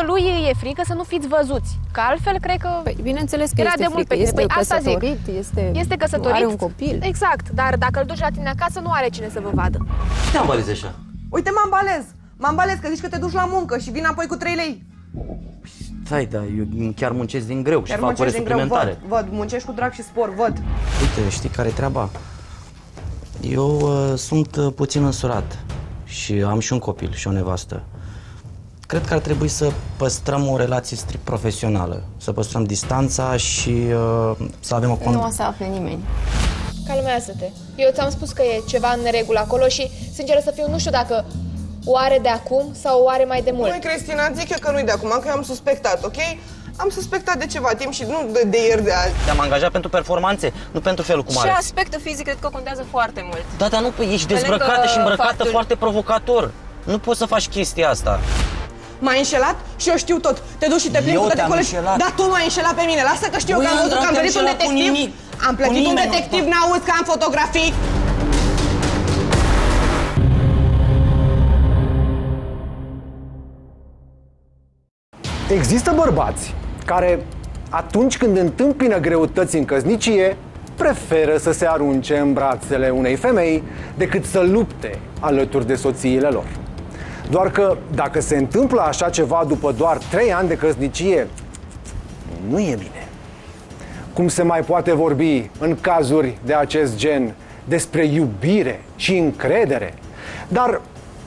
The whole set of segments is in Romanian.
impresia că lui e frică să nu fiți văzuți. Că altfel, cred că Păi, bineînțeles că era este de mult frică. pe Este păi, asta zic. căsătorit, este, este căsătorit. are un copil. Exact, dar dacă îl duci la tine acasă, nu are cine să vă vadă. te ambalezi așa? Uite, mă ambalez. Mă ambalez că zici că te duci la muncă și vin apoi cu 3 lei. Stai, dar eu chiar muncesc din greu și Chiar fac ore muncești din greu, suplimentare. văd, văd, muncești cu drag și spor, văd. Uite, știi care e treaba? Eu uh, sunt uh, puțin însurat și am și un copil și o nevastă. Cred că ar trebui să păstrăm o relație strict profesională, să păstrăm distanța și uh, să avem o Nu o con- să afle nimeni. Calmează-te. Eu ți-am spus că e ceva în neregulă acolo și, sincer să fiu, nu știu dacă o are de acum sau o are mai de mult. Măi, Cristina, zic eu că nu-i de acum, că eu am suspectat, ok? Am suspectat de ceva timp și nu de, de ieri de azi. Te-am angajat pentru performanțe, nu pentru felul cum Și arăți. aspectul fizic cred că contează foarte mult. Da, dar nu, păi, ești Pe lângă dezbrăcată și îmbrăcată faptul- foarte provocator. Nu poți să faci chestia asta. M-ai înșelat și eu știu tot. Te duci și te plimbi Eu cu toate te-am colegi. înșelat? Da, tu m-ai înșelat pe mine. Lasă că știu Băi, că am văzut Andra, că am te-am venit un înșelat cu detectiv. nimic. Am Cu plătit un nimeni nu detectiv, fac. n-auzi că am fotografii. Există bărbați care, atunci când întâmpină greutăți în căsnicie, preferă să se arunce în brațele unei femei decât să lupte alături de soțiile lor. Doar că dacă se întâmplă așa ceva după doar 3 ani de căsnicie, nu e bine. Cum se mai poate vorbi în cazuri de acest gen despre iubire și încredere? Dar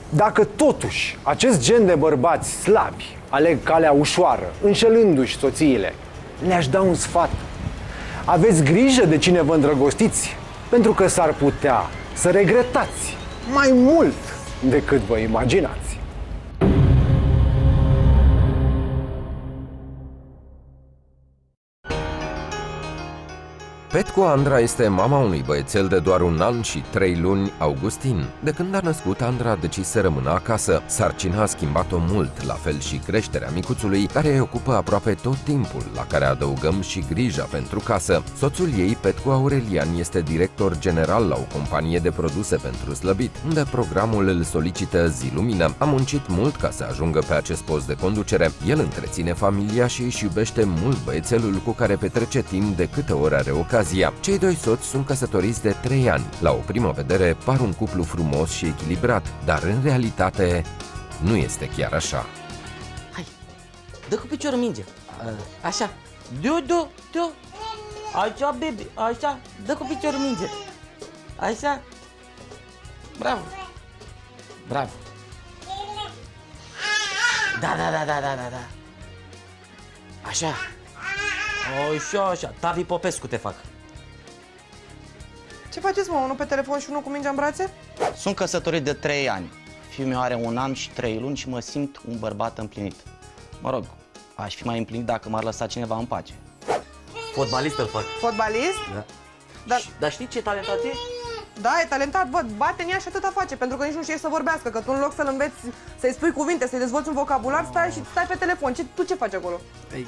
dacă totuși acest gen de bărbați slabi aleg calea ușoară, înșelându-și soțiile, le-aș da un sfat. Aveți grijă de cine vă îndrăgostiți, pentru că s-ar putea să regretați mai mult decât vă imaginați. fait, Petcu Andra este mama unui băiețel de doar un an și trei luni, Augustin. De când a născut, Andra a decis să rămână acasă. Sarcina a schimbat-o mult, la fel și creșterea micuțului, care îi ocupă aproape tot timpul, la care adăugăm și grija pentru casă. Soțul ei, Petcu Aurelian, este director general la o companie de produse pentru slăbit, unde programul îl solicită zi lumină. A muncit mult ca să ajungă pe acest post de conducere. El întreține familia și își iubește mult băiețelul cu care petrece timp de câte ori are ocazia. Cei doi soți sunt căsătoriți de 3 ani. La o primă vedere par un cuplu frumos și echilibrat, dar în realitate nu este chiar așa. Hai, dă cu piciorul minge. A, Așa. Du, du, du. Așa, baby, așa. Dă cu piciorul minge. Așa. Bravo. Bravo. Da, da, da, da, da, da, da. Așa. Așa, așa. Tavi Popescu te fac. Ce faceți, mă? Unul pe telefon și unul cu mingea în brațe? Sunt căsătorit de 3 ani. Fiul meu are un an și 3 luni și mă simt un bărbat împlinit. Mă rog, aș fi mai împlinit dacă m-ar lăsa cineva în pace. Fotbalist îl fac. Fotbalist? Da. Dar, Dar știi ce talentat e? da, e talentat, văd, bate în ea și atâta face, pentru că nici nu știe să vorbească, că tu în loc să-l înveți, să-i spui cuvinte, să-i dezvolți un vocabular, stai și stai pe telefon. Ce, tu ce faci acolo? Ei,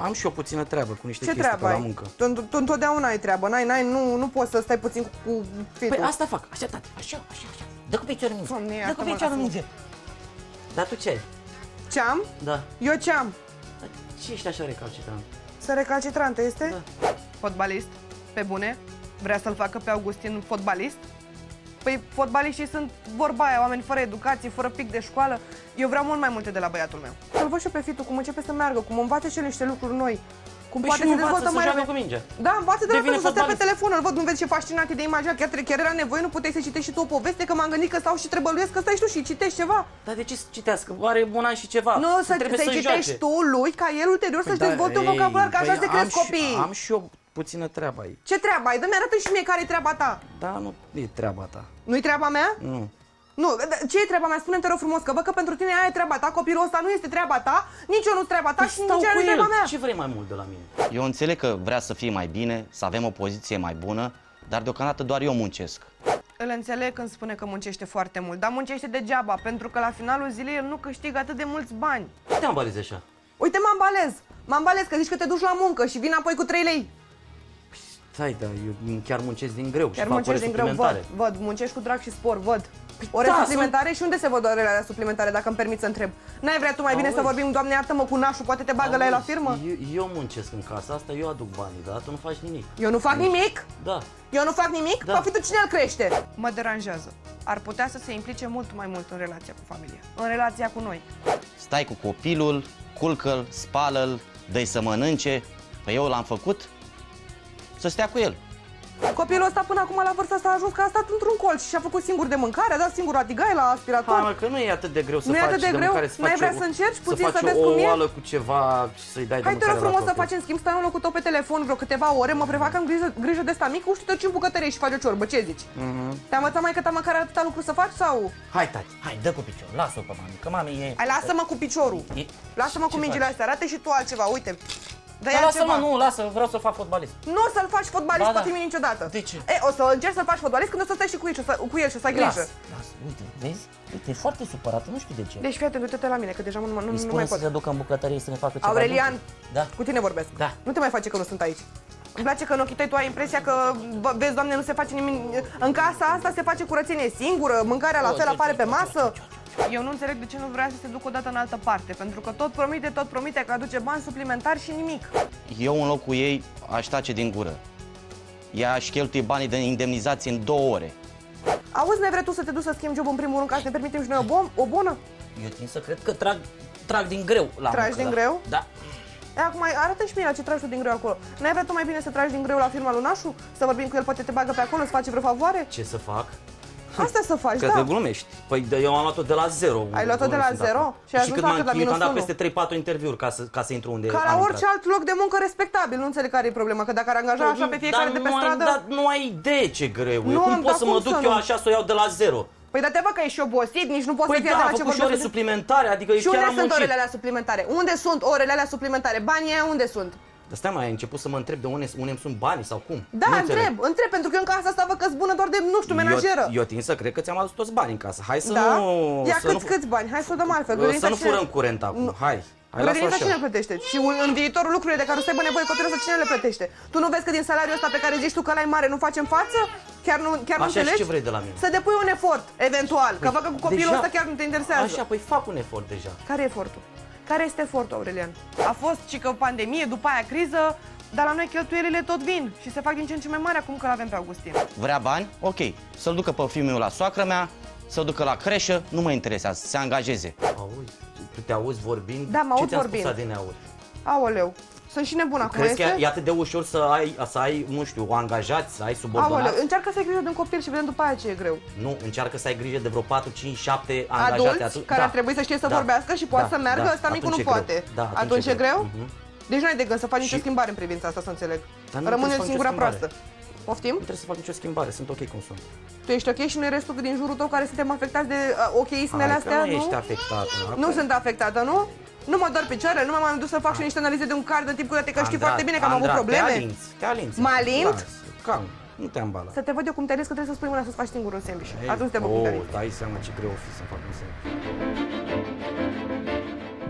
am și o puțină treabă cu niște Ce chestii treabă pe la ai? muncă. Tu, tu, tu întotdeauna ai treabă, n-ai, n-ai, nu, nu poți să stai puțin cu, cu fitul. Păi asta fac, așa, tati, așa, așa, așa. Dă cu piciorul minge. Doamne, Dă cu iartă-mă, piciorul lasă-mă. minge. Dar tu ce ai? Ce am? Da. Eu ce am? Dar ce ești așa recalcitrant? Să recalcitrantă este? Da. Fotbalist, pe bune? Vrea să-l facă pe Augustin fotbalist? Păi fotbaliștii sunt vorba aia, oameni fără educație, fără pic de școală. Eu vreau mult mai multe de la băiatul meu. Să-l văd și eu pe fitul cum începe să meargă, cum învață și el niște lucruri noi. Cum Păi poate și nu să învață dezvoltă să mai joacă repede. cu mingea. Da, învață de la Devine fel să stea pe fotbalist. telefon, îl văd, nu vezi ce fascinat e de imagine, chiar, chiar era nevoie, nu puteai să citești și tu o poveste, că m-am gândit că stau și trebăluiesc, că stai și tu și citești ceva. Dar de ce să citească? Are un an și ceva. Nu, să, Trebuie să-i să citești joace. tu lui, ca el ulterior să-și Păi da, dezvolte un ei, vocabular, că așa păi se cresc am și- copiii. Am și eu puțină treabă aici. Ce treabă ai? Dă-mi arată și mie care e treaba ta. Da, nu e treaba ta. Nu-i treaba mea? Nu. Nu, da, ce e treaba mea? Spune-mi te rog frumos, că văd că pentru tine aia e treaba ta, copilul ăsta nu este treaba ta, nici eu nu treaba ta și nici aia nu e treaba mea. Ce vrei mai mult de la mine? Eu înțeleg că vrea să fie mai bine, să avem o poziție mai bună, dar deocamdată doar eu muncesc. Îl înțeleg când spune că muncește foarte mult, dar muncește degeaba, pentru că la finalul zilei el nu câștigă atât de mulți bani. Te ambalezi așa. Uite, mă ambalez, mă ambalez că zici că te duci la muncă și vin apoi cu 3 lei. Stai, dar eu chiar muncesc din greu Chiar și fac ore muncești din greu, văd, suplimentare. văd, muncești cu drag și spor, văd. Ore da, suplimentare și unde se văd orele alea suplimentare, dacă îmi permiți să întreb? N-ai vrea tu mai bine Auzi. să vorbim, doamne iartă-mă, cu nașul, poate te bagă la el la Auzi, firmă? Eu, eu muncesc în casa asta, eu aduc banii, dar tu nu faci nimic. Eu nu fac nimic? Da. Eu nu fac nimic? Da. Da. Profitul cine îl crește? Mă deranjează. Ar putea să se implice mult mai mult în relația cu familia, în relația cu noi. Stai cu copilul, culcă-l, spală-l, dă să mănânce. Păi eu l-am făcut să stea cu el. Copilul ăsta până acum la vârsta asta a ajuns că a stat într-un colț și a făcut singur de mâncare, a dat singur atigai la aspirator. Hai mă, că nu e atât de greu să Nu e faci atât de greu? mâncare, să N-ai faci vrea o- să încerci puțin să, să faci vezi o cum e? oală cu ceva și să-i dai de Hai te rog mâncare frumos la să copil. facem schimb, stai un loc cu tău pe telefon vreo câteva ore, mă prefac că am grijă, grijă de sta mică, știi, te duci în bucătărie și faci o ciorbă, ce zici? Mhm. Te-a învățat mai că ta măcar atâta lucru să faci sau? Hai, tati, hai, dă cu picior, lasă-o pe mami, că mami e... Hai, lasă-mă cu piciorul. E- Lasă-mă cu ce mingile faci? astea, arată și tu altceva, uite. Dă Da, ia lasă-mă, ceva. nu, lasă, vreau să fac fotbalist. Nu o să-l faci fotbalist Ba pe da. tine niciodată. De ce? E, o să încerci să-l faci fotbalist când o să stai și cu el și o să, cu el și o să ai grijă. Las, las, uite, vezi? Uite, e foarte supărată, nu știu de ce. Deci fii atent, uite-te la mine, că deja nu, nu, Îi nu spune mai să pot. se ducă în bucătărie să ne facă ceva Aurelian, dulce. Da. cu tine vorbesc. Da. Nu te mai face că nu sunt aici. Îmi place că în ochii tăi tu ai impresia că, bă, vezi, doamne, nu se face nimic. În casa asta se face curățenie singură, mâncarea la fel apare pe masă. Eu nu înțeleg de ce nu vrea să se ducă odată în altă parte, pentru că tot promite, tot promite că aduce bani suplimentari și nimic. Eu în locul ei aș tace din gură. Ea își cheltuie banii de indemnizație în două ore. Auzi, ne vrei tu să te duci să schimbi job în primul rând ca să ne permitem și noi o, bom- o bună? Eu tind să cred că trag, trag din greu la Tragi muncă, din da. greu? Da. E, acum arată și mie la ce tragi tu din greu acolo. N-ai vrea tu mai bine să tragi din greu la firma lui Nașu? Să vorbim cu el, poate te bagă pe acolo, să face vreo favoare? Ce să fac? Asta să faci, Că da. te glumești. Păi de- eu am luat-o de la zero. Ai luat-o de la Glumesc zero? acum. Și ai și ajuns cât la m-am cât? La chinuit, am dat minus peste 3-4 interviuri ca să, ca să intru unde Ca am la orice intrat. alt loc de muncă respectabil, nu înțeleg care e problema, că dacă ar angaja așa pe fiecare Dar de pe nu ai, stradă... dar nu ai idee ce greu e. Nu Cum am, pot dar să cum mă să duc nu? eu așa să o iau de la zero? Păi dar te văd că ești obosit, nici nu poți Păi să fii da, de am la ce făcut și ore vorbești. suplimentare, adică Și chiar unde am sunt muncit. orele alea suplimentare? Unde sunt orele alea suplimentare? Banii aia unde sunt? Dar stai mai, ai început să mă întreb de unde, unde sunt banii sau cum? Da, Nu înțeleg. întreb, întreb, pentru că eu în casa asta văd că bună doar de, nu știu, menajeră. Eu, eu tind să cred că ți-am adus toți banii în casă. Hai să da? nu... Ia să câți, nu, câți bani? Hai să o dăm altfel. Să Grădinița nu cine- furăm curent acum. Nu. Hai. Hai, lasă-o Grădinița cine așa. plătește? Și în, în viitorul lucrurile de care o să aibă nevoie copilul ăsta, cine le plătește? Tu nu vezi că din salariul ăsta pe care zici tu că l-ai mare nu facem față? Chiar nu, chiar nu Așa și înțelegi? ce vrei de la mine? Să depui un efort, eventual, că văd că cu copilul Deja- ăsta chiar nu te interesează. Așa, păi fac un efort deja. Care e efortul? Care este efortul, Aurelian? A fost și că pandemie, după aia criză, dar la noi cheltuielile tot vin și se fac din ce în ce mai mari acum că l-avem pe Augustin. Vrea bani? Ok. Să-l ducă pe fiul meu la soacră mea, să-l ducă la creșă, nu mă interesează, să se angajeze. Auzi, tu te auzi vorbind? Da, mă Ce aud ți-am vorbind. spus adineauri? Aoleu, sunt și nebun acum, Crezi este? că e, e atât de ușor să ai, să ai, nu știu, angajați, să ai subordonați? Aoleu, încearcă să ai grijă de un copil și vedem după aia ce e greu. Nu, încearcă să ai grijă de vreo 4, 5, 7 angajați. Adulți Atu- care da. ar trebui să știe să Da. vorbească și poate Da, să meargă, da. ăsta micul Atunci nu e greu. poate. Da, atunci, e greu? Mhm. Deci nu ai de gând să faci nicio Și- schimbare în privința asta, să înțeleg. Dar nu Rămâne trebuie să fac singura nicio schimbare. proastă. Poftim? Nu trebuie să fac nicio schimbare, sunt ok cum sunt. Tu ești ok și noi restul din jurul tău care suntem afectați de uh, ocheismele Hai, astea, că nu nu? ești afectată. Nu sunt afectată, nu? Nu mă dor picioarele, nu m-am dus să fac și niște analize de un card în timp cu toate că știi foarte bine că am avut probleme. Te alinți, te alinți. Mă alint? Lasă, Calm, nu te ambala. Să te văd eu cum te râzi că trebuie să spui mâna să-ți faci singur un sandwich. Atunci te văd cum te oh, râzi. dai seama ce greu o fi să fac un sandwich.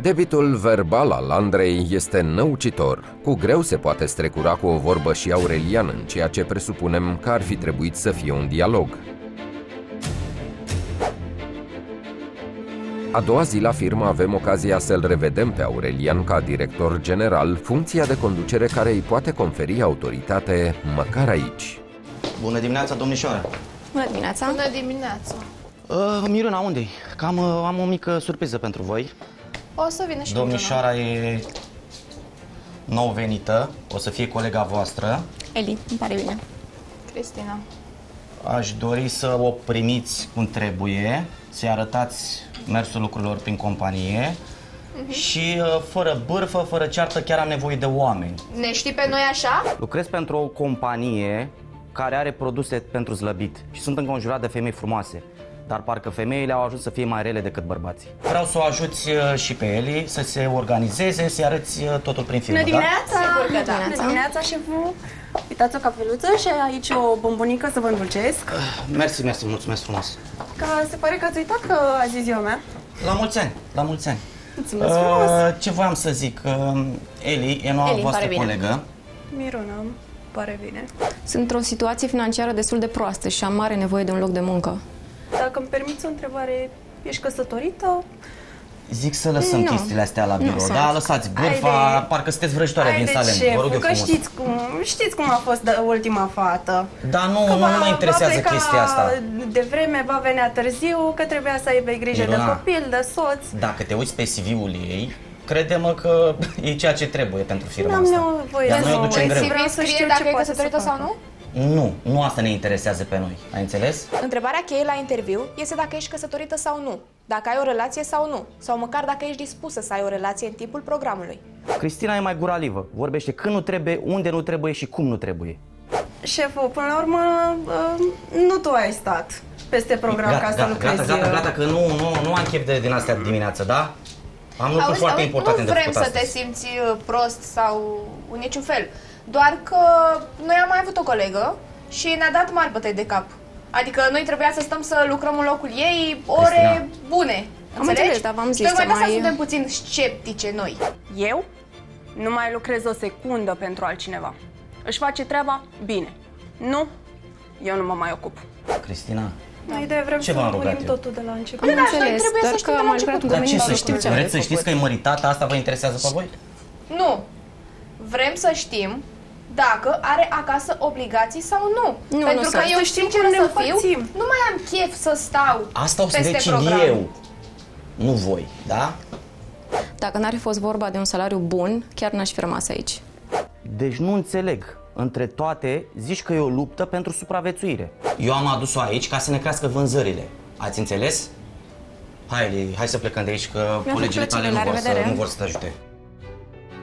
Debitul verbal al Andrei este năucitor. Cu greu se poate strecura cu o vorbă și Aurelian în ceea ce presupunem că ar fi trebuit să fie un dialog. A doua zi la firmă avem ocazia să-l revedem pe Aurelian ca director general, funcția de conducere care îi poate conferi autoritate măcar aici. Bună dimineața, domnișoară. Bună dimineața! Bună dimineața! Uh, Miruna, unde-i? Că am, uh, am o mică surpriză pentru voi. O să vină și Domnișoara e nou venită, o să fie colega voastră. Eli, îmi pare bine. Bruna. Cristina. Aș dori să o primiți cum trebuie, să-i arătați mersul lucrurilor prin companie și uh, fără bârfă, fără ceartă, chiar am nevoie de oameni. Ne știi pe noi așa? Lucrez pentru o companie care are produse pentru slăbit și sunt înconjurat de femei frumoase. Dar parcă femeile au ajuns să fie mai rele decât bărbații. Vreau să o ajuți uh, și pe Eli să se organizeze, să-i arăți uh, totul prin film. Bună dimineața! Sigur că da. Bună dimineața, șeful! Uitați o cafeluță și aici o bombonică să vă învâlcesc. Da? Mersi, mersi, mulțumesc frumos. Că se pare că ați uitat că azi e ziua mea. La mulți ani, la mulți ani. Mulțumesc frumos! Uh, ce voiam să zic, uh, Eli e noua Eli, îmi voastră pare bine. colegă. Miruna. pare bine. Sunt într-o situație financiară destul de proastă și am mare nevoie de un loc de muncă. Dacă îmi permiți o întrebare, ești căsătorită? Zic să lăsăm Nu. chestiile astea la birou, sunt. da? Lăsați bârfa, Haide. parcă sunteți vrăjitoarea din Haide, Salem. Vă rog eu șeful, că frumos. știți cum, știți cum a fost de ultima fată. Dar nu, Că nu, nu mă interesează va pleca chestia asta. de vreme, va venea târziu, că trebuia să aibă grijă Miruna. de copil, de soț. Dacă te uiți pe CV-ul ei, crede-mă că e ceea ce trebuie pentru firma N-am asta. nevoie Dar să noi o mă ducem uit. greu. Vreau CV să scrie știu dacă ce e poate să căsătorită sau facă. nu? Nu, nu asta ne interesează pe noi. Ai înțeles? Întrebarea cheie la interviu este dacă ești căsătorită sau nu, dacă ai o relație sau nu, sau măcar dacă ești dispusă să ai o relație în timpul programului. Cristina e mai guralivă. Vorbește când nu trebuie, unde nu trebuie și cum nu trebuie. Șeful, până la urmă, uh, nu tu ai stat peste program gata, ca să gata, lucrezi. gata, gata, uh, gata, că nu, nu, nu am chef de din astea dimineață, da? Am lucruri Auzi, foarte auzi, importante nu de vrem făcut să te astăzi. simți uh, prost sau în niciun fel. Doar că noi am mai avut o colegă și ne-a dat mari bătăi de cap. Adică noi trebuia să stăm să lucrăm în locul ei ore Cristina. bune. Am Înțelegi? înțeles, dar v-am zis Tocmai să de asta mai- suntem puțin sceptice noi. Eu nu mai lucrez o secundă pentru altcineva. Își face treaba bine. Nu, eu nu mă mai ocup. Cristina, Noi de vrem Ce să v-am rugat murim eu? totul de la început. Am Da, noi înțeles, trebuie să doar știm că de la am lucrat început. în dar ce domeniul să ăla, știți? știu ce Vreți să am de știți că e făcut. măritată? Asta vă interesează pe voi? Nu. Vrem să știm dacă are acasă obligații sau nu. Nu, Pentru nu, că să- eu să știm sincer cum ne să fiu, împărțim. nu mai am chef să stau Asta o să peste decid program. eu, nu voi, da? Dacă n-ar fi fost vorba de un salariu bun, chiar n-aș fi rămas aici. Deci nu înțeleg. Între toate, zici că e o luptă pentru supraviețuire. Eu am adus-o aici ca să ne crească vânzările. Ați înțeles? Hai, Lili, hai să plecăm de aici, că făcut colegile plăcere, tale nu la vor, să, revedere. nu vor să te ajute.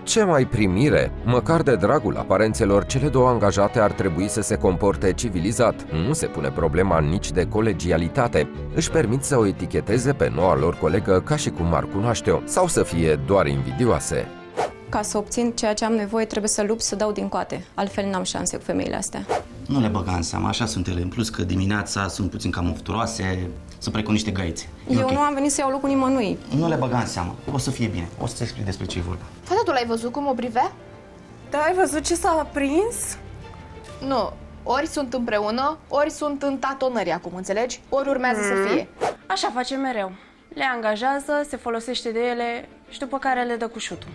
Ce mai primire? Măcar de dragul aparențelor, cele două angajate ar trebui să se comporte civilizat. Nu se pune problema nici de colegialitate. Își permit să o eticheteze pe noua lor colegă ca și cum ar cunoaște-o, sau să fie doar invidioase. Ca să obțin ceea ce am nevoie, trebuie să lupt să dau din coate. Altfel n-am șanse cu femeile astea. Nu le băga în seama, așa sunt ele. În plus că dimineața sunt puțin cam ofturoase, să precum niște găițe. E Eu ok. nu am venit să iau locul nimănui. Nu le băga în seama, o să fie bine. O să-ți explic despre ce e vorba. Fata, tu l-ai văzut cum o privea? Da, ai văzut ce s-a aprins? Nu. Ori sunt împreună, ori sunt în tatonări acum, înțelegi? Ori urmează să fie. Așa face mereu. Le angajează, se folosește de ele și după care le dă cu șutul.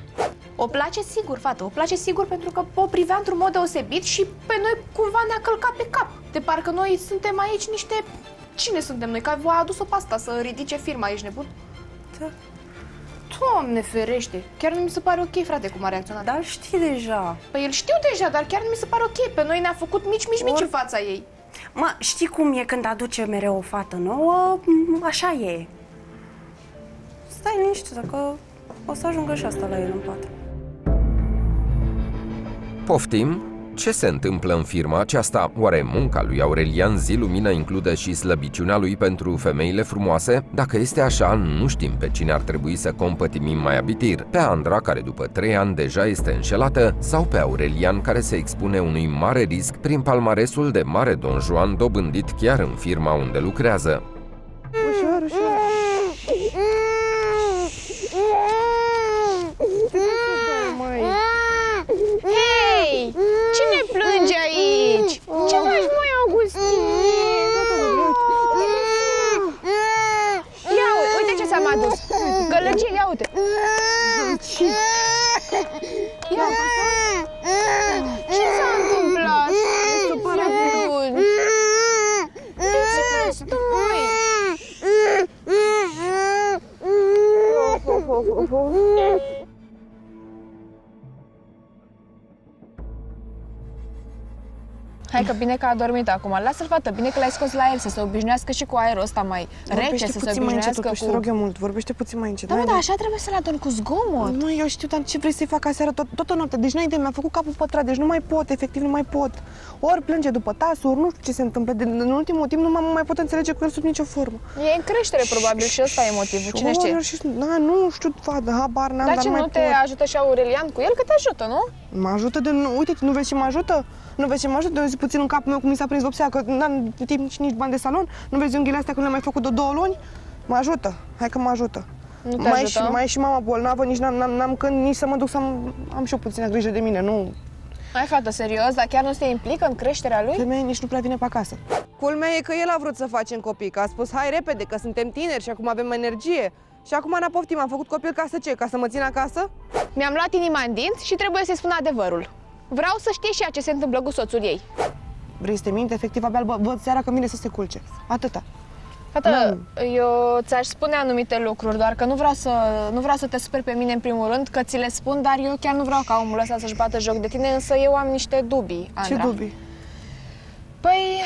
O place sigur, fată, o place sigur pentru că o privea într-un mod deosebit și pe noi cumva ne-a călcat pe cap. De parcă noi suntem aici niște... Cine suntem noi? Că v-a adus-o pe asta să ridice firma, ești nebun? Da. Doamne ferește! Chiar nu mi se pare ok, frate, cum a reacționat. Dar știi deja. Păi el știu deja, dar chiar nu mi se pare ok. Pe noi ne-a făcut mici, mici, mici Or- în fața ei. Mă, știi cum e când aduce mereu o fată nouă? M, Așa e. Stai liniște, că o să ajungă și asta la el în pat. Poftim? Ce se întâmplă în firma aceasta? Oare munca lui Aurelian Zi Lumină include și slăbiciunea lui pentru femeile frumoase? Dacă este așa, nu știm pe cine ar trebui să compătimim mai abitir. Pe Andra, care după 3 ani deja este înșelată, sau pe Aurelian, care se expune unui mare risc prin palmaresul de mare Don Juan dobândit chiar în firma unde lucrează. Că bine că a dormit acum. Lasă-l, fată, bine că l-ai scos la el să se obișnuiască și cu aerul ăsta mai rece, Vorbește să se puțin mai încet, obișnuiască totuși, cu... te rog eu mult. Vorbește puțin mai încet. Da, mă, Hai, dar hai. așa trebuie să-l adormi cu zgomot. Nu, eu știu, dar ce vrei să-i fac aseară tot, toată noaptea? Deci n-ai idee, mi-a făcut capul pătrat, deci nu mai pot, efectiv nu mai pot. Ori plânge după tasuri, nu știu ce se întâmplă. De, în ultimul timp nu m-am mai pot înțelege cu el sub nicio formă. E în creștere, probabil, și ăsta e motivul. Cine știe? Ori Și, da, nu știu, fadă, habar n-am, Dar dar ce, nu nu mai te pot. ajută și Aurelian cu el? Că te ajută, nu? Mă ajută de... Nu, uite, nu vezi ce mă ajută? Nu vezi ce mă ajută? Vezi puțin în capul meu cum mi s-a prins vopsea, că n-am timp nici, nici bani de salon. Nu vezi unghiile astea că nu le-am mai făcut de două luni? Mă ajută. Hai că mă ajută. Nu te mai, e ajută? și, mai e și mama bolnavă, nici n-am, n-am, n-am când nici să mă duc să am, am și eu puțină grijă de mine, nu... Hai, fată, serios, dar chiar nu se implică în creșterea lui? Femeia nici nu prea vine pe acasă. Culmea e că el a vrut să facem copii, că a spus hai repede, că suntem tineri și acum avem energie. Și acum n-a poftim, am făcut copil ca să ce? Ca să mă țin acasă? Mi-am luat inima în dinți și trebuie să-i spun adevărul. Vreau să știe și ea ce se întâmplă cu soțul ei. Vrei să te minte, efectiv abia îl văd seara că vine să se culce. Atâta. Fată, eu ți-aș spune anumite lucruri, doar că nu vreau, să, nu vreau să te superi pe mine în primul rând, că ți le spun, dar eu chiar nu vreau ca omul ăsta să-și bată joc de tine, însă eu am niște dubii, Andra. Ce dubii? Păi,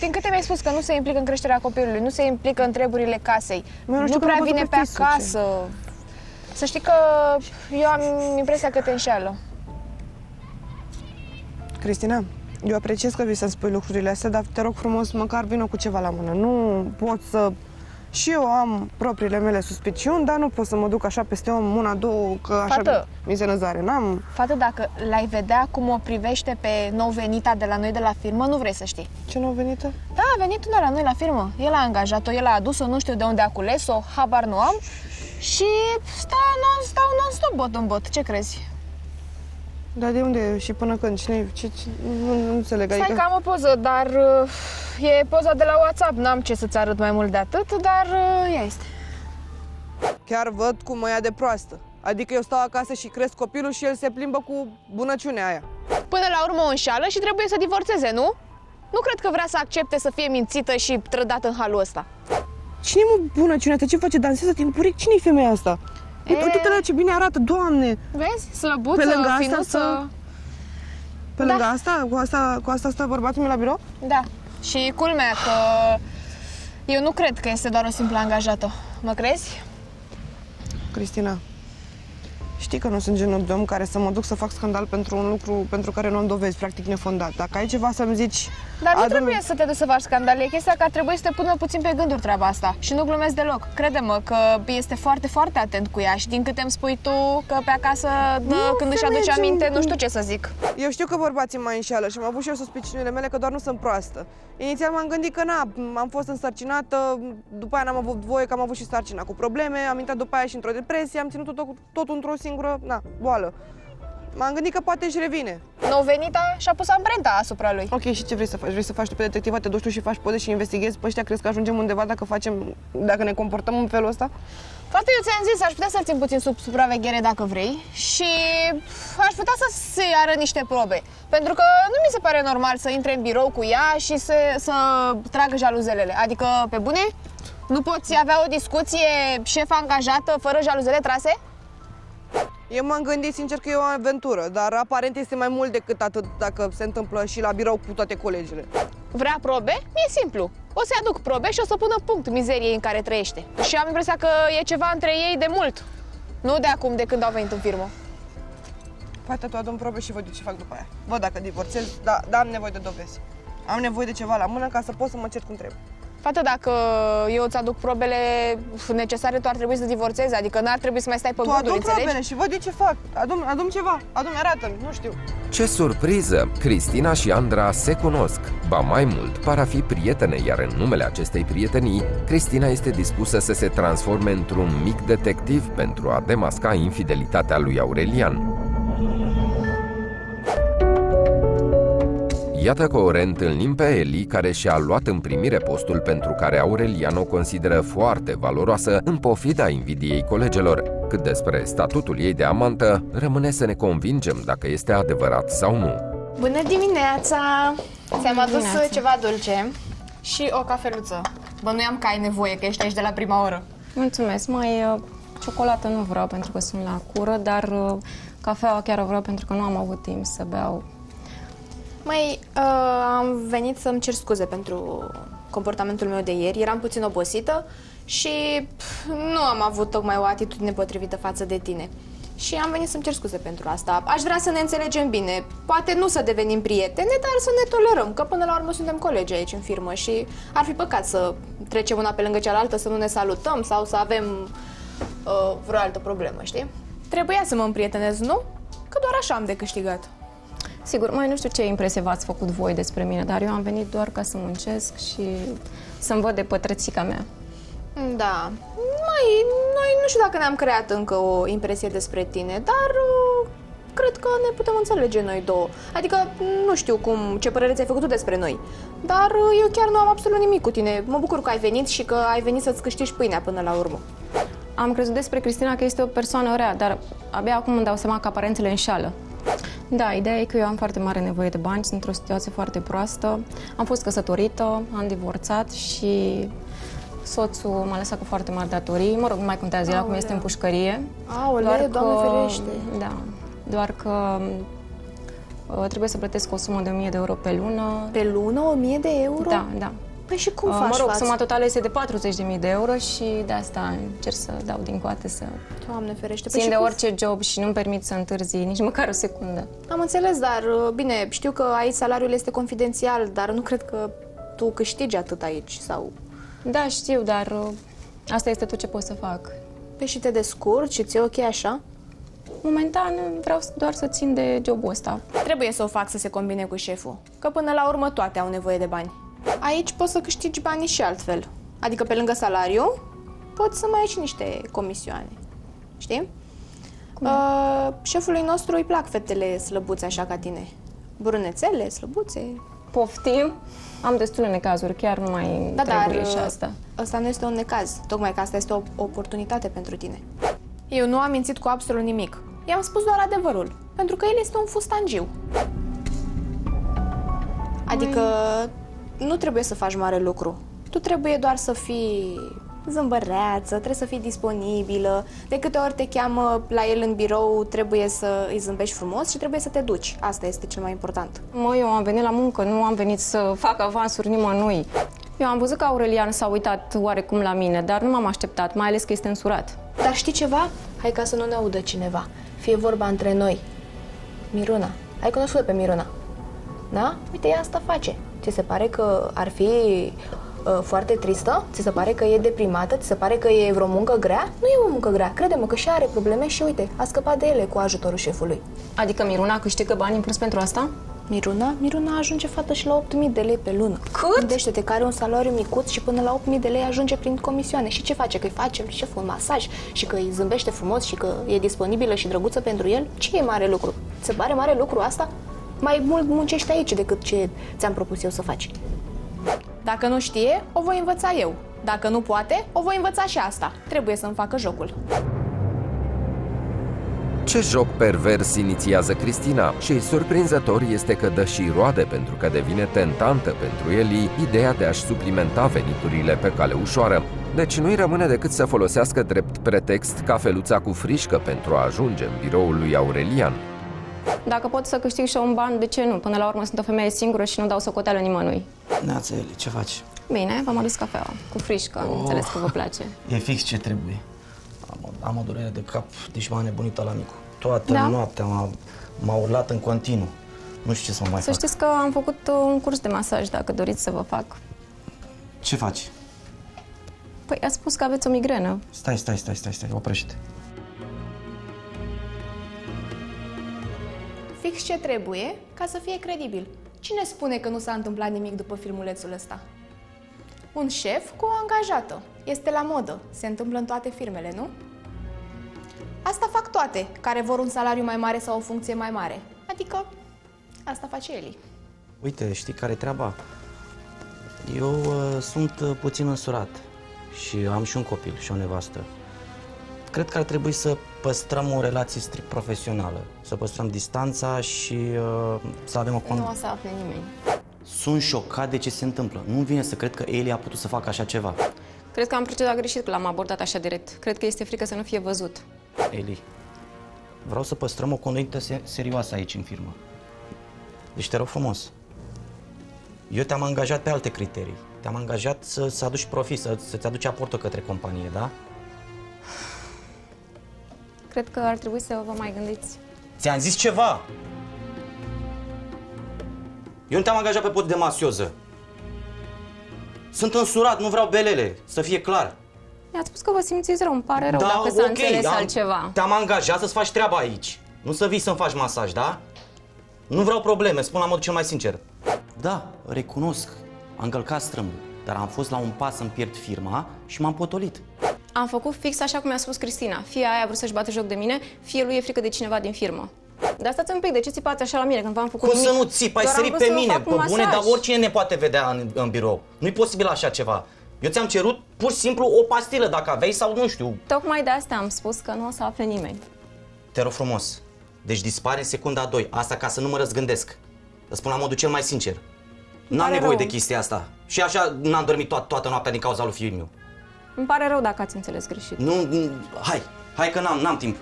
din câte mi-ai spus că nu se implică în creșterea copilului, nu se implică în treburile casei, Mă, nu nu, știu că prea l-am vine văzut pe pe fisul, acasă. Să știi că eu am impresia că te înșeală. Cristina, eu apreciez că vii să-mi spui lucrurile astea, dar te rog frumos, măcar vină cu ceva la mână. Nu pot să... Și eu am propriile mele suspiciuni, dar nu pot să mă duc așa peste om, una, două, că așa Fată. mi se năzare. N-am... Fată, dacă l-ai vedea cum o privește pe nou venita de la noi de la firmă, nu vrei să știi. Ce nou venită? Da, a venit una la noi la firmă. El a angajat-o, el a adus-o, nu știu de unde a cules-o, habar nu am. Și sta, non, stau non-stop bot în bot. Ce crezi? Dar de unde și până când? Cine, ce, ce, nu, nu înțeleg. Stai adică... că am o poză, dar uh, e poza de la WhatsApp. N-am ce să-ți arăt mai mult de atât, dar uh, ea este. Chiar văd cum mă ia de proastă. Adică eu stau acasă și cresc copilul și el se plimbă cu bunăciunea aia. Până la urmă o înșală și trebuie să divorțeze, nu? Nu cred că vrea să accepte să fie mințită și trădată în halul ăsta. Cine mă bunăciunea asta? Ce face? Dansează timpuric? Cine-i femeia asta? E- E... Uite-te la ce bine arată, doamne! Vezi? Slăbuță, Pe lângă asta finuță. să- Pe lângă asta, cu asta, cu asta stă bărbatul meu la birou? Da. Și culmea că eu nu cred că este doar o simplă angajată. Mă crezi? Cristina, știi că nu sunt genul de om care să mă duc să fac scandal pentru un lucru pentru care nu am dovezi, practic nefondat. Dacă ai ceva să-mi zici... Dar nu adu-mi- trebuie să te duci să faci scandal. E chestia că ar trebui să te pună puțin pe gânduri treaba asta. Și nu glumesc deloc. Crede-mă că este foarte, foarte atent cu ea. Și din câte îmi spui tu că pe acasă, dă, când își femeie, aduce ce- aminte, nu știu ce să zic. Eu știu că bărbații mai înșeală și am avut și eu suspiciunile mele că doar nu sunt proastă. Inițial m-am gândit că na, am fost însărcinată, după aia n-am avut voie că am avut și sarcina cu probleme, am intrat după aia și într-o depresie, am ținut tot, tot într-o singură, na, boală. M-am gândit că poate își revine. Nou venita și-a pus amprenta asupra lui. Ok, și ce vrei să faci? Vrei să faci tu pe detectiva, te duci tu și faci poze și investighezi pe ăștia? Crezi că ajungem undeva dacă facem, dacă ne comportăm în felul ăsta? Fată, eu ți-am zis, aș putea să-l țin puțin sub supraveghere dacă vrei și aș putea să-ți arăt niște probe. Pentru că nu mi se pare normal să intre în birou cu ea și să, să tragă jaluzelele. Adică, pe bune, nu poți avea o discuție șef angajată fără jaluzele trase? Eu m-am gândit sincer că e o aventură, dar aparent este mai mult decât atât dacă se întâmplă și la birou cu toate colegile. Vrea probe? E simplu. O să-i aduc probe și o să pună punct mizeriei în care trăiește. Și am impresia că e ceva între ei de mult. Nu de acum, de când au venit în firmă. Poate tu adun probe și văd eu ce fac după aia. Văd dacă divorțez, da, da, am nevoie de dovezi. Am nevoie de ceva la mână ca să pot să mă cer cum trebuie. Fată, dacă eu îți aduc probele necesare, tu ar trebui să divorțezi, adică n-ar trebui să mai stai pe Tu gânduri, adun înțelegi? probele și văd eu ce fac. Adum, adum ceva, adum, arată nu știu. Ce surpriză! Cristina și Andra se cunosc. Ba mai mult, par a fi prietene, iar în numele acestei prietenii, Cristina este dispusă să se transforme într-un mic detectiv pentru a demasca infidelitatea lui Aurelian. Iată că o reîntâlnim pe Eli, care și-a luat în primire postul pentru care Aurelian o consideră foarte valoroasă, în pofida invidiei colegelor. Cât despre statutul ei de amantă, rămâne să ne convingem dacă este adevărat sau nu. Bună dimineața! Ți-am adus dimineața. ceva dulce și o cafeluță. Bănuiam că ai nevoie, că ești aici de la prima oră. Mulțumesc. Mai uh, ciocolată nu vreau pentru că sunt la cură, dar uh, cafeaua chiar o vreau pentru că nu am avut timp să beau. Mai uh, am venit să-mi cer scuze pentru comportamentul meu de ieri. Eram puțin obosită și pf, nu am avut tocmai o atitudine potrivită față de tine. Și am venit să-mi cer scuze pentru asta. Aș vrea să ne înțelegem bine. Poate nu să devenim prietene, dar să ne tolerăm, că până la urmă suntem colegi aici în firmă și ar fi păcat să trecem una pe lângă cealaltă, să nu ne salutăm sau să avem uh, vreo altă problemă, știi? Trebuia să mă împrietenez, nu? Că doar așa am de câștigat. Sigur, mai nu știu ce impresie v-ați făcut voi despre mine, dar eu am venit doar ca să muncesc și să-mi văd de pătrățica mea. Da. Mai, noi nu știu dacă ne-am creat încă o impresie despre tine, dar uh, cred că ne putem înțelege noi două. Adică nu știu cum, ce părere ți-ai făcut tu despre noi. Dar uh, eu chiar nu am absolut nimic cu tine. Mă bucur că ai venit și că ai venit să-ți câștigi pâinea până la urmă. Am crezut despre Cristina că este o persoană rea, dar abia acum îmi dau seama că aparențele înșală. Da, ideea e că eu am foarte mare nevoie de bani, sunt într-o situație foarte proastă. Am fost căsătorită, am divorțat și soțul m-a lăsat cu foarte mari datorii. Mă rog, nu mai contează, el acum este în pușcărie. Aoleu, Doamne ferește! Da, doar că uh, trebuie să plătesc o sumă de 1000 de euro pe lună. Pe lună 1000 de euro? Da, da. Păi și cum Uh, faci mă rog, față? suma totală este de 40.000 de euro și de asta încerc să dau din coate să Doamne ferește. Păi țin și de cum orice job și nu-mi permit să întârzi nici măcar o secundă. Am înțeles, dar uh, bine, știu că aici salariul este confidențial, dar nu cred că tu câștigi atât aici sau... Da, știu, dar uh, asta este tot ce pot să fac. Pe și te descurci și ți-e ok așa? Momentan vreau doar să țin de jobul ăsta. Trebuie să o fac să se combine cu șeful, că până la urmă toate au nevoie de bani. Aici poți să câștigi banii și altfel. Adică pe lângă salariu, poți să mai ai și niște comisioane. Știi? Uh, șefului nostru îi plac fetele slăbuțe așa ca tine. Brunețele, slăbuțe. Poftim, am destule necazuri, chiar nu mai Da, dar trebuie și uh, asta. ăsta nu este un necaz, tocmai că asta este o oportunitate pentru tine. Eu nu am mințit cu absolut nimic. I-am spus doar adevărul, pentru că el este un fustangiu. Adică nu trebuie să faci mare lucru. Tu trebuie doar să fii zâmbăreață, trebuie să fii disponibilă. De câte ori te cheamă la el în birou, trebuie să îi zâmbești frumos și trebuie să te duci. Asta este cel mai important. Mă, eu am venit la muncă, nu am venit să fac avansuri nimănui. Eu am văzut că Aurelian s-a uitat oarecum la mine, dar nu m-am așteptat, mai ales că este însurat. Dar știi ceva? Hai ca să nu ne audă cineva. Fie vorba între noi. Miruna. Ai cunoscut pe Miruna? Da? Uite, ea asta face. Ți se pare că ar fi uh, foarte tristă? Ți se pare că e deprimată? Ți se pare că e vreo muncă grea? Nu e o muncă grea. Crede-mă că și are probleme și uite, a scăpat de ele cu ajutorul șefului. Adică Miruna câștigă bani în plus pentru asta? Miruna? Miruna ajunge fată și la 8.000 de lei pe lună. Cât? Gândește-te că are un salariu micuț și până la 8.000 de lei ajunge prin comisioane. Și ce face? Că îi face lui șeful un masaj și că îi zâmbește frumos și că e disponibilă și drăguță pentru el? Ce e mare lucru? Ți se pare mare lucru asta? Mai mult muncești aici decât ce ți-am propus eu să faci. Dacă nu știe, o voi învăța eu. Dacă nu poate, o voi învăța și asta. Trebuie să-mi facă jocul. Ce joc pervers inițiază Cristina și surprinzător este că dă și roade pentru că devine tentantă pentru Eli ideea de a-și suplimenta veniturile pe cale ușoară. Deci nu-i rămâne decât să folosească drept pretext cafeluța cu frișcă pentru a ajunge în biroul lui Aurelian. Dacă pot să câștig și eu un ban, de ce nu? Până la urmă sunt o femeie singură și nu dau socoteală nimănui. Neața, Eli, ce faci? Bine, v-am adus cafeaua, cu frișcă, oh. înțeles că vă place. E fix ce trebuie. Am, o- am o durere de cap, deci m-a nebunit la micu. Toată Da? noaptea m-a, m-a urlat în continuu. Nu știu ce să mai Să fac. știți că am făcut uh, un curs de masaj, dacă doriți să vă fac. Ce faci? Păi, a spus că aveți o migrenă. Stai, stai, stai, stai, stai, oprește. Fix ce trebuie ca să fie credibil. Cine spune că nu s-a întâmplat nimic după filmulețul ăsta? Un șef cu o angajată. Este la modă. Se întâmplă în toate firmele, nu? Asta fac toate, care vor un salariu mai mare sau o funcție mai mare. Adică, asta face Eli. Uite, știi care e treaba? Eu uh, sunt uh, puțin însurat și am și un copil și o nevastă. Cred că ar trebui să păstrăm o relație strict profesională, să păstrăm distanța și uh, să avem o con- Nu o să afle nimeni. Sunt șocat de ce se întâmplă. Nu vine să cred că Eli a putut să facă așa ceva. Cred că am procedat greșit că l-am abordat așa direct. Cred că este frică să nu fie văzut. Eli, vreau să păstrăm o conduită se- serioasă aici în firmă. Deci te rog frumos. Eu te-am angajat pe alte criterii. Te-am angajat să, să aduci profit, să, să-ți aduci aportul către companie, da? Cred că ar trebui să vă mai gândiți. Ți-am zis ceva! Eu nu te-am angajat pe pot de masioză. Sunt însurat, nu vreau belele, să fie clar. Mi-ați spus că vă simțiți rău, îmi pare rău dacă s-a înțeles am- altceva. Te-am angajat să-ți faci treaba aici. Nu să vii să-mi faci masaj, da? Nu vreau probleme, spun la modul cel mai sincer. Da, recunosc, am călcat strâmbul, dar am fost la un pas să-mi pierd firma și m-am potolit. Am făcut fix așa cum mi-a spus Cristina. Fie aia a vrut să-și bată joc de mine, fie lui e frică de cineva din firmă. Dar stați un pic, de ce țipați așa la mine când v-am făcut Cum să nimic? nu țip? Ai Doar am sărit vrut pe să vă mine, fac pe un bune, dar masaj. oricine ne poate vedea în, în birou. Nu-i posibil așa ceva. Eu ți-am cerut pur și simplu o pastilă dacă aveai sau nu știu. Tocmai de asta am spus că nu o să afle nimeni. Te rog frumos. Deci dispare în secunda 2. Asta ca să nu mă răzgândesc. Îți spun la modul cel mai sincer. N-am pare nevoie rău. de chestia asta. Și așa n-am dormit toată, toată noaptea din cauza lui fiul meu. Îmi pare rău dacă ați înțeles greșit. Nu, nu hai, hai că n-am, n-am timp.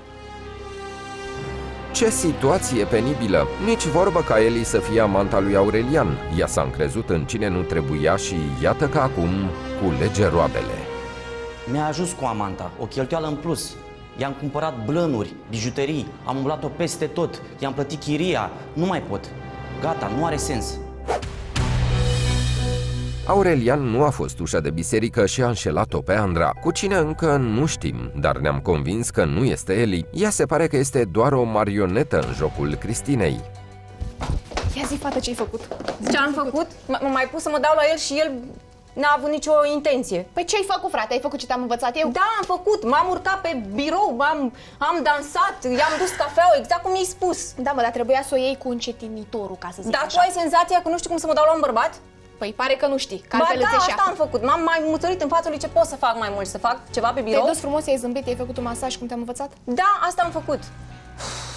Ce situație penibilă! Nici vorbă ca Eli să fie amanta lui Aurelian. Ea s-a încrezut în cine nu trebuia și iată că acum culege roadele. Mi-a ajuns cu amanta, o cheltuială în plus. I-am cumpărat blănuri, bijuterii, am umblat-o peste tot, i-am plătit chiria, nu mai pot. Gata, nu are sens. Aurelian nu a fost ușa de biserică și a înșelat-o pe Andra. Cu cine încă nu știm, dar ne-am convins că nu este Eli. Ea se pare că este doar o marionetă în jocul Cristinei. Ia zi, fată, ce-ai făcut? Ce am făcut? M- M-am mai pus să mă dau la el și el n-a avut nicio intenție. Păi ce ai făcut, frate? Ai făcut ce te-am învățat eu? Da, am făcut. M-am urcat pe birou, m-am, am dansat, i-am dus cafeaua, exact cum i-ai spus. Da, mă, dar trebuia să o iei cu încetinitorul, ca să zic Dar așa. tu ai senzația că nu știu cum să mă dau la un bărbat? Păi pare că nu știi, că Ba altfel da, îți ieși asta acum. am făcut. M-am mai muțărit în fața lui ce pot să fac mai mult, să fac ceva pe Te-ai birou? dus frumos, ai zâmbit, ai făcut un masaj cum te-am învățat? Da, asta am făcut.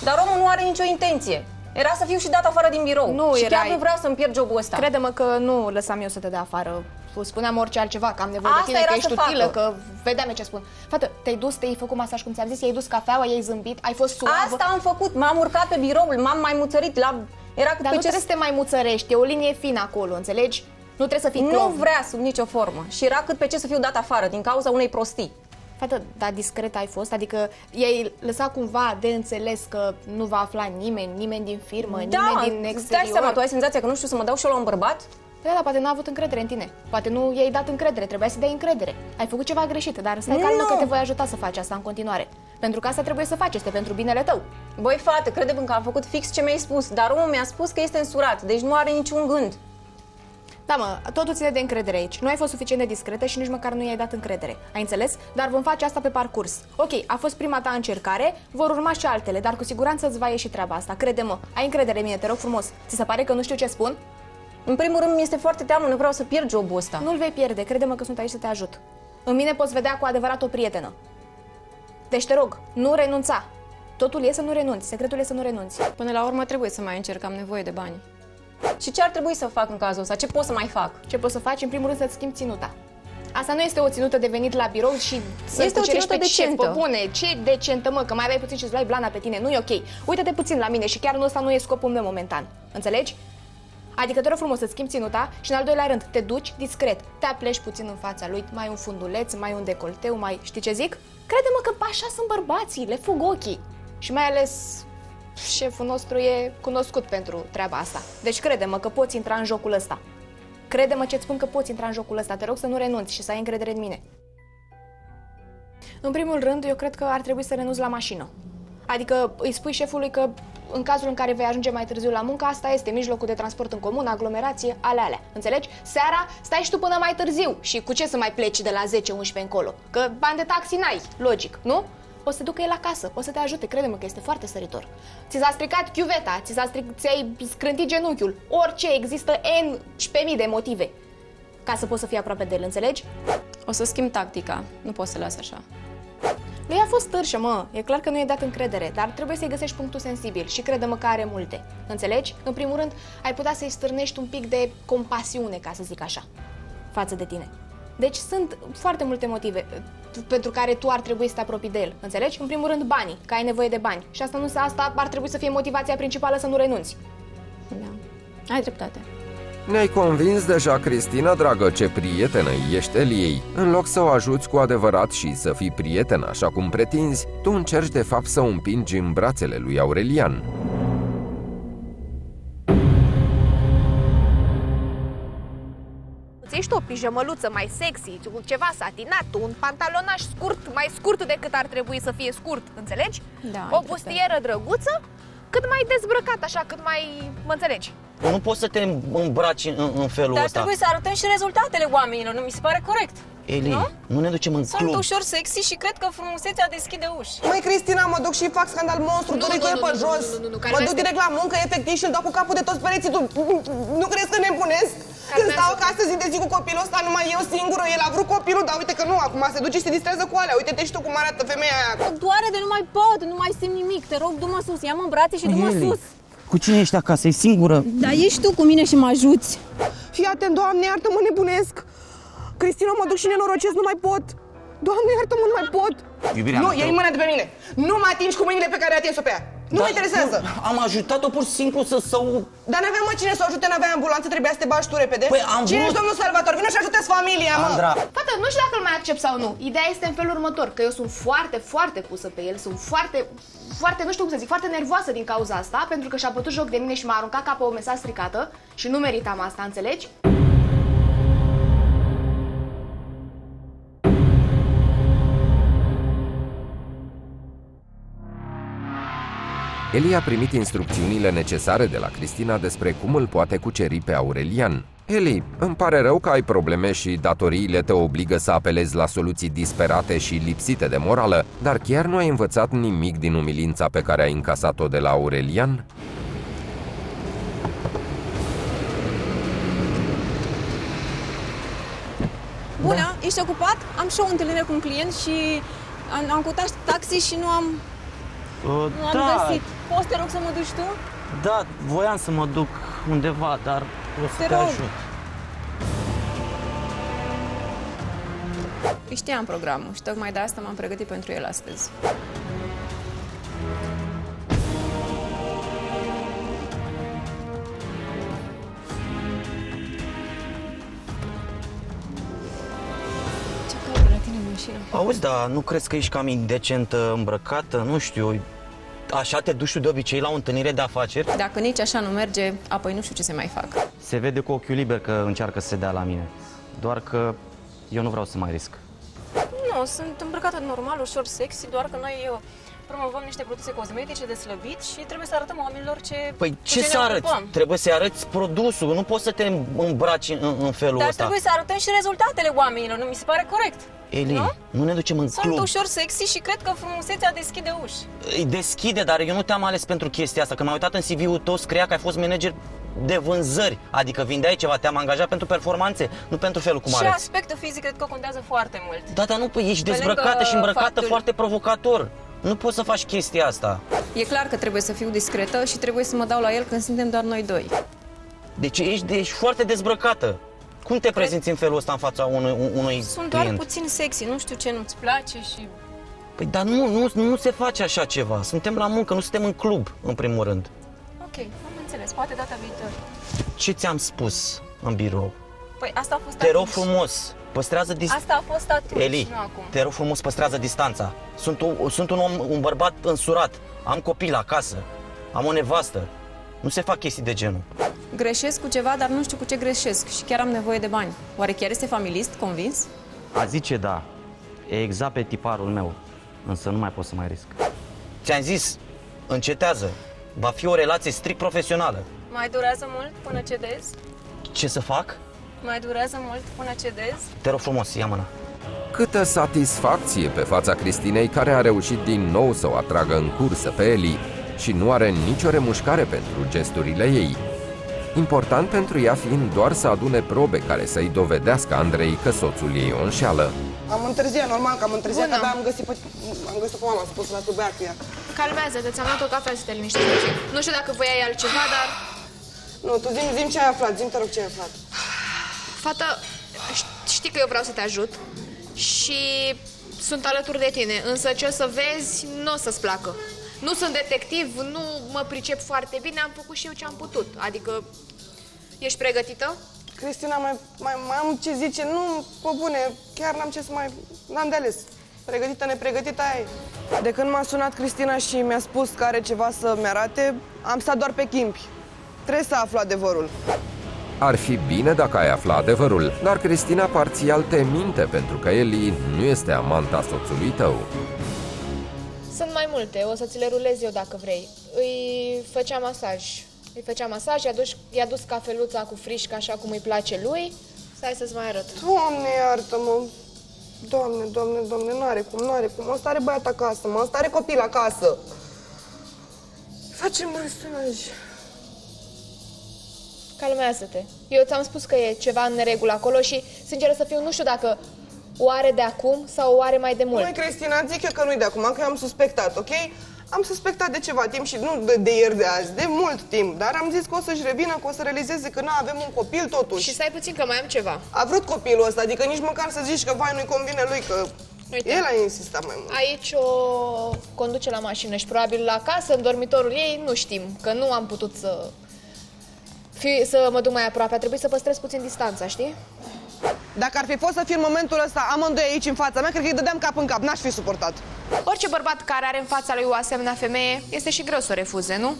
Dar omul nu are nicio intenție. Era să fiu și dat afară din birou. Nu și chiar erai. nu vreau să-mi pierd jobul ăsta. Crede-mă că nu lăsam eu să te dea afară. Spuneam orice altceva, că am nevoie Asta de tine, era că ești să utilă, facă. că vedeam eu ce spun. Fată, te-ai dus, te-ai făcut masaj cum ți-am zis, i-ai dus cafeaua, i-ai zâmbit, ai fost suavă. Asta am făcut. M-am urcat pe biroul, m-am mai muțărit la... Era cât Dar pe nu ce trebuie să te mai muțărești, e o linie fină acolo, înțelegi? Nu trebuie să fii Nu clov. vrea sub nicio formă. Și era cât pe ce să fiu dat afară din cauza unei prostii. Fată, dar discret ai fost? Adică i-ai lăsat cumva de înțeles că nu va afla nimeni, nimeni din firmă, Da, nimeni din îți exterior? dai seama, tu ai senzația că nu știu să mă dau și eu la un bărbat? Păi da, poate n-a avut încredere în tine. Poate nu i-ai dat încredere, trebuia să dai încredere. Ai făcut ceva greșit, dar stai Nu. calmă că te voi ajuta să faci asta în continuare. Pentru că asta trebuie să faci, este pentru binele tău. Băi, fată, crede că am făcut fix ce mi-ai spus, dar omul mi-a spus că este însurat, deci nu are niciun gând. Da, mă, totul ține de încredere aici. Nu ai fost suficient de discretă și nici măcar nu i-ai dat încredere. Ai înțeles? Dar vom face asta pe parcurs. Ok, a fost prima ta încercare, vor urma și altele, dar cu siguranță îți va ieși treaba asta. Crede-mă, ai încredere în mine, te rog frumos. Ți se pare că nu știu ce spun? În primul rând, mi este foarte teamă, nu vreau să pierd jobul ăsta. Nu-l vei pierde, crede-mă că sunt aici să te ajut. În mine poți vedea cu adevărat o prietenă. Deci te rog, nu renunța. Totul e să nu renunți, secretul e să nu renunți. Până la urmă trebuie să mai încerc, am nevoie de bani. Și ce ar trebui să fac în cazul ăsta? Ce pot să mai fac? Ce poți să faci? În primul rând să-ți schimbi ținuta. Asta nu este o ținută de venit la birou și să Este o cucerești ținută pe șef. decentă. Bă, bune, ce decentă, mă, că mai aveai puțin și îți luai blana pe tine. Nu e ok. Uită-te puțin la mine și chiar nu ăsta nu e scopul meu momentan. Înțelegi? Adică te rog frumos să schimbi ținuta și în al doilea rând te duci discret, te apleci puțin în fața lui, mai un funduleț, mai un decolteu, mai știi ce zic? Crede-mă că așa sunt bărbații, le fug ochii. Și mai ales șeful nostru e cunoscut pentru treaba asta. Deci crede-mă că poți intra în jocul ăsta. Crede-mă ce-ți spun că poți intra în jocul ăsta. Te rog să nu renunți și să ai încredere în mine. În primul rând, eu cred că ar trebui să renunți la mașină. Adică îi spui șefului că în cazul în care vei ajunge mai târziu la muncă, asta este mijlocul de transport în comun, aglomerație, ale alea. Înțelegi? Seara stai și tu până mai târziu. Și cu ce să mai pleci de la 10-11 încolo? Că bani de taxi n-ai, logic, nu? O să te ducă el acasă, o să te ajute, crede-mă că este foarte săritor. Ți s-a stricat chiuveta, ți s-a stric, ți-ai scrântit genunchiul, orice, există N și pe mii de motive ca să poți să fii aproape de el, înțelegi? O să schimb tactica, nu pot să las așa. Lui a fost târșă, mă. E clar că nu i-ai dat încredere, dar trebuie să-i găsești punctul sensibil și crede-mă că are multe. Înțelegi? În primul rând, ai putea să-i stârnești un pic de compasiune, ca să zic așa, față de tine. Deci sunt foarte multe motive uh, pentru care tu ar trebui să te apropii de el. Înțelegi? În primul rând, banii, că ai nevoie de bani. Și asta nu asta ar trebui să fie motivația principală să nu renunți. Da. Ai dreptate. Ne-ai convins deja, Cristina, dragă, ce prietenă ești Eliei. În loc să o ajuți cu adevărat și să fii prietenă așa cum pretinzi, tu încerci de fapt să o împingi în brațele lui Aurelian. Îți ești o pijamăluță mai sexy, cu ceva satinat, un pantalonaj scurt, mai scurt decât ar trebui să fie scurt, înțelegi? Da, ai o dreptate. bustieră drăguță, cât mai dezbrăcat, așa, cât mai, mă înțelegi? Nu poți să te îmbraci în, în felul Dar ăsta. trebuie să arătăm și rezultatele oamenilor, nu mi se pare corect. Eli, Nu? nu? ne ducem în Sunt club. ușor sexy și cred că frumusețea deschide uși. Măi, Cristina, mă duc și fac scandal monstru, Nu, du nu, cu el nu, pe nu, jos. nu, nu, nu, nu, mă calmează. duc direct la muncă, efectiv, și îl dau cu capul de toți pereții. Tu nu crezi că nebunesc? Când Calmează. stau acasă zi de zi cu copilul ăsta, numai eu singură, el a vrut copilul, dar uite că nu, acum se duce și se distrează cu alea. Uite-te și tu cum arată femeia aia. Doare de nu mai pot, nu mai simt nimic. Te rog, du-mă sus, ia-mă în brațe și du-mă Eli, sus. Cu cine ești acasă? E singură? Dar ești tu cu mine și mă ajuți. Fii atent, doamne, iartă-mă, nebunesc. Cristina, mă duc și nenorocesc, nu mai pot. Doamne, iartă-mă, nu mai pot. Iubirea nu, mea, te iei rog. mâna de pe mine. Nu mă atingi cu mâinile pe care ai atins-o pe ea. Nu mă interesează. Da, nu, am ajutat-o pur și simplu să să o... Dar n-aveam mă cine să o ajute, n-aveai ambulanță, trebuia să te bași tu repede. Păi, am Cine vrut- ești domnul Salvator? Vino și ajută familia, mă! Andra, Fată, nu știu dacă îl mai accept sau nu. Ideea este în felul următor, că eu sunt foarte, foarte pusă pe el, sunt foarte, foarte, nu știu cum să zic, foarte nervoasă din cauza asta, pentru că și-a bătut joc de mine și m-a aruncat ca pe o mesa stricată și nu meritam asta, înțelegi? Eli a primit instrucțiunile necesare de la Cristina despre cum îl poate cuceri pe Aurelian. Eli, îmi pare rău că ai probleme și datoriile te obligă să apelezi la soluții disperate și lipsite de morală, dar chiar nu ai învățat nimic din umilința pe care ai încasat-o de la Aurelian? Bună, ești ocupat? Am și o întâlnire cu un client și am, am căutat taxi și nu am, uh, nu am da, găsit. Poți te rog să mă duci tu? da, voiam să mă duc undeva, dar o să Te te, rog. ajut. Știam programul și tocmai de asta m-am pregătit pentru el astăzi. Ce caută la tine în mașină? Auzi, dar nu crezi că ești cam indecent uh, îmbrăcată? Nu știu, așa te duci tu de obicei la o întâlnire de afaceri? Dacă nici așa nu merge, apoi nu știu ce să mai fac. Se vede cu ochiul liber că încearcă să se dea la mine. Doar că eu nu vreau să mai risc. Nu, sunt îmbrăcată normal, ușor sexy, doar că noi eu promovăm niște produse cosmetice de slăbit și trebuie să arătăm oamenilor ce Păi cu ce ne să arăți? ocupăm. Trebuie să arăți produsul, nu poți să te îmbraci în, în felul Dar ăsta. trebuie să arătăm și rezultatele oamenilor, nu mi se pare corect. Eli, Nu? nu? ne ducem în Sunt club. ușor sexy și cred că frumusețea deschide uși. Îi deschide, dar eu nu te-am ales pentru chestia asta. Când m-am uitat în CV-ul tău, scria că ai fost manager de vânzări. Adică vindeai ceva, te-am angajat pentru performanțe, nu pentru felul cum și arăți. aspectul fizic cred că contează foarte mult. Da, dar nu, păi ești Pe dezbrăcată lângă și îmbrăcată faptul- foarte provocator. Nu poți să faci chestia asta. E clar că trebuie să fiu discretă și trebuie să mă dau la el când suntem doar noi doi. Deci ești, ești foarte dezbrăcată. Cum te prezinți în felul ăsta în fața unui, unui Sunt doar client? puțin sexy, nu știu ce nu-ți place și... Păi dar nu, nu, nu se face așa ceva. Suntem la muncă, nu suntem în club, în primul rând. Ok, am înțeles, poate data viitoare. Ce ți-am spus în birou? Păi asta a fost Te rog atunci. frumos, păstrează distanța. Asta a fost atunci, Eli, nu acum. te rog frumos, păstrează distanța. Sunt, o, sunt un om, un bărbat însurat. Am copil acasă. Am o nevastă. Nu se fac chestii de genul. Greșesc cu ceva, dar nu știu cu ce greșesc și chiar am nevoie de bani. Oare chiar este familist, convins? A zice da. E exact pe tiparul meu. Însă nu mai pot să mai risc. Ți-am zis, încetează. Va fi o relație strict profesională. Mai durează mult până cedezi? Ce să fac? Mai durează mult până cedezi? Te rog frumos, ia mâna. Câtă satisfacție pe fața Cristinei care a reușit din nou să o atragă în cursă pe Eli și nu are nicio remușcare pentru gesturile ei. Important pentru ea fiind doar să adune probe care să-i dovedească Andrei că soțul ei o înșeală. Am întârziat, normal că am întârziat, Bună. că abia am găsit pe, am găsit pe mama, am spus la băiat cu ea. Calmează-te, ți-am luat o cafea să te liniștești puțin. Nu știu dacă voiai altceva, dar... Nu, tu zim, zim ce ai aflat, zim te rog ce ai aflat. Fată, ș- știi că eu vreau să te ajut și sunt alături de tine, însă ce o să vezi nu o să-ți placă. Nu sunt detectiv, nu mă pricep foarte bine, am făcut și eu ce am putut. Adică, ești pregătită? Cristina, mai, mai, mai am ce zice, nu, pe bune, chiar n-am ce să mai, n-am de ales. Pregătită, nepregătită, aia e. De când m-a sunat Cristina și mi-a spus că are ceva să-mi arate, am stat doar pe chimpi. Trebuie să aflu adevărul. Ar fi bine dacă ai afla adevărul, dar Cristina parțial te minte pentru că Eli nu este amanta soțului tău. Sunt mai multe, o să ți le rulez eu dacă vrei. Îi făcea masaj, îi făcea masaj, i-a dus, i-a dus cafeluța cu frișcă așa cum îi place lui. Stai să-ți mai arăt. Doamne, iartă-mă! Doamne, doamne, doamne, n-are cum, n-are cum. Ăsta are băiat acasă, mă, ăsta are copil acasă. Facem masaj. Calmează-te. Eu ți-am spus că e ceva în neregulă acolo și, sincer să fiu, nu știu dacă o are de acum sau o are mai de mult. Măi, Cristina, zic eu că nu-i de acum, că eu am suspectat, ok? Am suspectat de ceva timp și nu de, de ieri de azi, de mult timp, dar am zis că o să-și revină, că o să realizeze că nu avem un copil totuși. Și stai puțin că mai am ceva. A vrut copilul ăsta, adică nici măcar să zici că vai nu-i convine lui, că Uite. el a insistat mai mult. Aici o conduce la mașină și probabil la casă, în dormitorul ei, nu știm, că nu am putut să, fi, să mă duc mai aproape. A trebuit să păstrez puțin distanța, știi? Dacă ar fi fost să fie în momentul ăsta amândoi aici în fața mea, cred că îi dădeam cap în cap, n-aș fi suportat. Orice bărbat care are în fața lui o asemenea femeie, este și greu să o refuze, nu?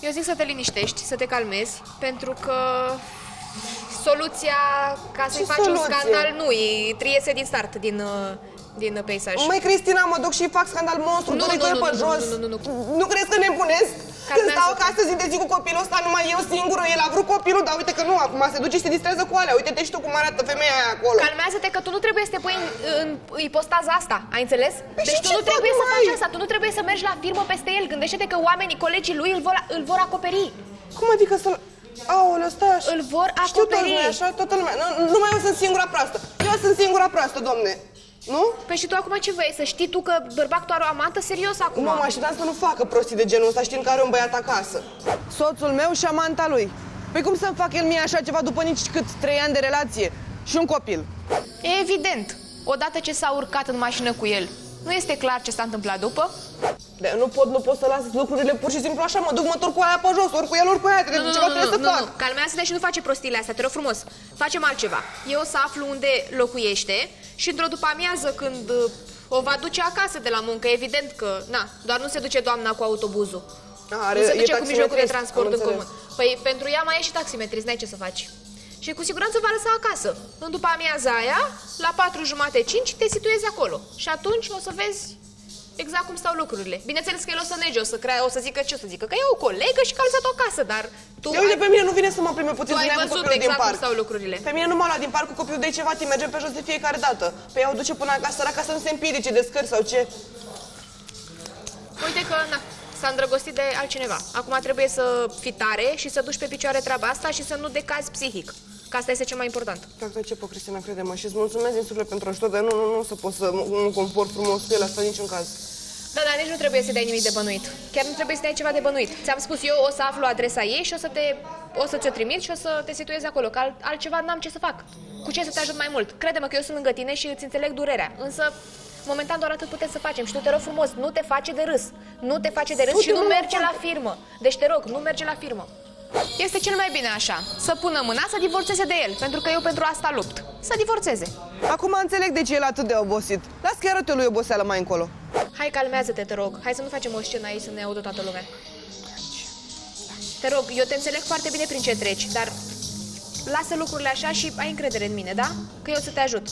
Eu zic să te liniștești, să te calmezi, pentru că soluția ca să-i Ce faci un soluție? scandal nu e, iese din start, din, uh, din peisaj. Măi, Cristina, mă duc și fac scandal monstru, Nu, doi nu, doi nu, pe nu, jos. nu, nu, nu, nu. Nu crezi că nebunesc? Când Calmează-te. stau acasă zi de zi cu copilul ăsta, numai eu singură, el a vrut copilul, dar uite că nu, acum se duce și se distrează cu alea. Uite-te și tu cum arată femeia aia acolo. Calmează-te că tu nu trebuie să te pui în, în ipostaza asta, ai înțeles? Păi deci și tu ce nu trebuie fac, să mai? faci asta, tu nu trebuie să mergi la firmă peste el. Gândește-te că oamenii, colegii lui îl vor, îl vor acoperi. Cum adică să-l... Aoleu, stai așa. Îl vor Știu toți acoperi. noi așa, toată lumea. Nu, numai eu sunt singura proastă. Eu sunt singura proastă, domne. Nu? Păi și tu acum ce vrei? Să știi tu că bărbatul are o amantă? Serios acum? Nu, mă așteptam să nu facă prostii de genul ăsta știind că are un băiat acasă. Soțul meu și amanta lui. Păi cum să-mi fac el mie așa ceva după nici cât trei ani de relație? Și un copil. E evident. Odată ce s-a urcat în mașină cu el, nu este clar ce s-a întâmplat după? Dar eu nu pot, nu pot să las lucrurile pur și simplu așa, mă duc, mă torc cu aia pe jos, ori cu el, ori cu aia, trebuie, ceva trebuie să fac. Calmează-te și nu face prostiile astea, te rog frumos. Facem altceva. Eu o să aflu unde locuiește și într-o după amiază când uh, o va duce acasă de la muncă, evident că, na, doar nu se duce doamna cu autobuzul. Are, nu se e duce cu mijlocul de taximetrist, transport am în înțeles. comun. Păi pentru ea mai e și taximetrist, n-ai ce să faci. Și cu siguranță va lăsa acasă. În după amiaza aia, la 4 jumate 5, te situezi acolo. Și atunci o să vezi exact cum stau lucrurile. Bineînțeles că el o să nege, o să, crea, o să zică ce o să zică, că e o colegă și că a lăsat-o acasă, dar tu De uite, ai, pe mine nu vine să mă prime puțin tu să ai ne cu văzut copilul din exact cum parc. stau lucrurile. Pe mine nu m-a luat din parc cu copilul de ceva timp, mergem pe jos de fiecare dată. Pe ea o duce până acasă, ca să nu se împiedice de scări sau ce. Uite că, na, s-a îndrăgostit de altcineva. Acum trebuie să fii tare și să duci pe picioare treaba asta și să nu decazi psihic. Că asta este cel mai important. Fac tot ce pot, Cristina, crede-mă, și îți mulțumesc din suflet pentru ajutor, dar nu, nu, nu o să pot să mă mă comport frumos cu el, asta în niciun caz. Da, dar nici nu trebuie să dai nimic de bănuit. Chiar nu trebuie să dai ceva de bănuit. Ți-am spus eu, o să aflu adresa ei și o să te o să ți-o trimit și o să te situezi acolo, că alt, altceva n-am ce să fac. Cu ce să te ajut mai mult? Crede-mă că eu sunt lângă tine și îți înțeleg durerea. Însă, momentan doar atât putem să facem. Și tu te rog frumos, nu te face de râs. Nu te face de râs și nu Uite, mă, merge la firmă. Deci te rog, nu merge la firmă. Este cel mai bine așa, să pună mâna să divorțeze de el, pentru că eu pentru asta lupt. Să divorțeze. Acum înțeleg de ce el atât de obosit. Las că arăt eu lui oboseală mai încolo. Hai, calmează-te, te rog. Hai să nu facem o scenă aici să ne audă toată lumea. Te rog, eu te înțeleg foarte bine prin ce treci, dar lasă lucrurile așa și ai încredere în mine, da? Că eu o să te ajut.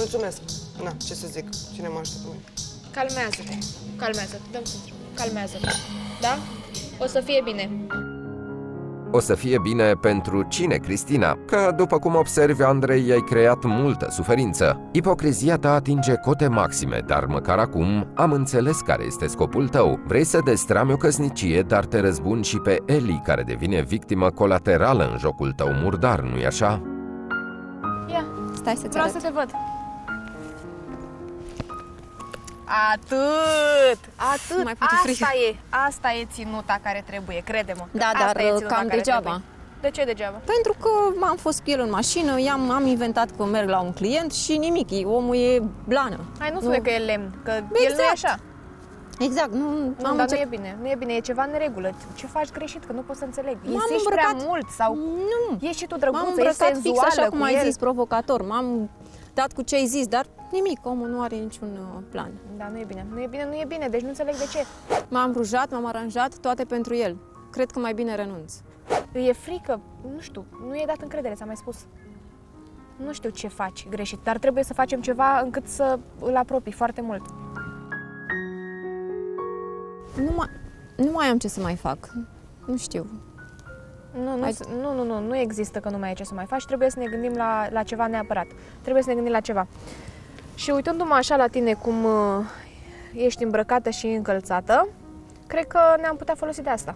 Mulțumesc. Na, ce să zic, cine mă ajută pe mine. Calmează-te, calmează-te, dăm centru. Calmează-te, da? O să fie bine. O să fie bine pentru cine, Cristina? Că, după cum observi, Andrei, i-ai creat multă suferință. Ipocrizia ta atinge cote maxime, dar măcar acum am înțeles care este scopul tău. Vrei să destrami o căsnicie, dar te răzbuni și pe Eli, care devine victimă colaterală în jocul tău murdar, nu-i așa? Ia, Stai să-ți vreau arăt. să te văd. Atât! Atât! Mai poate frică. asta e, asta e ținuta care trebuie, crede-mă. Da, Asta dar, e ținuta cam care degeaba. trebuie. De ce degeaba? Pentru că am fost cu el în mașină, i-am, am inventat că merg la un client și nimic, e- omul e blană. Hai, nu spune că e lemn, că el nu e Exact. așa. Exact, nu, Nu, am dar nu încercat- e bine, nu e bine, e ceva în neregulă. Ce faci greșit, că nu pot să înțeleg. M-am Insisti prea îmbrăcat- mult sau Nu. ești și tu M-am drăguță, ești îmbrăcat fix senzuală așa cum cu ai el. zis, provocator. M-am dat cu ce ai zis, dar nimic, omul nu are niciun uh, plan. Da, nu e bine, nu e bine, nu e bine, deci nu înțeleg de ce. M-am rujat, m-am aranjat, toate pentru el. Cred că mai bine renunț. E frică, nu știu, nu e dat încredere, ți-am mai spus. Nu știu ce faci greșit, dar trebuie să facem ceva încât să îl apropii foarte mult. Nu mai, nu mai am ce să mai fac. Nu știu. Nu, nu, Ai- nu, nu, nu, nu există că nu mai ai ce să mai faci, trebuie să ne gândim la, la ceva neapărat. Trebuie să ne gândim la ceva. Și uitându-mă așa la tine cum uh, ești îmbrăcată și încălțată, cred că ne-am putea folosi de asta,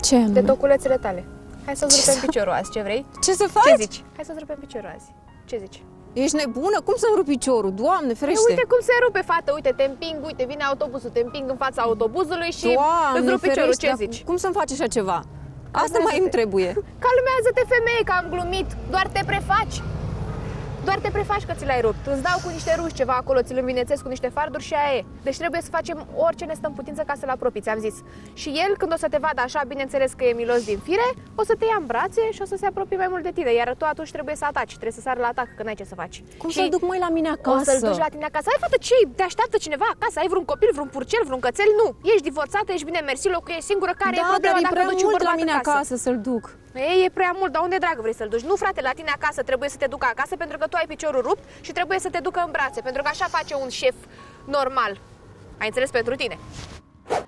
Ce de anume? toculețele tale. Hai să-ți Ce rupem să- piciorul azi, ce vrei? Ce să Ce faci? zici? Hai să-ți rupem piciorul azi. Ce zici? Ești nebună? Cum să-mi rup piciorul? Doamne, E, ferește! uite cum se rupe, fată, uite, te împing, uite, vine autobuzul, te împing în fața autobuzului și Doamne, îți rup piciorul, ferește, ce dar zici? Cum să-mi faci așa ceva? Asta mai Calmează-te. îmi trebuie. Calmează-te, femeie, că am glumit. Doar te prefaci. Doar te prefaci că ți l-ai rupt. Îți dau cu niște ruși ceva acolo, ți-l învinețesc cu niște farduri și aia e. Deci trebuie să facem orice ne stă în putință ca să-l apropiți, ți-am zis. Și el, când o să te vadă așa, bineînțeles că e milos din fire, o să te ia în brațe și o să se apropie mai mult de tine. Iar tu atunci trebuie să ataci, trebuie să sari la atac, că n-ai ce să faci. Cum și să-l duc mai la mine acasă? O să-l duci la tine acasă. Ai fată, ce Te așteaptă cineva acasă? Ai vreun copil, vreun purcel, vreun cățel? Nu. Ești divorțată, ești bine mersi, locul e singură. Care da, e problema dar e dacă prea duci un mult la bărbat mine acasă? acasă să-l duc. Ei, e prea mult, dar unde dragă vrei să-l duci? Nu, frate, la tine acasă trebuie să te ducă acasă pentru că tu ai piciorul rupt și trebuie să te ducă în brațe, pentru că așa face un șef normal. Ai înțeles pentru tine?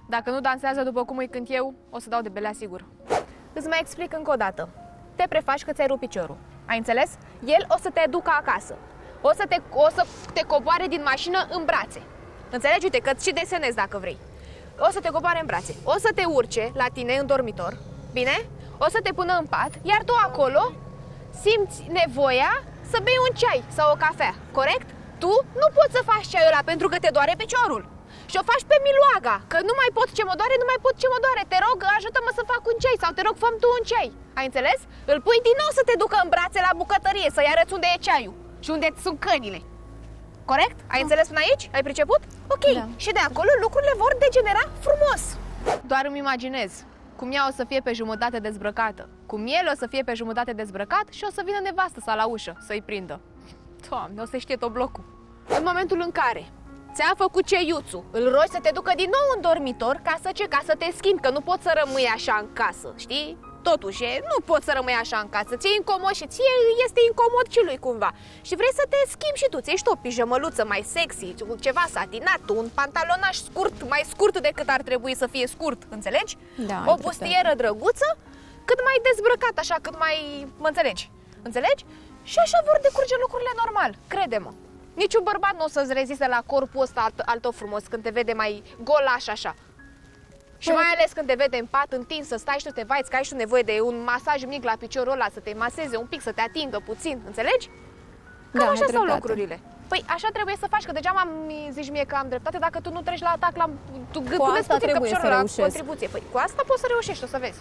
Dacă nu dansează după cum îi cânt eu, o să dau de belea sigur. Îți mai explic încă o dată. Te prefaci că ți-ai rupt piciorul. Ai înțeles? El o să te ducă acasă. O să te, o să te coboare din mașină în brațe. Înțelegi? Uite, că și desenezi dacă vrei. O să te coboare în brațe. O să te urce la tine în dormitor. Bine? O să te pună în pat, iar tu acolo simți nevoia să bei un ceai sau o cafea, corect? Tu nu poți să faci ceaiul ăla pentru că te doare piciorul. Și o faci pe miluaga, că nu mai pot ce mă doare, nu mai pot ce mă doare. Te rog, ajută-mă să fac un ceai sau te rog, fă tu un ceai. Ai înțeles? Îl pui din nou să te ducă în brațe la bucătărie, să-i arăți unde e ceaiul și unde sunt cănile. Corect? Ai înțeles până aici? Ai priceput? Ok. Da. Și de acolo lucrurile vor degenera frumos. Doar îmi imaginez cum ea o să fie pe jumătate dezbrăcată, cum el o să fie pe jumătate dezbrăcat și o să vină nevastă sa la ușă să-i prindă. Doamne, o să știe tot blocul. În momentul în care ți-a făcut ceiuțul, îl rogi să te ducă din nou în dormitor ca să ce? Ca să te schimbi, că nu poți să rămâi așa în casă, știi? Totuși, e, nu poți să rămâi așa în casă, ți-e incomod și ție este incomod și lui cumva. Și vrei să te schimbi și tu, ți ești o pijamăluță mai sexy, cu ceva satinat, un pantalonaj scurt, mai scurt decât ar trebui să fie scurt, înțelegi? Da, ai o dreptate. bustieră drăguță, cât mai dezbrăcat, așa, cât mai... mă înțelegi? Înțelegi? Și așa vor decurge lucrurile normal, crede-mă. Niciun bărbat nu o să-ți reziste la corpul ăsta alt, alt frumos când te vede mai golaș așa. Și Păi- mai ales când te vede în pat întins, să stai și tu te vaiți, că ai și tu nevoie de un masaj mic la piciorul ăla, să te maseze un pic, să te atingă puțin, înțelegi? Cam Da, ai așa stau dreptate. lucrurile. Păi așa trebuie să faci, că degeaba mi zici mie că am dreptate dacă tu nu treci la atac la... Tu Cu gândesc asta puțin trebuie să căpșorul la reușesc. contribuție. Păi cu asta poți să reușești, o să vezi.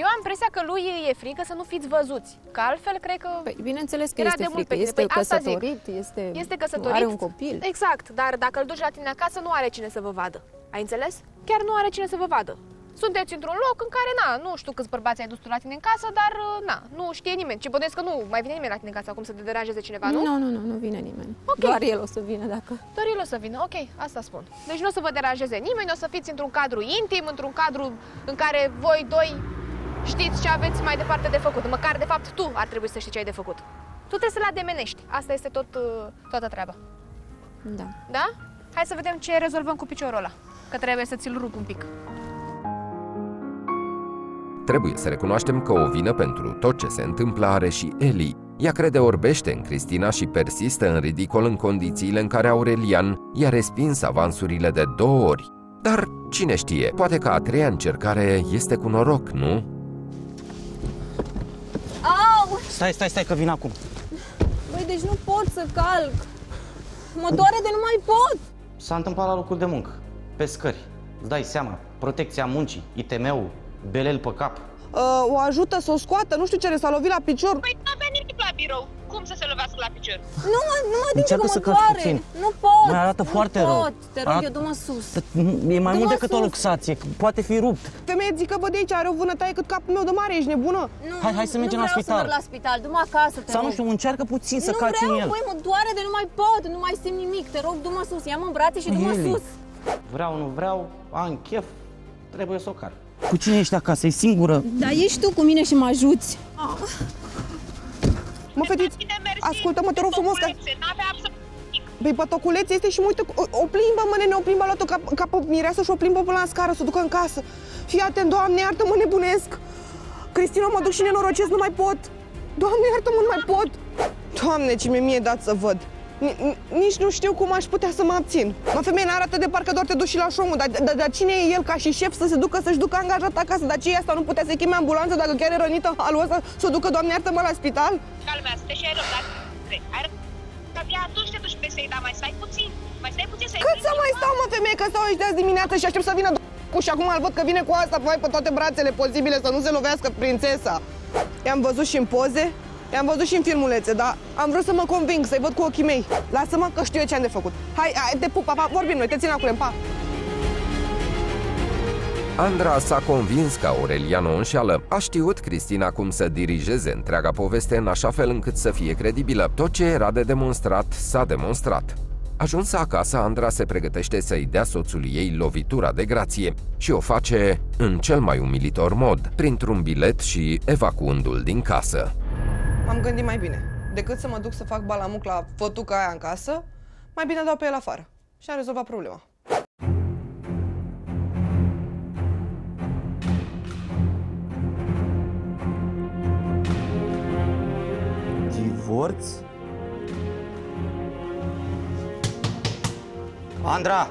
Eu am impresia că lui e frică să nu fiți văzuți, că altfel cred că Păi, bineînțeles că Era este de mult frică. pe tine. Este Păi, asta zic. căsătorit, este, este căsătorit. are un copil. Exact, dar dacă îl duci la tine acasă, nu are cine să vă vadă. Ai înțeles? Chiar nu are cine să vă vadă. Sunteți într-un loc în care, na, nu știu câți bărbați ai dus tu la tine în casă, dar, na, nu știe nimeni. Ce bănuiesc că nu mai vine nimeni la tine în casă acum să te deranjeze cineva, nu? Nu, nu, nu, nu vine nimeni. Ok. Doar el o să vină dacă... Doar el o să vină, ok, asta spun. Deci nu o să vă deranjeze nimeni, o să fiți într-un cadru intim, într-un cadru în care voi doi știți ce aveți mai departe de făcut. Măcar, de fapt, tu ar trebui să știi ce ai de făcut. Tu trebuie să-l ademenești. Asta este tot, uh, toată treaba. Da. Da? Hai să vedem ce rezolvăm cu piciorul ăla. Că trebuie să ți-l rup un pic. Trebuie să recunoaștem că o vină pentru tot ce se întâmplă are și Eli. Ea crede orbește în Cristina și persistă în ridicol în condițiile în care Aurelian i-a respins avansurile de două ori. Dar cine știe, poate că a treia încercare este cu noroc, nu? Au! Stai, stai, stai, că vin acum. Băi, deci nu pot să calc. Mă doare de nu mai pot. S-a întâmplat la locul de muncă, pe scări. Îți dai seama, protecția muncii, ITM-ul, belel pe cap. Uh, o ajută să o scoată, nu știu ce, s-a lovit la picior. Păi nu avea nimic la birou. Cum să se lovească la picior? Nu mă, nu mă atinge Încearcă că mă să calci doare. puțin. Nu pot. Mai arată nu foarte pot. rău. Te rog, Arată- eu du-mă sus. E mai Du-mă mult decât o sus. luxație, că poate fi rupt. Femeie, zic că bă de aici are o vânătaie cât capul meu de mare, ești nebună? Nu, Hai, hai să nu, mergem nu la vreau spital. să merg la spital. Du-mă acasă, te Sau rog. nu știu, încearcă puțin să nu calci vreau, în el. băi, mă doare de nu mai pot, nu mai simt nimic. Te rog, du-mă sus, ia-mă în brațe și du-mă Eli. sus. Vreau, nu vreau, am chef, trebuie să o car. Cu cine ești acasă? E singură? Dar ești tu cu mine și mă ajuți. Mă, fetiți, ascultă-mă, te rog frumos, că... Păi pătoculeț este și mă uită, o, o plimbă, mă, nene, o plimbă, a luat-o ca, ca pe mireasă și o plimbă până la scară, să o ducă în casă. Fii atent, Doamne, iartă, mă nebunesc. Cristina, mă duc și nenorocesc, nu mai pot. Doamne, iartă, mă, nu mai pot. Doamne, ce mi-e mie dat să văd. Ni- ni- Nici nu știu cum aș putea să mă abțin. Mă, femeie, n-arată de parcă doar te duci și la șomul, dar, dar, dar cine e el ca și șef să se ducă să-și ducă angajat acasă? Dar ce e asta? Nu putea să cheme ambulanță dacă chiar e rănită halul ăsta să o ducă, Doamne, iartă-mă, la spital? Calmează-te și ai răbdare. Ai răbdare. Abia atunci te duci pe să-i, dar mai stai puțin. Mai stai puțin să-i Cât să mai stau, mă, femeie, că stau aici de azi dimineață și aștept să vină cuș și acum îl văd că vine cu asta, vai, pe toate brațele posibile, să nu se lovească prințesa. I-am văzut și în poze, i-am văzut și în filmulețe, dar am vrut să mă conving, să-i văd cu ochii mei. Lasă-mă că știu eu ce am de făcut. Hai, hai te pup, pa, pa, vorbim noi, te țin acolo, pa. Andra s-a convins că Aurelian o înșeală. A știut Cristina cum să dirigeze întreaga poveste în așa fel încât să fie credibilă. Tot ce era de demonstrat s-a demonstrat. Ajunsă acasă, Andra se pregătește să-i dea soțului ei lovitura de grație și o face în cel mai umilitor mod, printr-un bilet și evacuându-l din casă. M-am gândit mai bine. Decât să mă duc să fac balamuc la fătuca aia în casă, mai bine dau pe el afară. Și am rezolvat problema. Divorț? Andra!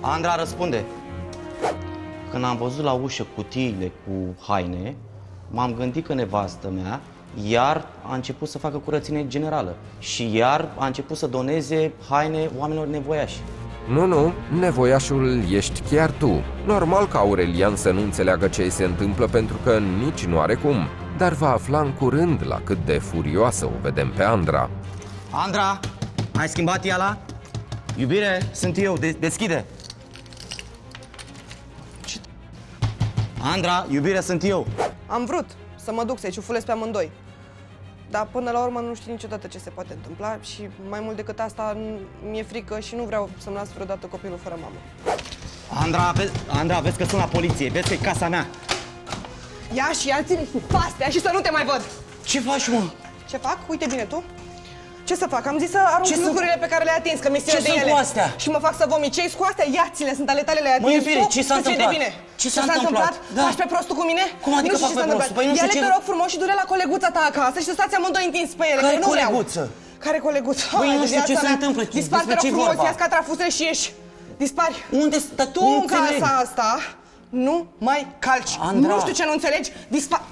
Andra, răspunde! Când am văzut la ușă cutiile cu haine, m-am gândit că nevastă mea iar a început să facă curățenie generală și iar a început să doneze haine oamenilor nevoiași. Nu, nu, nevoiașul ești chiar tu. Normal ca Aurelian să nu înțeleagă ce îi se întâmplă pentru că nici nu are cum. Dar va afla în curând la cât de furioasă o vedem pe Andra. Andra, ai schimbat iala? Iubire, sunt eu, de- deschide! Ce- Andra, iubire, sunt eu! Am vrut să mă duc să-i ciufulesc pe amândoi. Dar până la urmă nu știu niciodată ce se poate întâmpla și mai mult decât asta n- mi-e frică și nu vreau să-mi las vreodată copilul fără mamă. Andra, vezi, Andra, vezi că sunt la poliție, vezi că e casa mea. Ia și ia ține și pastea și să nu te mai văd! Ce faci, mă? Ce fac? Uite bine tu. Ce să fac? Am zis să arunc Ce să- lucrurile pe care le-ai atins, că mi Ce de sunt ele. cu astea? Și mă fac să vomit. Ce cu astea? Ia-ți-le, sunt ale tale, le-ai Mă, atins iubire, tu? ce s-a Să-ți fie întâmplat? De bine. Ce s-a întâmplat? Da. Faci pe prostul cu mine? Cum adică nu știu fac ce pe s-a prostul? întâmplat. Păi nu știu Ia-le, ce- te rog frumos și du-le la coleguța ta acasă și să stați amândoi întins pe ele, Care că eu nu vreau. coleguță? Care coleguță? Băi, Hai, nu de știu ce viața se mea. întâmplă, Dispari, te despre rog ce-i frumos, vorba? ia scatrafusele și ieși. Dispari. Unde stă? Tu Nu în înțeleg. casa asta nu mai calci. Andra. Nu știu ce nu înțelegi. Dispari.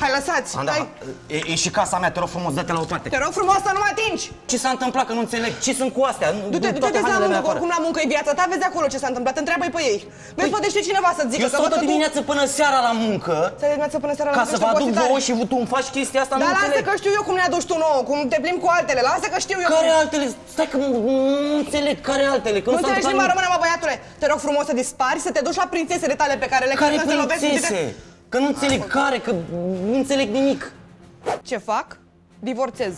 Hai, lăsați. Andra, Hai. e, e și casa mea, te rog frumos, dă-te la o parte. Te rog frumos să nu mă atingi! Ce s-a întâmplat că nu înțeleg? Ce sunt cu astea? Nu- Du-te, nu du-te toate vezi la hainele mele muncă, afară. oricum la muncă e viața ta, vezi acolo ce s-a întâmplat, întreabă-i pe ei. Vezi, poate știe cineva să zică Eu că stau văd tot că tu- dimineața până seara la muncă Să dimineața până seara la ca muncă, să ești vă aduc obositare. vouă și tu îmi faci chestia asta, nu Dar lasă înțeleg. că știu eu cum ne aduci tu nouă, cum te plimbi cu altele, lasă că știu eu Care cum... altele? Stai că nu, nu înțeleg care altele, că Nu nu s-a înțelegi întâmplat limba nimic. română, mă, băiatule! Te rog frumos să dispari, să te duci la prințesele tale pe care le Care când se lovesc, prințese? Că nu înțeleg care, că nu înțeleg nimic. Ce fac? Divorțez.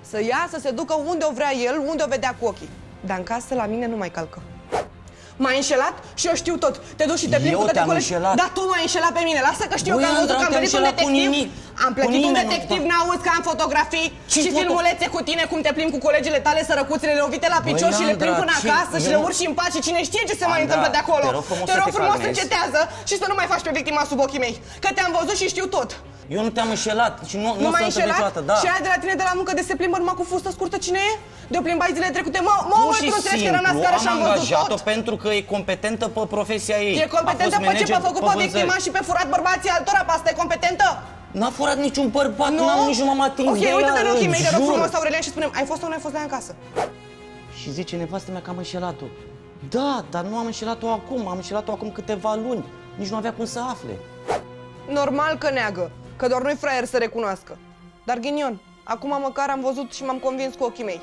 Să ia, să se ducă unde o vrea el, unde o vedea cu ochii. Dar în casă la mine nu mai calcă. M-ai înșelat și eu știu tot. Te duci și te plimbi Eu cu toate te-am colegi. înșelat? Da, tu m-ai înșelat pe mine. Lasă că știu Băi, că am văzut Andra, că am te-am plătit un înșelat cu detectiv. nimic. Am Cu plătit un nimeni nu- detectiv, da. n-auzi că am fotografii Ce și foto- filmulețe cu tine, cum te plimbi cu colegele tale sărăcuțele lovite la picior și le Andra, plimbi până ce- acasă și eu le nu- urci în pace. Cine știe ce se mai Andra, întâmplă de acolo. te rog frumos Te să rog te frumos, calmezi. încetează și să nu mai faci pe victima sub ochii mei. Că te-am văzut și știu tot. Eu nu te-am înșelat și nu, nu, Nu o să m-ai întâmple înșelat? niciodată, da. Și aia de la tine de la muncă de se plimbă numai cu fustă scurtă, cine e? De o plimbai zilele trecute. Mă, mă, mă, Pur tu și nu înțelegi că eram la simplu scară și am am văzut angajat-o tot. pentru că e competentă pe profesia ei. E competentă A fost pe ce? Pe manager făcut pe vânzări. victima și pe furat bărbații altora, pe asta e competentă? N-a furat niciun bărbat, nu? n-am nici nu m-am atins Ok, de ea, uite-te în ochii îți mei, te rog jur. frumos, Aurelian, și spune ai fost sau nu ai fost la ea în casă? Și zice nevastă mea că am înșelat-o. Da, dar nu am înșelat-o acum, am înșelat-o acum câteva luni. Nici nu avea cum să afle. Normal că neagă, că doar nu-i fraier să recunoască. Dar ghinion, acum măcar am văzut și m-am convins cu ochii mei.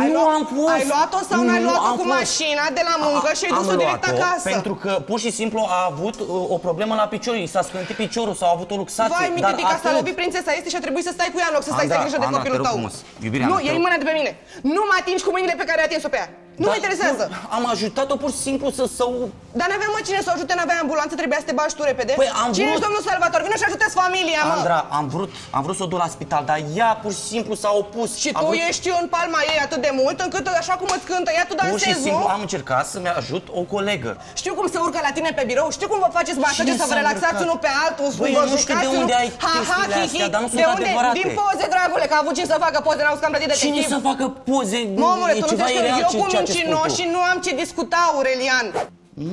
Ai nu luat- am fost. Ai luat-o sau n-ai Nu luat-o am cu fost. mașina de la muncă și ai Am dus-o direct luat-o acasă? Pentru că pur și simplu a avut uh, o problemă la picior, i s-a scântit piciorul sau a avut o luxație. Vai, dar mititica asta, atât. lovit prințesa este și a trebuit să stai cu ea în loc să stai să Andra, ai grijă de Andra, copilul te rog tău. frumos. Iubirea nu, mea, te iei rog. mâna de pe mine. Nu mă atingi cu mâinile pe care ai atins-o pe ea. Nu mă Dar interesează. eu Am ajutat-o pur și simplu să să o... Dar n-aveam mă cine să o ajute, n-aveai ambulanță, trebuia să te bași tu repede. Păi, am cine vrut. ești domnul Salvator? Vină și ajută familia, mă! Andra, am vrut, am vrut să o duc la spital, dar ea pur și simplu s-a opus. Și A tu vrut- ești în palma ei atât de mult încât așa cum îți cântă ea, tu Pur și dansezi, simplu nu? am încercat să-mi ajut o colegă. Știu cum se urcă la tine pe birou, știu cum vă faceți masaje Cine să vă s-a relaxați urcat? unul pe altul, Băi, vă eu nu știu jucați de unde unul- ai ha, ha, chestiile hi, astea, hi. dar nu sunt de unde? adevărate. Din poze, dragule, că a avut cine să facă poze, n-auzi că am plătit Cine detectiv. să facă poze? Mă, omule, e tu nu ceva știi că ireal eu ce- cu ceea ce spui mincinoși tu. și nu am ce discuta, Aurelian.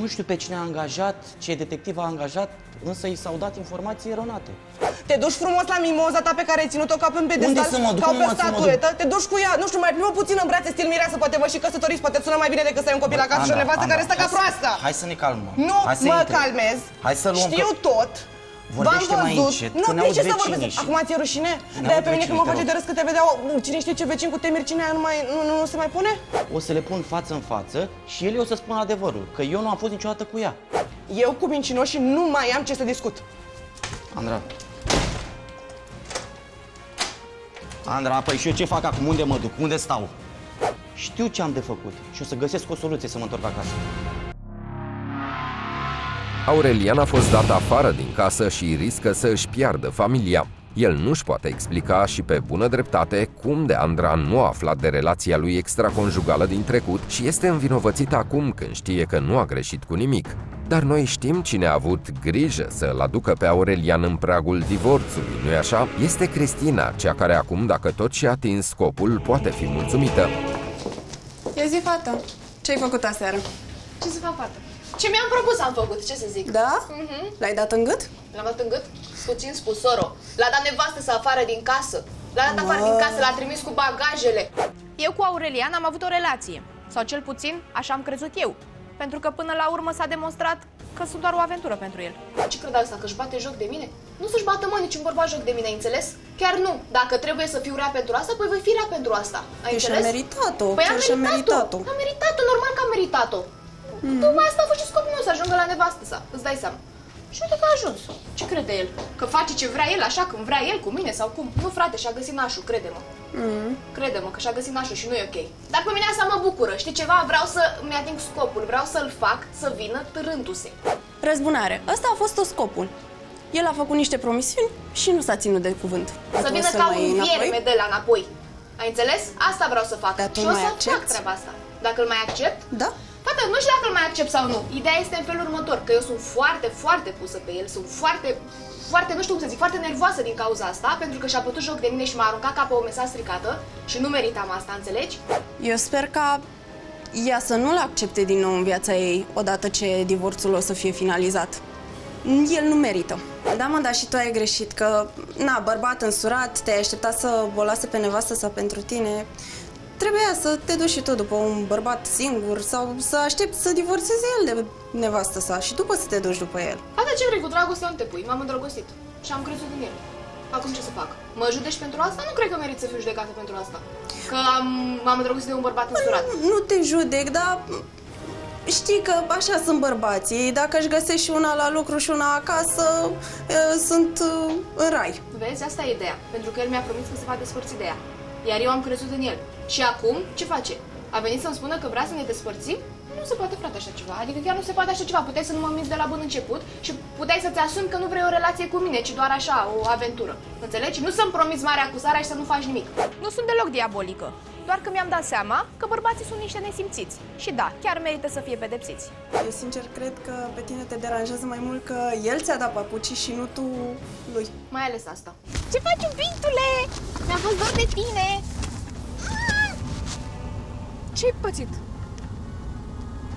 Nu știu pe cine a angajat, ce detectiv a angajat, însă i s-au dat informații eronate. Te duci frumos la mimoza ta pe care ai ținut-o ca pe un pedestal, să mă duc? ca Cum pe mă să mă duc? statuetă, te duci cu ea, nu știu, mai plimbă puțin în brațe, stil mireasă, poate vă și căsătoriți, poate sună mai bine decât să ai un copil acasă și o Andra, nevastă Andra, care stă ca hai să- proastă. Hai să ne calmăm. Nu hai să mă intre. calmez. Hai să luăm Știu că- tot. Vorbește V-am mai văzut. încet, nu, că ne de aud ce să vecinii vorbesc? și- Acum ți-e rușine? Ne De aud pe mine când vecinii, mă te face rog. de râs că te vedeau, cine știe ce vecin cu temeri, cine aia nu, mai, nu, nu, nu se mai pune? O să le pun față în față și ele o să spună adevărul, că eu nu am fost niciodată cu ea. Eu cu mincinoși nu mai am ce să discut. Andra. Andra, păi și eu ce fac acum? Unde mă duc? Unde stau? Știu ce am de făcut și o să găsesc o soluție să mă întorc acasă. Aurelian a fost dat afară din casă și riscă să își piardă familia. El nu-și poate explica și pe bună dreptate cum de Andra nu a aflat de relația lui extraconjugală din trecut și este învinovățit acum când știe că nu a greșit cu nimic. Dar noi știm cine a avut grijă să-l aducă pe Aurelian în pragul divorțului, nu-i așa? Este Cristina, cea care acum, dacă tot și-a atins scopul, poate fi mulțumită. Ia zi, fată, ce-ai făcut aseară? Ce să fac, fată? Ce mi-am propus am făcut, ce să zic? Da? Mhm. L-ai dat în gât? L-am dat în gât? Puțin spus, soro. L-a dat nevastă să afară din casă. L-a dat afară din casă, l-a trimis cu bagajele. Eu cu Aurelian am avut o relație. Sau cel puțin, așa am crezut eu. Pentru că până la urmă s-a demonstrat că sunt doar o aventură pentru el. Ce cred asta, că își bate joc de mine? Nu să-și bată mă niciun bărbat joc de mine, ai înțeles? Chiar nu. Dacă trebuie să fiu rea pentru asta, păi voi fi rea pentru asta. Ai Păi și-a înțeles? meritat-o, Păi chiar am și-a meritat-o. meritat-o. Am meritat-o, normal că am meritat-o. Mm. Tocmai asta a fost și scopul meu, să ajungă la nevastă sa. Îți dai seama. Și uite că a ajuns. Ce crede el? Că face ce vrea el așa când vrea el cu mine sau cum? Nu, frate, și-a găsit nașul, crede-mă. Mm. Crede-mă că și-a găsit nașul și nu e ok. Dar pe mine asta mă bucură. Știi ceva? Vreau să mi-ating scopul. Vreau să-l fac să vină târându-se. Răzbunare. Ăsta a fost tot scopul. El a făcut niște promisiuni și nu s-a ținut de cuvânt. Să Poți vină să-l ca mai un iei înapoi? vierme de la înapoi. Ai înțeles? Asta vreau să fac. Dar tu și o mai să fac accepti? treaba asta. Dacă îl mai accept? Da. Fată, nu știu dacă îl mai accept sau nu. Ideea este în felul următor, că eu sunt foarte, foarte pusă pe el, sunt foarte, foarte, nu știu cum să zic, foarte nervoasă din cauza asta, pentru că și-a bătut joc de mine și m-a aruncat ca pe o mesa stricată și nu meritam asta, înțelegi? Eu sper ca ea să nu-l accepte din nou în viața ei odată ce divorțul o să fie finalizat. El nu merită. Da, mă, dar și tu ai greșit, că, na, bărbat însurat, te-ai așteptat să o lase pe nevastă sau pentru tine. Trebuia să te duci și tu după un bărbat singur sau să aștepți să divorțeze el de nevastă sa și după să te duci după el. Fată, ce vrei, cu dragoste nu te pui, m-am îndrăgostit și am crezut în el. Acum ce să fac? Mă judeci pentru asta? Nu cred că merit să fiu judecată pentru asta. Că am, m-am îndrăgostit de un bărbat însurat. Nu te judec, dar știi că așa sunt bărbații. Dacă își găsești și una la lucru și una acasă, e, sunt e, în rai. Vezi, asta e ideea. Pentru că el mi-a promis că se va despărți de ea. Iar eu am crezut în el. Și acum, ce face? A venit să-mi spună că vrea să ne despărțim? Nu se poate, frate, așa ceva. Adică chiar nu se poate așa ceva. Puteai să nu mă minți de la bun început și puteai să-ți asumi că nu vrei o relație cu mine, ci doar așa, o aventură. Înțelegi? Nu să-mi promiți mare acuzarea și să nu faci nimic. Nu sunt deloc diabolică. Doar că mi-am dat seama că bărbații sunt niște nesimțiți. Și da, chiar merită să fie pedepsiți. Eu sincer cred că pe tine te deranjează mai mult că el ți-a dat papucii și nu tu lui. Mai ales asta. Ce faci, iubitule? Mi-a fost dor de tine. Ce-ai pățit?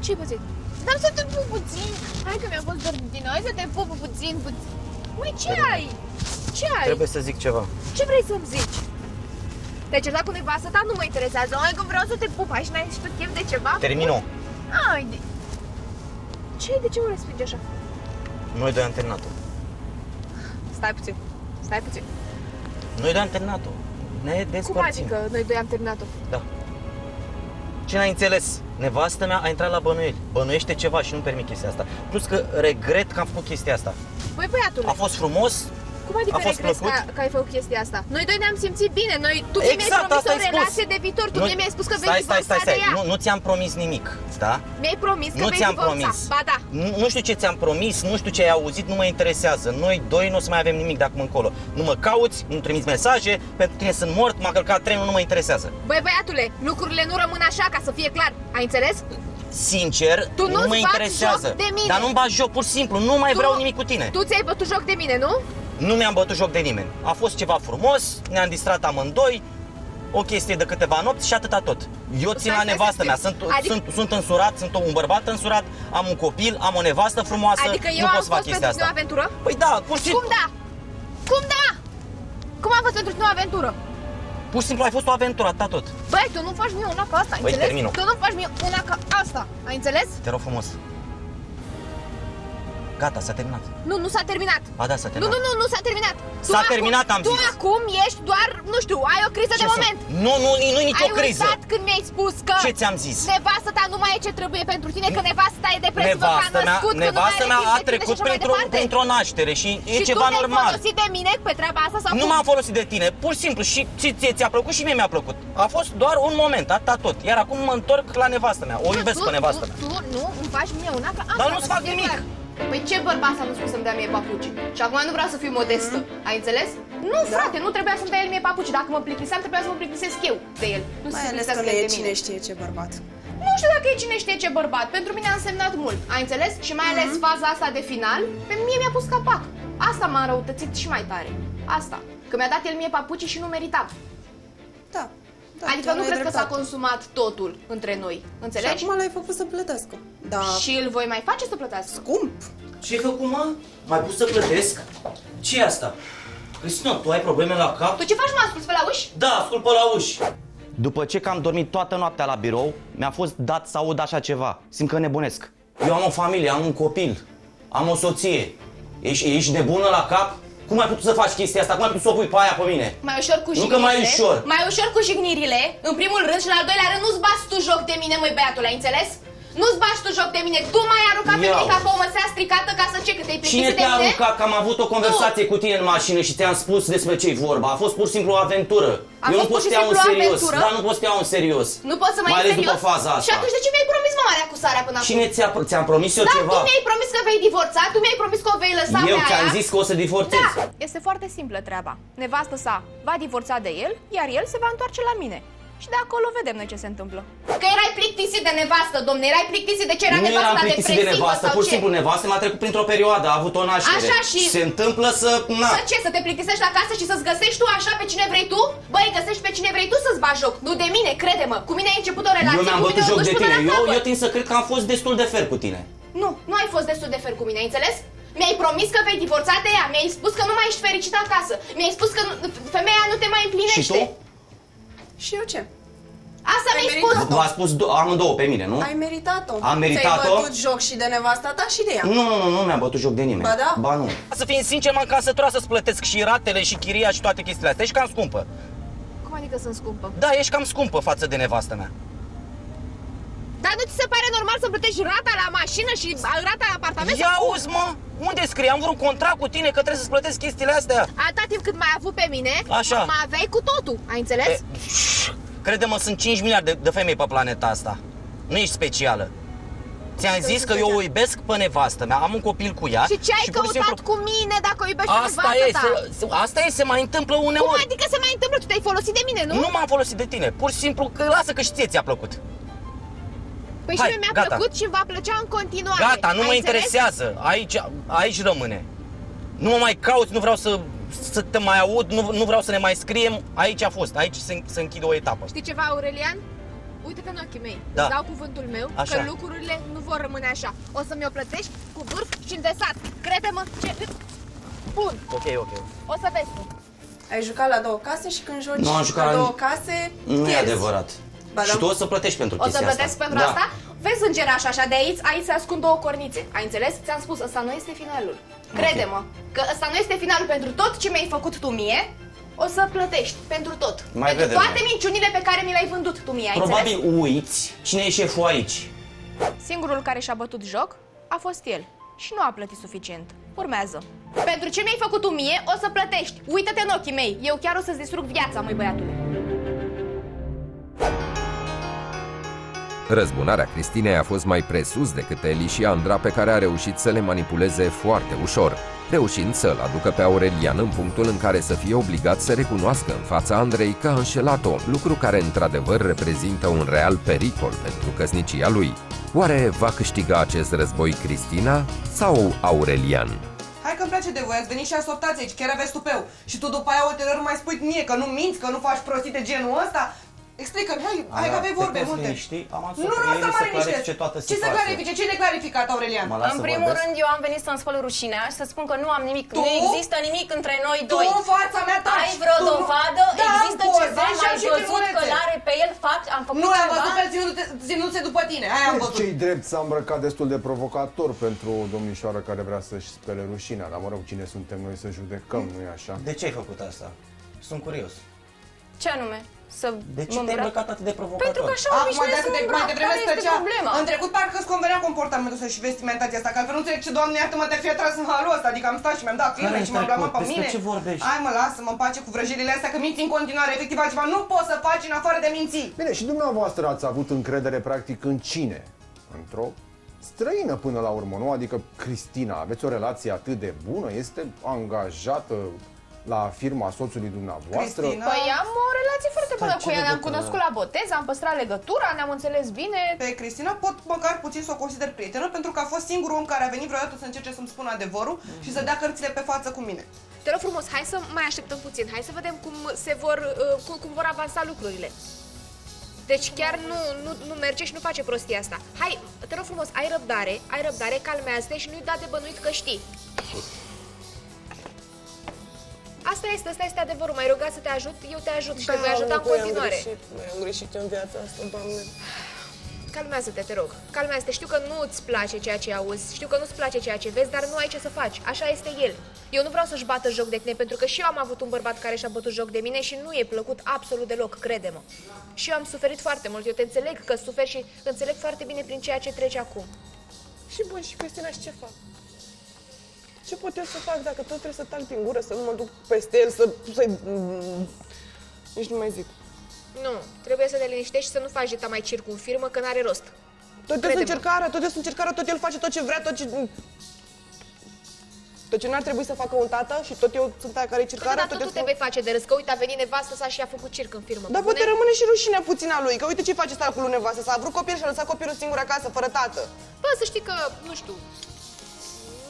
Ce-ai pățit? Dar să te pup puțin. Hai că mi-a fost dor de tine. Hai să te pup puțin, puțin. Măi, ce ai? Ce ai? Trebuie să zic ceva. Ce vrei să-mi zici? Te-ai certat cu nevastă ta? Nu mă interesează. Hai că vreau să te pup. Hai și n-ai și tu chef de ceva? Termino. Hai de... Ce De ce mă respingi așa? Noi doi am terminat-o. Stai puțin. Stai puțin. Noi doi am terminat-o. Ne Cum despărțim. adică noi doi am terminat-o? Da. Ce n-ai înțeles? Nevastă mea a intrat la bănuieli. Bănuiește ceva și nu permit chestia asta. Plus că regret că am făcut chestia asta. Băi, băiatule. A fost frumos, Cum adică A fost regrezi plăcut? că, că ai făcut chestia asta? Noi doi ne-am simțit bine, noi, tu exact, mi-ai Exact, promis asta o ai spus. relație de viitor, tu Nu- mie mi-ai spus că vei stai, stai, divorța stai, stai. de ea. Nu, nu ți-am promis nimic, da? Mi-ai promis că nu vei ți-am divorța. promis. Ba da. Nu, nu știu ce ți-am promis, nu știu ce ai auzit, nu mă interesează. Noi doi nu o să mai avem nimic de acum încolo. Nu mă cauți, nu trimiți mesaje, pentru tine sunt mort, m-a călcat trenul, nu mă interesează. Băi, băiatule, lucrurile nu rămân așa, ca să fie clar. Ai înțeles? Sincer, Tu nu nu-ți mă bagi interesează. joc de mine. Dar nu-mi bagi joc, pur și simplu, nu mai Tu- vreau nimic cu tine. Tu ți-ai bătut joc de mine, nu? Nu mi-am bătut joc de nimeni. A fost ceva frumos, ne-am distrat amândoi, o chestie de câteva nopți și atâta tot. Eu țin Stai, la stai, nevastă stai, mea, stai. sunt, Adică- sunt, sunt însurat, sunt un bărbat însurat, am un copil, am o nevastă frumoasă, Adică eu nu am pot să fac fost chestia pentru tine o asta. aventură? Păi da, pur și simplu, Cum da? Cum da? Cum a fost pentru tine o aventură? pur și simplu ai fost o aventură, atât tot. Băi, tu nu faci mie una ca asta, ai Băi, înțeles? termin-o. Tu nu faci mie una ca asta, ai înțeles? Te rog frumos. Gata, s-a terminat. Nu, nu s-a terminat. Ba da, s-a Nu, terminat. nu, nu, nu s-a terminat. Tu S-a acum- terminat, am tu zis. acum ești doar, nu știu, ai o criză de Ce să- moment. Nu, nu, nu e nicio ai criză. uitat când mi-ai spus că Ce ți-am zis? nevastă ta nu mai e ce trebuie pentru tine, că nevastă ta e depresivă, că a Nevastă mea, născut, că nu nevastă mai mea are a timp de tine trecut și așa mai printr-o, departe. printr-o naștere și e și ceva tu te-ai normal. folosit de mine pe treaba asta sau Nu cum? m-am folosit de tine, pur și simplu și ție, ție ți-a plăcut și mie mi-a plăcut. A fost doar un moment, atâta tot. Iar acum mă întorc la nevastă mea. O iubesc tu, pe nevastă tu, mea. tu nu îmi faci mie una ca asta. Dar nu-ți ca să fac fie nimic. Clar. Păi ce bărbat s-a născut să-mi dea mie papuci? Și acum nu vreau să fiu modestă, ai înțeles? Nu, Da. frate, nu trebuia să-mi dea el mie papuci. Dacă mă plictiseam, trebuia să mă plictisesc eu de el. Nu să Mai se ales că plictisească nu el e de cine mine. știe ce bărbat. Nu știu dacă e cine știe ce bărbat. Pentru mine a însemnat mult, ai înțeles? Și mai ales Mhm. faza asta de final, pe mie mi-a pus capac. Asta m-a înrăutățit și mai tare. Asta. Că mi-a dat el mie papuci și nu meritam. Da. Da adică chiar nu ai cred că s-a dreptate. consumat totul între noi. Și Înțelegi? acum l-ai făcut să plătească. Da. Și îl voi mai face să plătească. Scump. Ce făcut, mă? Mai pus să plătesc? ce e asta? Cristina, tu ai probleme la cap? Tu ce faci, mă, asculți pe la uși? Da, ascult pe la uși. După ce că am dormit toată noaptea la birou, mi-a fost dat să aud așa ceva. Simt că nebunesc. Eu am o familie, am un copil, am o soție. Ești, ești nebună la cap? Cum ai putut să faci chestia asta? Cum ai putut să o pui pe aia pe mine? Mai ușor cu Nu jignirile. că mai ușor. Mai ușor cu jignirile, în primul rând și în al doilea rând nu-ți bați tu joc de mine, măi băiatule, ai înțeles? Nu-ți bași tu joc de mine, tu m-ai aruncat pe Ia. mine ca pe o măsea stricată ca să ce, că te-ai Cine plictisit de te-a mine? aruncat că am avut o conversație cu tine în mașină și ți-am spus despre ce-i vorba? A fost pur și simplu o aventură. A Eu fost nu pur pot și să te iau în simplu o serios. aventură? Da, nu pot să te iau în serios. Nu poți să mai Mai iei ales după serios? faza Și asta. atunci de ce mi-ai promis, mă, Marea cu sarea până acum? Cine ți-a, ți-am promis eu Da, ceva? tu mi-ai promis că vei divorța, tu mi-ai promis că o vei lăsa Eu pe ți-am aia. zis că o să divorțezi. Da, este foarte simplă treaba. Nevastă sa va divorța de el, iar el se va întoarce la mine. Și de acolo vedem noi ce se întâmplă. Că erai plictisit de nevastă, domne, erai plictisit de ce era nu nevasta eram ta plictisit de depresivă nevastă, sau pur și ce? simplu nevastă m-a trecut printr-o perioadă, a avut o naștere. Așa și- Se întâmplă să... Na. Să ce, să te plictisești acasă și să-ți găsești tu așa pe cine vrei tu? Băi, găsești pe cine vrei tu să-ți bagi joc, nu de mine, crede-mă. Cu mine ai început o relație, Eu mi-am cu bătut mine o joc duci de până tine. la Eu, capăt. eu tind să cred că am fost destul de fer cu tine. Nu, nu ai fost destul de fer cu mine, ai înțeles? Mi-ai promis că vei divorța de ea, mi-ai spus că nu mai ești fericită acasă, mi-ai spus că nu- femeia nu te mai împlinește. Și tu? Și eu ce? Asta Ai mi-ai meritat. spus. V-a spus do- amândouă pe mine, nu? Ai meritat-o. Am meritat-o? Ți-ai bătut joc și de nevasta ta și de ea. Nu, nu, nu, nu mi-am bătut joc de nimeni. Ba da? Ba nu. Să fim sincer, m-am cam săturat să-ți plătesc și ratele și chiria și toate chestiile astea. Ești cam scumpă. Cum adică sunt scumpă? Da, ești cam scumpă față de nevastă mea. Dar nu ți se pare normal să plătești rata la mașină și rata la apartament? Ia sau cum? auzi, mă! Unde scrie? Am vreun contract cu tine că trebuie să-ți plătesc chestiile astea. Atâta timp cât m-ai avut pe mine, Așa. mă aveai cu totul, ai înțeles? E, Crede-mă, sunt 5 miliarde de, de femei pe planeta asta. Nu ești specială. Ți-am zis că eu o iubesc pe nevastă mea, am un copil cu ea și ce ai pur și căutat simplu- cu mine dacă o iubești pe Asta nevastă e, ta? se, asta e, se mai întâmplă Cum uneori. adică se mai întâmplă? Tu te-ai folosit de mine, nu? Nu m-am folosit de tine, pur și simplu că lasă că și ție ți-a plăcut. Păi Hai, și mie mi-a gata. plăcut și îmi va plăcea în continuare. Gata, nu ai mă înțeles? interesează, aici, aici rămâne. Nu mă mai cauți, nu vreau să, să te mai aud, nu, nu vreau să ne mai scriem, aici a fost, aici se, se închide o etapă. Știi ceva, Aurelian? Uite-te în ochii mei. Da. Îți dau cuvântul meu Așa. că lucrurile nu vor rămâne așa. O să mi-o plătești cu vârf și îndesat. Crede-mă ce... Bun, Ok, ok. o să vezi tu. Ai jucat la două case și când joci Nu am jucat la la- două case, Nu e pierzi. adevărat. Ba da. Și tu o să plătești pentru O să chestia plătesc asta. pentru da. asta? Vezi îngeraș așa de aici, aici se ascund două cornițe. Ai înțeles? Ți-am spus, ăsta nu este finalul. Crede-mă, că ăsta nu este finalul pentru tot ce mi-ai făcut tu mie. O să plătești pentru tot. Mai pentru vedem, toate mai. minciunile pe care mi le-ai vândut tu mie, ai Probabil înțeles? uiți cine e șeful aici. Singurul care și-a bătut joc a fost el. și nu a plătit suficient. Urmează. Pentru ce mi-ai făcut tu mie, o să plătești. Uită-te în ochii mei. Eu chiar o să-ți distrug viața, măi băiatule. Răzbunarea Cristinei a fost mai presus decât Eli și Andra pe care a reușit să le manipuleze foarte ușor, reușind să-l aducă pe Aurelian în punctul în care să fie obligat să recunoască în fața Andrei că a înșelat-o, lucru care într-adevăr reprezintă un real pericol pentru căsnicia lui. Oare va câștiga acest război Cristina sau Aurelian? Hai că îmi place de voi, ați venit și asortați aici, chiar aveți tupeu. Și tu după aia ulterior mai spui mie că nu minți, că nu faci prostii de genul ăsta. Explică-mi, hai, hai că aveai vorbe multe. Am Nu, nu, asta mă liniștesc. toată Ce să clarifice? Ce de clarificat, Aurelian? Mă las În să primul vorbesc? rând, eu am venit să-mi spăl rușinea și să spun că nu am nimic, Tu? nu există nimic între noi Tu doi. în fața mea taci. Ai vreo Tu nu- dovadă? Da, am există poze ceva? și am Ai și văzut că filmulețe. l-are pe el fapt? Am făcut Nu l-am ceva? văzut pe el ținut- ținut-se după tine, aia am văzut. Cei drept s-a îmbrăcat destul de provocator pentru o domnișoară care vrea să-și spele rușinea, dar mă rog, cine suntem noi să judecăm, nu-i așa? De ce ai făcut asta? Sunt curios. Ce anume? Să De ce mă te-ai îmbrac? îmbrăcat atât de provocator? Pentru că așa Acum, obișnuiesc dacă să mă te, mai îmbrac. devreme Care este stăcea, problema? în trecut parcă îți convenea comportamentul ăsta și vestimentația asta, că altfel nu înțeleg ce, doamne, iartă-mă, te-ar fi atras în halul ăsta, adică am stat și mi-am dat filme Care-i și m-am blamat pe trecut? Despre mine. ce vorbești? Hai mă, lasă-mă în pace cu vrăjirile astea, că minți în continuare, efectiv altceva nu poți să faci în afară de minți. Bine, și dumneavoastră ați avut încredere practic în cine? Într-o străină până la urmă, nu? Adică Cristina, aveți o relație atât de bună, este angajată la firma soțului dumneavoastră. Cristina? Păi am o relație foarte Stai, bună ce cu ea, ne-am legătură? cunoscut la botez, am păstrat legătura, ne-am înțeles bine. Pe Cristina pot măcar puțin să o consider prietenă pentru că a fost singurul om care a venit vreodată să încerce să-mi spună adevărul și să dea cărțile pe față cu mine. Te rog frumos, hai să mai așteptăm puțin, hai să vedem cum se vor, uh, cum, cum vor avansa lucrurile. Deci chiar nu, nu, nu merge și nu face prostia asta. Hai, te rog frumos, ai răbdare, ai răbdare, calmează-te și nu-i da de bănuit că știi. Asta este, asta este adevărul. M-ai rugat să te ajut, eu te ajut și te voi ajuta în continuare. Mai am greșit în viața asta, doamne. Calmează-te, te rog. Calmează-te. Știu că nu-ți place ceea ce auzi, știu că nu-ți place ceea ce vezi, dar nu ai ce să faci. Așa este el. Eu nu vreau să-și bată joc de tine, pentru că și eu am avut un bărbat care și-a bătut joc de mine și nu e plăcut absolut deloc, crede-mă. Și eu am suferit foarte mult. Eu te înțeleg că suferi și înțeleg foarte bine prin ceea ce treci acum. Și bun, și Cristina, și ce fac? Ce pot eu să fac dacă tot trebuie să tac din gură, să nu mă duc peste el, să... să Nici nu mai zic. Nu, trebuie să te liniștești și să nu faci de mai circ în firmă, că n-are rost. Tot Crede-mă. este încercare, tot este încercare, tot el face tot ce vrea, tot ce... Tot ce n-ar trebui să facă un tată și tot eu sunt aia care e circare, Câteodată tot tu eu te vei face de râs, că uite, a venit nevastă sa și a făcut circ în firmă. Dar Pe poate bune? rămâne și rușinea puțin a lui, că uite ce face star cu lui nevastă sa, a vrut copil și a lăsat copilul singur acasă, fără tată. Bă, să știi că, nu știu,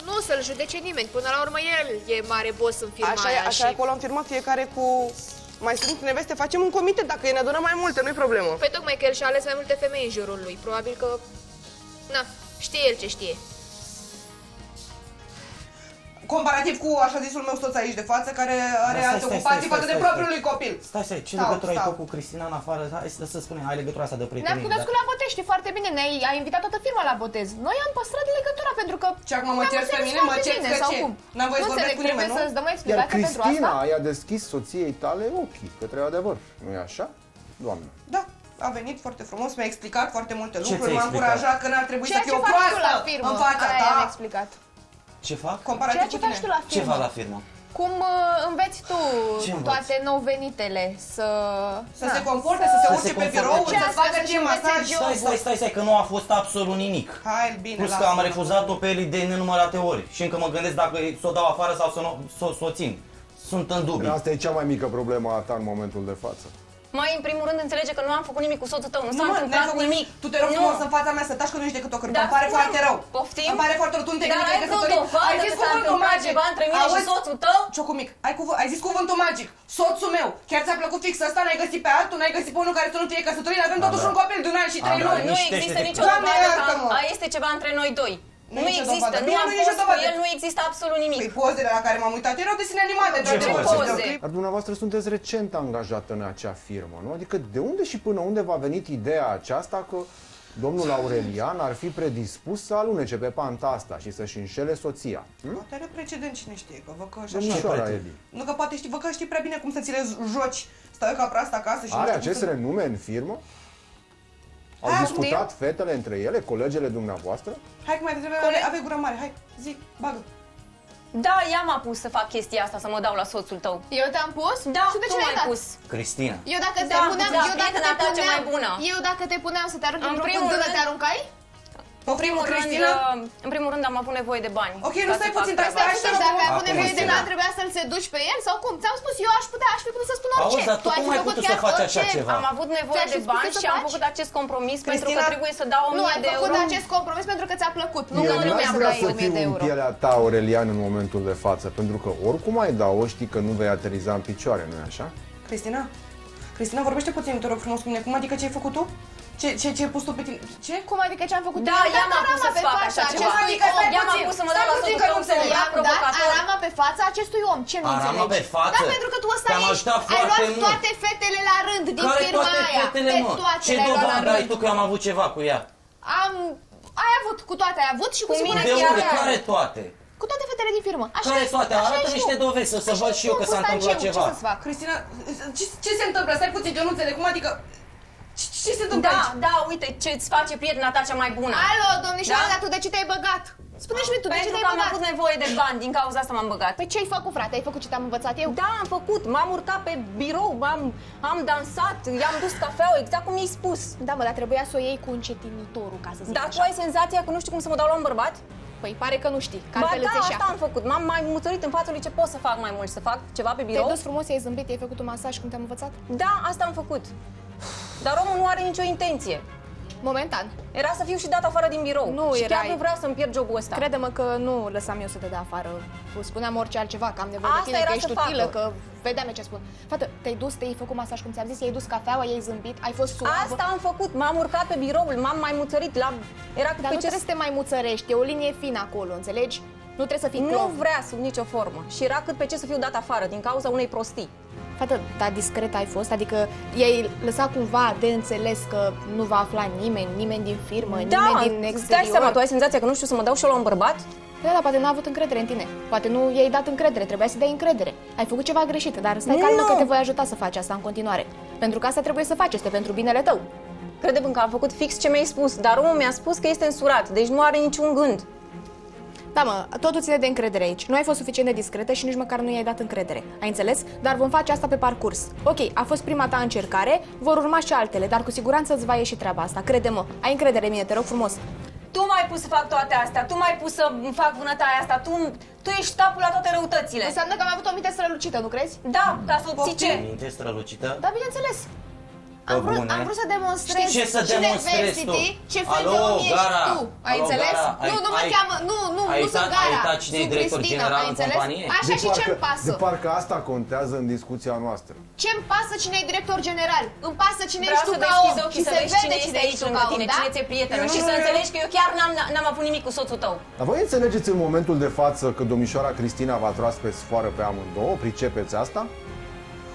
nu o să-l judece nimeni. Până la urmă, el e mare boss în firma Așa, e, aia așa și... e acolo în firmă, fiecare cu... Mai sunt neveste, facem un comitet, dacă e ne adună mai multe, nu-i problemă. Păi tocmai că el și-a ales mai multe femei în jurul lui. Probabil că... Na, știe el ce știe. Comparativ cu așa zisul meu soț aici de față, care are Dar stai, alte stai, ocupații stai, față de stai, propriul stai. lui copil. Stai, stai, ce Stau, legătură ai stau. tu cu Cristina în afară? Hai să, să spunem, ai legătura asta de Ne-am prietenie. cunoscut la botez, știi foarte bine. Ne-ai ai invitat toată firma la botez. Noi am păstrat legătura pentru că... Și acum mă ne-am cerți pe înțeles mine? Mă foarte cerți bine, că sau ce? cum? N-am voie să Nu vorbesc înțeleg, cu nimeni, trebuie nu? să-ți dăm o Iar explicație pentru Cristina asta? i-a deschis soției tale ochii către adevăr, nu e așa? Doamne. Da, a venit foarte frumos, mi-a explicat foarte multe Ce lucruri, ți-a m-a explicat? încurajat că n-ar trebui să Ceea fiu ce o faci tu proastă la firmă, în fața aia i-am ta. explicat. Ce fac? Comparativ Ceea cu ce faci tine. tu la Ce firmă. fac la firmă? Cum uh, înveți tu Ce învăț? toate nou-venitele să... Să Na. se comporte, să se Să urce se pe comporte. birou, Ce să asta, facă să-și ce învețe masaj. job. Stai, stai, stai, stai, că nu a fost absolut nimic. Hai, bine, Plus lasă, că am lasă. refuzat-o pe Eli de nenumărate ori și încă mă gândesc dacă să o dau afară sau să, nu, să, să o țin. Sunt în dubii. Asta e cea mai mică problemă a ta în momentul de față. Mai în primul rând înțelege că nu am făcut nimic cu soțul tău, nu Nu, s-a mă, n-ai întâmplat făcut nimic. Tu te rog Nu. frumos în fața mea să taci că nu ești decât o cârpă. Dar Îmi pare spune-mi, foarte rău. poftim? Îmi pare foarte rău. Tu nu te Dar gândi ai că vreo căsătorit. dovadă Ai zis că s-a cuvântul întâmplat magic. ceva între mine și Auzi? soțul tău? Ciocumic, ai, cuv- ai zis cuvântul magic. Soțul meu. Chiar ți-a plăcut fix ăsta? N-ai găsit pe altul? N-ai găsit pe unul care să nu fie căsătorit? Avem totuși Andra. un copil de un an și trei Andra, luni. Nu Liniștește-te. există nicio Doamne, dovadă iartă-mă! că a- este ceva între noi doi. Nu Nu e nicio există, dovadă. nu Bine, am nu e nicio fost cu dovadă. el, nu există absolut nimic. Păi pozele la care m-am uitat erau desene animate. Ce dragi poze? mei. Poze. Dar dumneavoastră sunteți recent angajată în acea firmă, nu? Adică de unde și până unde v-a venit ideea aceasta că domnul Aurelian ar fi predispus să alunece pe panta asta și să-și înșele soția? Hm? Poate are precedent, cine știe, că vă că așa Domnișoara Ce Eli. Nu că poate știi, vă că știi prea bine cum să ți le joci. Stau eu ca proastă acasă și nu Are știu cum acest să... renume în firmă? Au Hai, discutat fetele între ele, colegele dumneavoastră? Hai că mai trebuie, Cole- aveai gura mare, hai, zi, bagă. Da, ea m-a pus să fac chestia asta, să mă dau la soțul tău. Eu te-am pus? Da, și de tu ce m-ai mi-ai dat? pus. Cristina, Eu dacă te Da, puneam, da, eu dacă te prietena ta cea puneam, mai bună. eu dacă te puneam să te arunc În într-o primul fântână, rând- te aruncai? În primul rând, Cristina? uh, în primul rând am avut nevoie de bani. Ok, nu ca stai să fac puțin, treaba stai, asta. stai, Deci dacă ai avut Acum nevoie de înțeleg. bani, trebuia să-l seduci pe el? Sau cum? Ți-am spus, eu aș putea, aș fi putut să spun orice. Auzi, dar tu ai cum fi ai făcut putut să chiar faci orice. așa ceva? Am avut nevoie Ți-aș fi de spus bani să și am faci? făcut acest compromis pentru Cristina, că trebuie să dau 1000 Nu, ai de făcut euro. acest compromis pentru că ți-a plăcut. Nu Eu că nu n-aș mi-a vrea dat să 1000 fiu de în euro. pielea ta, Aurelian, în momentul de față, pentru că oricum ai da o știi că nu vei ateriza în picioare, nu-i așa? Cristina? Cristina, vorbește puțin, te rog frumos cu mine. Cum adică ce ai făcut tu? Ce, ce, ce ai pus tu pe tine? Ce? Cum adică ce am făcut? Da, Eu am ea dat m-a pus arama să-ți pe fac fața așa ceva. acestui Adică om. stai ea m-a puțin, pus să mă stai dau la puțin soțul că nu tău, să mă înțeleg. ia I-am dat provocator. arama pe fața acestui om. Ce nu Arama înțelegi? pe față? Da, pentru că tu ăsta Te-am ești. ajutat Ai foarte luat mult. toate fetele la rând din care firma toate aia. fetele, Pe mă? toate Ce le-ai luat la dovadă ai rând. tu că eu am avut ceva cu ea? Am... Ai avut, cu toate ai avut și cu, Cu mine De siguranță chiar unde? are. Care toate? Cu toate fetele din firmă. Așa Care ești, toate? așa Arată ești niște tu. dovezi să- să Așa văd ești și eu tu, că s-a fustanciu, întâmplat ceva. Ce să-ți fac? Cristina, ce, ce se întâmplă? Stai puțin, eu nu înțeleg. Cum adică... Ce, ce se întâmplă Da, aici? da, uite ce-ți face prietena ta cea mai bună. Alo, domnișoara, Da? dar tu de ce te-ai băgat? Spune-și mi tu, de ce Pentru te-ai că am băgat? avut nevoie de bani, din cauza asta m-am băgat. Păi ce ai făcut, frate? Ai făcut ce te-am învățat eu? Da, am făcut, m-am urcat pe birou, am, am dansat, i-am dus cafeaua, exact cum mi-ai spus. Da, mă, dar trebuia să o iei cu încetinitorul, ca să zic Dar tu așa. ai senzația că nu știu cum să mă dau la un bărbat? Păi pare că nu știi, că Ba altfel da, îți ieșea. asta am făcut. M-am mai muțărit în fața lui ce pot să fac mai mult, să fac ceva pe Te-ai birou? dus frumos, ai zâmbit, ai făcut un masaj cum te-am învățat? Da, asta am făcut. Dar omul nu are nicio intenție. Momentan. Era să fiu și dat afară din birou. Nu și chiar erai. nu vreau să-mi pierd jobul ăsta. Crede-mă că nu lăsam eu să te dea afară. Spuneam orice altceva, că am nevoie Asta de tine, era că ești să utilă, facă. că vedeam eu ce spun. Fată, te-ai dus, te-ai făcut masaj cum ți-am zis, i-ai dus cafeaua, i-ai zâmbit, ai fost suavă. Asta am făcut, m-am urcat pe biroul, m-am mai muțărit la... Era cât Dar pe nu ce... trebuie să te mai muțărești, e o linie fină acolo, înțelegi? Nu trebuie să fii Nu clov. vrea sub nicio formă. Și era cât pe ce să fiu dat afară, din cauza unei prostii. Fată, dar discret ai fost? Adică i-ai lăsat cumva de înțeles că nu va afla nimeni, nimeni din firmă, Da, nimeni din îți exterior? dai seama, tu ai senzația că nu știu să mă dau și eu la un bărbat? Da, dar poate nu a avut încredere în tine. Poate nu i-ai dat încredere, trebuia să dai încredere. Ai făcut ceva greșit, dar stai calmă Nu. că te voi ajuta să faci asta în continuare. Pentru că asta trebuie să faci, este pentru binele tău. Crede-mă că am făcut fix ce mi-ai spus, dar omul mi-a spus că este însurat, deci nu are niciun gând. Da, mă, totul ține de încredere aici. Nu ai fost suficient de discretă și nici măcar nu i-ai dat încredere. Ai înțeles? Dar vom face asta pe parcurs. Ok, a fost prima ta încercare, vor urma și altele, dar cu siguranță îți va ieși treaba asta. Crede-mă, ai încredere în mine, te rog frumos. Tu m-ai pus să fac toate astea, tu m-ai pus să îmi fac vânătaia asta, tu, tu ești stapul la toate răutățile. Înseamnă că am avut o minte strălucită, nu crezi? Da, ca să obții ce? Minte strălucită? Da, bineînțeles. Pe Am vrut, bune? am vrut să demonstrez Știi ce să cine demonstrezi tu? Versity, ce fel de Alo, om ești Gara? tu. Ai Alo, înțeles? Gara, nu, ai- nu mă ai- cheamă, nu, nu, ai nu sunt uitat- Gara. ai uitat cine e sunt director Cristina, general ai în înțeles? companie? Așa și ce-mi pasă? de parcă asta contează în discuția noastră. Ce-mi pasă cine e director general? Îmi pasă cine Vreau ești tu să ca deschizi om ochii și să se vezi vede cine cine este aici ești tu lângă ca om, tine, da? cine ți-e prietenă Eu și nu- să eu- înțelegi că eu chiar n-am, n-am avut nimic cu soțul tău. Dar voi înțelegeți în momentul de față că domnișoara Cristina v-a tras pe sfoară pe amândouă? Pricepeți asta?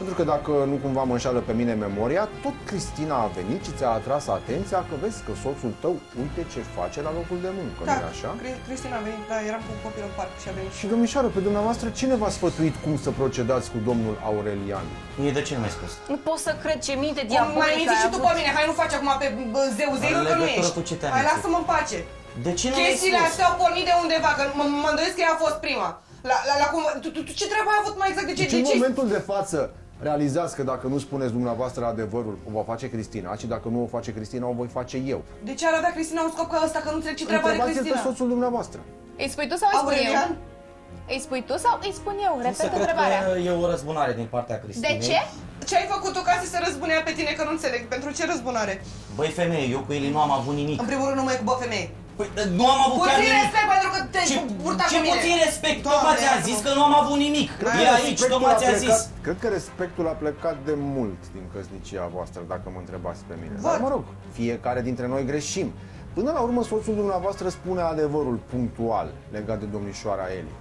Pentru că dacă nu cumva mă înșală pe mine memoria, tot Cristina a venit și ți-a atras atenția că vezi că soțul tău uite ce face la locul de muncă, Da, nu așa? Cri- Cristina a venit, da, eram cu copilul în parc și a venit. Și domnișoară, pe dumneavoastră, cine v-a sfătuit cum să procedați cu domnul Aurelian? Mie de ce nu mi-ai spus? Nu pot să cred ce minte Mai diabolică minți ai și tu avut. pe mine, hai nu faci acum pe bă, zeu zeu Are că nu legătură ești. cu ce te-am Hai mințit. lasă-mă în pace. De ce nu mi-ai Chestiile spus? astea au pornit de undeva, că mă, mă îndoiesc că ea a fost prima. La, la, la cum, tu, tu, tu, ce treabă ai avut mai exact? De ce? Deci de în ce? momentul de față realizați că dacă nu spuneți dumneavoastră adevărul, o va face Cristina și dacă nu o face Cristina, o voi face eu. De ce ar avea Cristina un scop ca ăsta, că nu înțeleg ce treabă are Întrebați-l pe Cristina? soțul dumneavoastră. Îi spui tu sau îi spun eu? Aurelian? Îi spui tu sau îi spun eu? Să Repet cred întrebarea. că e o răzbunare din partea Cristinei. De ce? Ce ai făcut tu ca să se răzbunea pe tine, că nu înțeleg? Pentru ce răzbunare? Băi femeie, eu cu Eli nu am avut nimic. În primul rând nu mai cu bă femeie. Păi, nu am avut chiar Puțin nimic. respect pentru că te Ce, purta ce cu mine. puțin respect, Doamne, tocmai ți-a iartă-mă. zis că nu am avut nimic. Cred E că aici, respectul tocmai a ți-a zis. plecat- Cred că respectul a plecat de mult din căsnicia voastră, dacă mă întrebați pe mine. Văd. Dar mă rog, fiecare dintre noi greșim. Până la urmă, soțul dumneavoastră spune adevărul punctual legat de domnișoara Eli.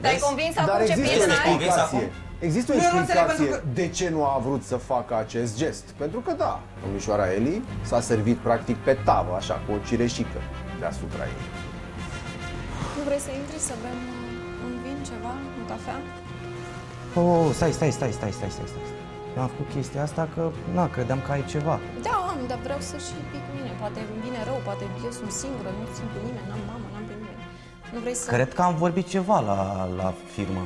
Te-ai convins Dar acum ce există o prietenă ai? Convins acum? explicație. Există o Nu, eu nu înțeleg explicație pentru de ce nu a vrut să facă acest gest. Pentru că da, domnișoara Eli s-a servit practic pe tavă, așa, cu o cireșică deasupra ei. Nu vrei să intri să bem uh, un vin, ceva, un cafea? Oh, stai, stai, stai, stai, stai, stai, stai. Eu am făcut chestia asta că, na, credeam că ai ceva. Da, am, dar vreau să și fii cu mine. Poate îmi vine rău, poate eu sunt singură, nu sunt cu nimeni, n-am mamă, n-am pe nimeni. Nu vrei să... Cred că am vorbit ceva la, la firmă.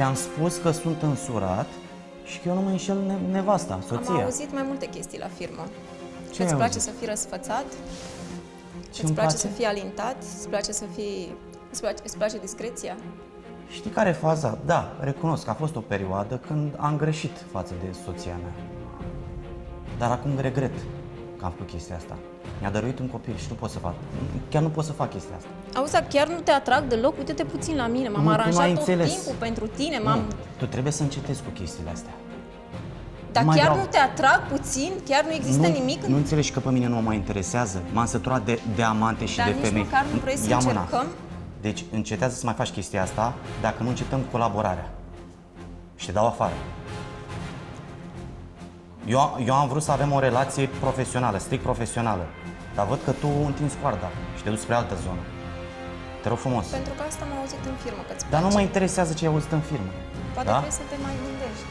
Ți-am spus că sunt însurat și că eu nu mă înșel ne- nevasta, soția. Am auzit mai multe chestii la firmă. Ce Că îți ai place auzit? să fii răsfățat, Ce îți îmi place place? să fii alintat, îți place să fii... Îți place, îți place discreția? Știi care e faza? Da, recunosc că a fost o perioadă când am greșit față de soția mea. Dar acum regret că am făcut chestia asta. Mi-a dăruit un copil și nu pot să fac. Chiar nu pot să fac chestia asta. Auzi, dar chiar nu te atrag deloc? Uite-te puțin la mine, m-am Nu, tu n-ai aranjat tot înțeles. timpul pentru tine, m-am... Nu, tu trebuie să încetezi cu chestiile astea. Dar mai chiar vreau. nu te atrag puțin? Chiar nu există nu, nimic? Nu înțelegi că pe mine nu mă mai interesează? M-am săturat de, de amante și Dar de nici femei. măcar nu vrei să Ia mâna. încercăm? Deci încetează să mai faci chestia asta dacă nu încetăm colaborarea. Și te dau afară. Eu, eu am vrut să avem o relație profesională, strict profesională. Dar văd că tu întinzi coarda și te duci spre altă zonă. Te rog frumos. Pentru că asta am auzit în firmă, că îți Dar nu place. mă interesează ce ai auzit în firmă. Poate da? trebuie să te mai gândești.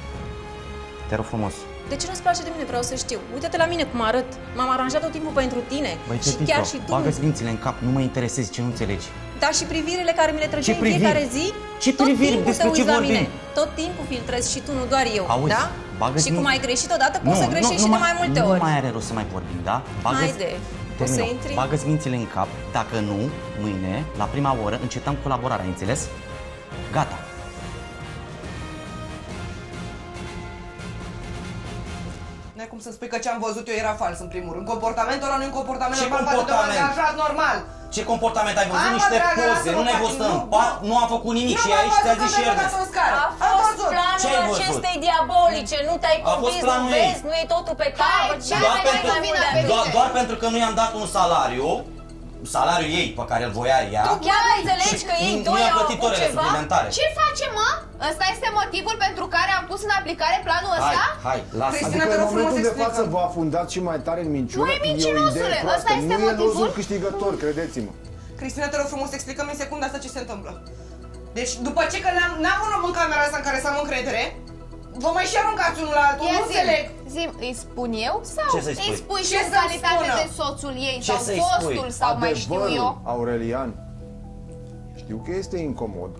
Te rog frumos. De ce nu-ți place de mine? Vreau să știu. Uite-te la mine cum arăt. M-am aranjat tot timpul pentru tine. Băi, și Pepito, chiar și tu. bagă-ți mințile în cap, nu mă interesezi ce nu înțelegi. Dar și privirile care mi le trăgeai Ce în priviri? fiecare zi, Ce tot priviri? timpul Despre te ce uiți la vorbim? mine. Tot timpul filtrezi și tu, nu doar eu. Auzi, da? bagă-ți Și cum min- ai greșit odată, poți să greșești și de mai multe nu ori. mai are rost să mai vorbim, da? Bagă-ți, Haide, poți să Termină. intri? Bagă-ți mințile în cap, dacă nu, mâine, la prima oră, încetăm colaborarea, ai înțeles? Gata. Cum să spui că ce am văzut eu era fals, în primul rând. Comportamentul ăla nu e un comportament Ce normal față de un comportament? angajat normal. Ce comportament ai văzut? Am, Niște dragă, poze, lasă-mă, nu ne-ai frate, văzut în nu, pat, nu am făcut nimic și m-am aici ți-a văzut zis și când te-ai Ernest. băgat în scară. A Am fost văzut. Ce ai planul văzut? acestei diabolice, nu te-ai A fost convins, nu planul ei. vezi, nu e totul pe capăt. ce nu Doar mai mai pentru, dai vina pe doar, mine? doar pentru că nu i-am dat un salariu, salariul ei pe care îl voia ea, Tu chiar înțelegi că ei nu doi i-a au plătit avut orele ceva? suplimentare. Ce facem, mă? Ăsta este motivul pentru care am pus în aplicare planul Hai, ăsta? hai, lasă. Cristina, Adică te în rog frumos, momentul de explică. față vă afundați și mai tare în minciună. Nu e E o mincinosule, idee ăsta proastă. este Nu e motivul? lozul câștigător, credeți-mă. Cristina, te rog frumos, explicăm în secunda asta ce se întâmplă. Deci, după ce că n-am, n-am un om în camera asta în care să am încredere, vă mai și aruncați unul la altul, Ia nu zi, înțeleg. zi, îi spun eu sau Ce să-i spui? îi spui Ce și în să-mi calitate spună? de soțul ei Ce sau să-i fostul spui? sau mai știu eu? Aurelian, știu că este incomod.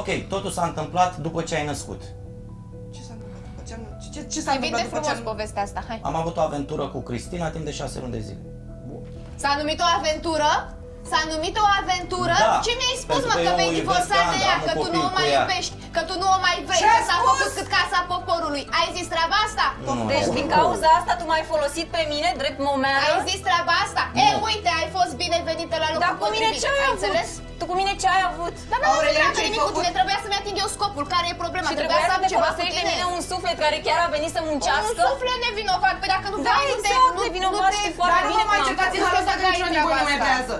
Ok, totul s-a întâmplat după ce ai născut. Ce s-a întâmplat după ce am... Ce, ce, ce s-a Mai întâmplat vinde după ce frumos am... povestea asta, hai. Am avut o aventură cu Cristina timp de șase luni de zile. S-a numit o aventură? S-a numit o aventură? Da, Ce mi-ai spus, pentru mă, că că eu vei o iubesc divorța pe de Andra, ea, am un că tu copil nu o cu mai ea. iubești, că tu nu o mai vrei, Ce că ai s-a spus? făcut cât casa poporului. Ai zis treaba asta? Deci din cauza asta tu m-ai folosit pe mine drept momeară? Ai zis treaba asta? E, uite, ai fost binevenită la locul Dar cu mine potrivit. ce ai Ai avut? înțeles? Tu cu mine ce ai avut? Dar n-am avut Aurelia, treabă ce-ai nimic cu făcut? tine, trebuia să-mi ating eu scopul. Care e problema? Și Trebuia trebuia să să am te ceva cu folosești de tine. mine un suflet care chiar a venit să Un muncească? suflet nevinovat, pe dacă nu Da, vrei, nu te... exact, nu- nevinovat, nu te- știi foarte Dar nu bine mă mai cum am certați în făcut. halul ăsta că Să niciunul dai din voi nu treaba mai asta.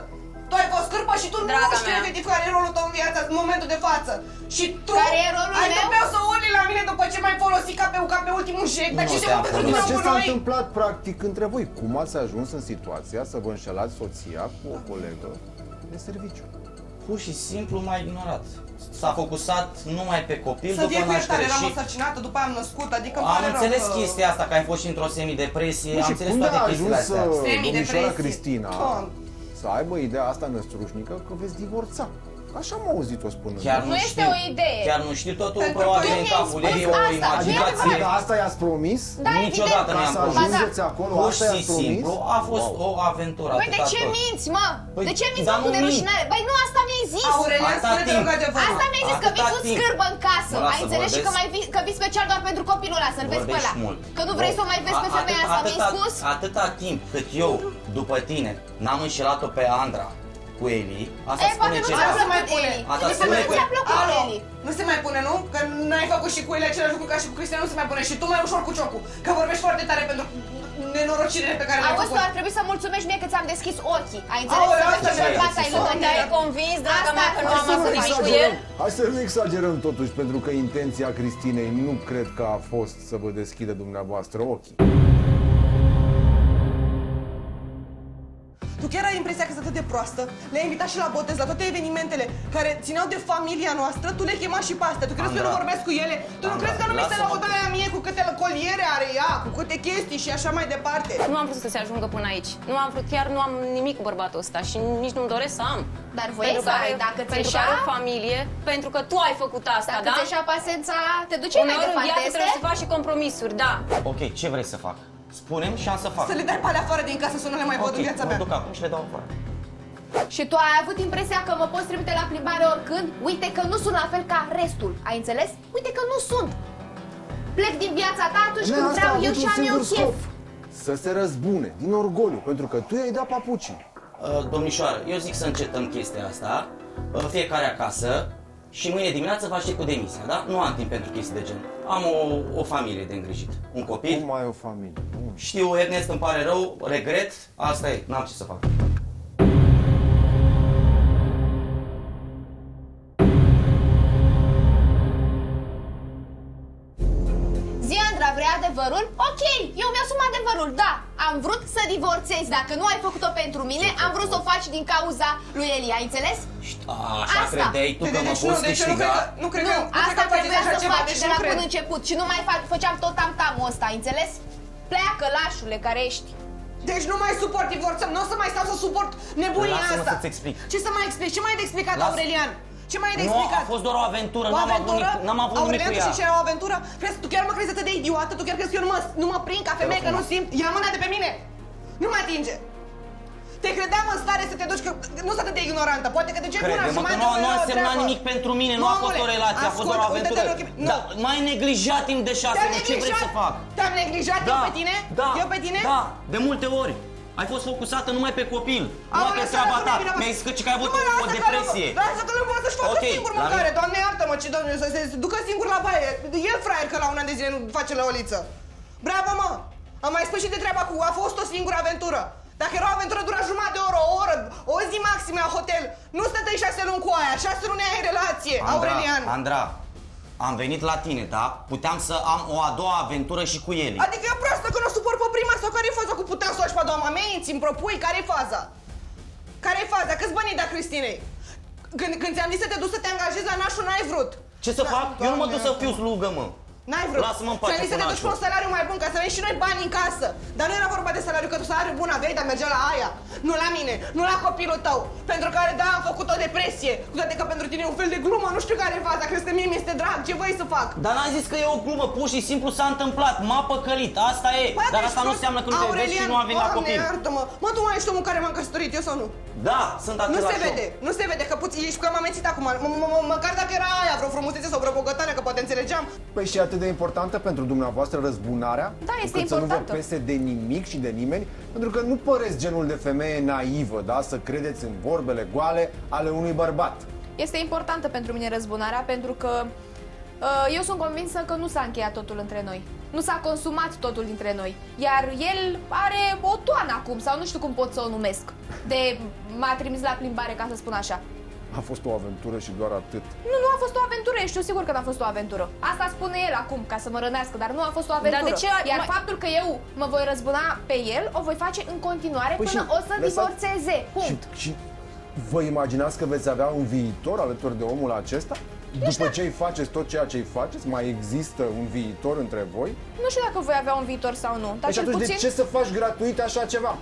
Vrează. Tu ai fost cârpă și tu nu Draga știi mea. efectiv care e rolul tău în viața în momentul de față. Și tu Care e rolul ai meu? trebuit să urli la mine după ce m-ai folosit ca pe, ca pe ultimul jec. Dar Nu ce se te-am întâmplă folosit. din Ce nou cu s-a noi? întâmplat practic între voi? Cum ați ajuns în situația să vă înșelați soția cu o colegă de serviciu? Pur și simplu m-a ignorat. S-a focusat numai pe copil Să după fie cu iertare, naștere eram și însărcinată, după aia am născut, adică îmi am pare rău înțeles că- chestia asta, că ai fost și într-o semidepresie, Bă, am și înțeles unde toate a chestiile ajuns astea. uh, Semidepresie. domnișoara Cristina Doamne. Să aibă ideea asta năstrușnică că veți divorța? Așa am auzit-o spunând. Chiar Nu este știu. o idee. Chiar nu știu totul, Pentru probabil că în mi-ai capul spus ei o asta. imaginație. Adică asta i-ați promis? Da, Niciodată evident. nu Ca i-am să promis. ajungeți acolo, Pur asta și i-ați promis? simplu a fost o aventură, Băi, de atâta ce tot. minți, mă? Păi, de ce minți, dar mă, cu nu de mint. rușinare? Băi, nu, asta mi-ai zis. Aurelian, Atâta spune-te timp. rog adevărul. Asta mi-ai zis, că Atâta vii cu timp. scârbă în casă. Mă las Ai să înțeles și că, vorbesc. mai vii, că vii special doar pentru copilul ăla, să-l vezi pe Vorbești ăla. mult. Că nu vrei să o mai vezi pe A- femeia atâta- asta, mi-ai atâta- spus? Atâta timp cât eu, după tine, n-am înșelat-o pe Andra cu Eli, asta E, poate spune nu ceva. ți-a Se mai plăcut pune. Eli. Asta Nu spune ți-a că- plăcut Alo, Eli. nu se mai pune, nu? Că n-ai făcut și cu ele același lucru ca și cu Cristian, nu se mai pune. Și tu mai ușor cu ciocul. Că vorbești foarte tare pentru nenorocirile pe care le-ai Auzi, tu făcut. ar trebui să mulțumești mie că ți-am deschis ochii. Ai înțeles? Aoleu, Să asta vezi ce mi-a viața ai zis. lângă Te-ai tine. convins, draga Asta mea, că nu ar am fi avut să nici faci. cu el? Hai să nu exagerăm totuși, pentru că intenția Cristinei nu cred că a fost să vă deschidă dumneavoastră ochii. Tu chiar ai impresia că sunt atât de proastă? Le-ai invitat și la botez, la toate evenimentele care țineau de familia noastră, tu le chema și pe astea. Tu crezi că eu nu Andra. vorbesc cu ele? Tu nu Andra, crezi că nu mi se lasă-mă. laudă aia mie cu câte coliere are ea, cu câte chestii și așa mai departe? Nu am vrut să se ajungă până aici. Nu am vrut, chiar nu am nimic cu bărbatul ăsta și nici nu-mi doresc să am. Dar voiai Pentru să că ai, are- dacă ți Pentru că ieșea- are o familie, pentru că tu ai făcut asta, Dacă da? ți ieșea pasența, te duceai mai Uneori în departe, viață este? trebuie să faci și compromisuri, da. Ok, ce vrei să fac? Spunem și am să fac. Să le dai pe alea afară din casă să nu le mai văd Ok, în viața mă mea. duc acum și le dau afară. Și tu ai avut impresia că mă poți trimite la plimbare oricând? Uite că nu sunt la fel ca restul, ai înțeles? Uite că nu sunt. Plec din viața ta atunci Femeia când asta vreau a eu avut și un am eu singur chef. scop. Să se răzbune din orgoliu, pentru că tu i-ai dat papucii. Uh, domnișoară, eu zic să încetăm chestia asta, uh, fiecare acasă și mâine dimineață vă aștept cu demisia, da? Nu am timp pentru chestii de gen. Am o, o familie de îngrijit, un copil. Cum ai o familie? Bun. Știu, Ernest, îmi pare rău, regret, asta e, n-am ce să fac. Zi, Andra, vrei adevărul? Ok, eu mi-asum adevărul, da. Am vrut să divorțezi. Dacă nu ai făcut-o pentru mine, am vrut să o faci din cauza lui Eli, ai înțeles? A, așa Asta. credeai tu că mă Deci nu, poți deci eu nu cred câștiga? că, nu cred nu, că, nu cred asta că faceți trebuia așa să ceva, faci deci de nu la cred. bun început și nu mai fa- făceam tot tamtamul ăsta, ai înțeles? Pleacă, lașule, care ești. Deci nu mai suport divorțăm, nu o să mai stau să suport nebunia Lasă-mă asta. să-ți explic. Ce să mai explici? Ce mai ai de explicat, Lasă. Aurelian? Ce mai ai de Nu, explicat? a fost doar o aventură, O n-am avut aventură? nimic, n-am avut nimic Aurelian, cu tu ea. știi ce era o aventură? Crezi, tu chiar mă crezi atât de idiotă? Tu chiar crezi că eu nu mă, nu mă prind ca femeie, rog că nu frumos. simt? Ia mâna de pe mine! Nu mă atinge! Te credeam în stare să te duci, că nu sunt atât de ignorantă, poate că de ce Crede-mă că nu, nu a semnat nimic pentru mine, nu a fost o relație, a fost doar o aventură. Da, m-ai neglijat timp de șase Te-am luni, ce vrei să neglijat? fac? Te-am neglijat eu pe tine? Da, Eu pe tine? Da, de multe ori. Ai fost focusată numai pe copil, numai Aoleu, pe treaba săracul ta. de mine, Mi-ai zis că, că ai avut Nu mă, o, o lasă că depresie. nu- Lasă că nu poate să-și facă Ok, singur la mâncare, mine- doamne iartă-mă, ce doamne, să se ducă singur la baie. E fraier că la un an de zile nu face lăoliță. Bravo, mă! Am mai spus și de treaba cu, a fost o singură aventură. Dacă era o aventură, dura jumătate de oră, o oră, o zi maxim la hotel. Nu stăteai șase luni cu aia, șase luni ai în relație, Aurelian. Andra, am venit la tine, da? Puteam să am o a doua aventură și cu el. Adică e proastă că nu o suport pe prima sau care e faza cu puteam să o faci pe a doua? Mă ameninți, îmi propui, care e faza? Care e faza? Câți bani da Cristinei? Când, când ți-am zis să te duci să te angajezi la nașul, n-ai vrut. Ce să Da, fac? Eu nu mă duc să Doamne, fiu slugă, mă. N-ai vrut. Lasă-mă în pace Ți-am zis să cu te duci nașul. cu un salariu mai bun, ca să avem și noi bani în casă. Dar nu era vorba de salariu, că tu salariu bun aveai, dar mergea la aia. Nu la mine, nu la copilul tău. Pentru care, da, am făcut o depresie. Cu toate că pentru tine e un fel de glumă, nu știu care e faza. Crezi că mie mi-este drag, ce vrei să fac? Dar n-am zis că e o glumă, pur și simplu s-a întâmplat, m-a păcălit, asta e. Bă, Dar deci asta nu prost- înseamnă că nu te iubesc și Aurelian, nu am venit la Doamne, copil. iartă-mă. Mă, tu mai ești omul care m-am căsătorit, eu sau nu? Da, sunt Nu același se om. vede, nu se vede că puțin ești că m-am mențit acum. M- m- m- Măcar dacă era aia vreo frumusețe sau vreo bogătanie, că poate înțelegeam. Păi și e atât de importantă pentru dumneavoastră răzbunarea? Da, este încât să nu importantă. vă pese de nimic și de nimeni? Pentru că nu păreți genul de femeie naivă, da? Să credeți în vorbele goale ale unui bărbat. Este importantă pentru mine răzbunarea pentru că uh, eu sunt convinsă că nu s-a încheiat totul între noi. Nu s-a consumat totul dintre noi. Iar el are o toană acum, sau nu știu cum pot să o numesc, de m-a trimis la plimbare, ca să spun așa. A fost o aventură și doar atât. Nu, nu a fost o aventură, eu știu sigur că n-a fost o aventură. Asta spune el acum, ca să mă rănească, dar nu a fost o aventură. de ce ai- Iar mai- faptul că eu mă voi răzbuna pe el, o voi face în continuare Păi până și o să lăsați- divorțeze. Și, Punct. și vă imaginați că veți avea un viitor alături de omul acesta? După ce îi faceți tot ceea ce îi faceți, mai există un viitor între voi? Nu știu dacă voi avea un viitor sau nu, dar Deci cel atunci puțin... de ce să faci gratuit așa ceva?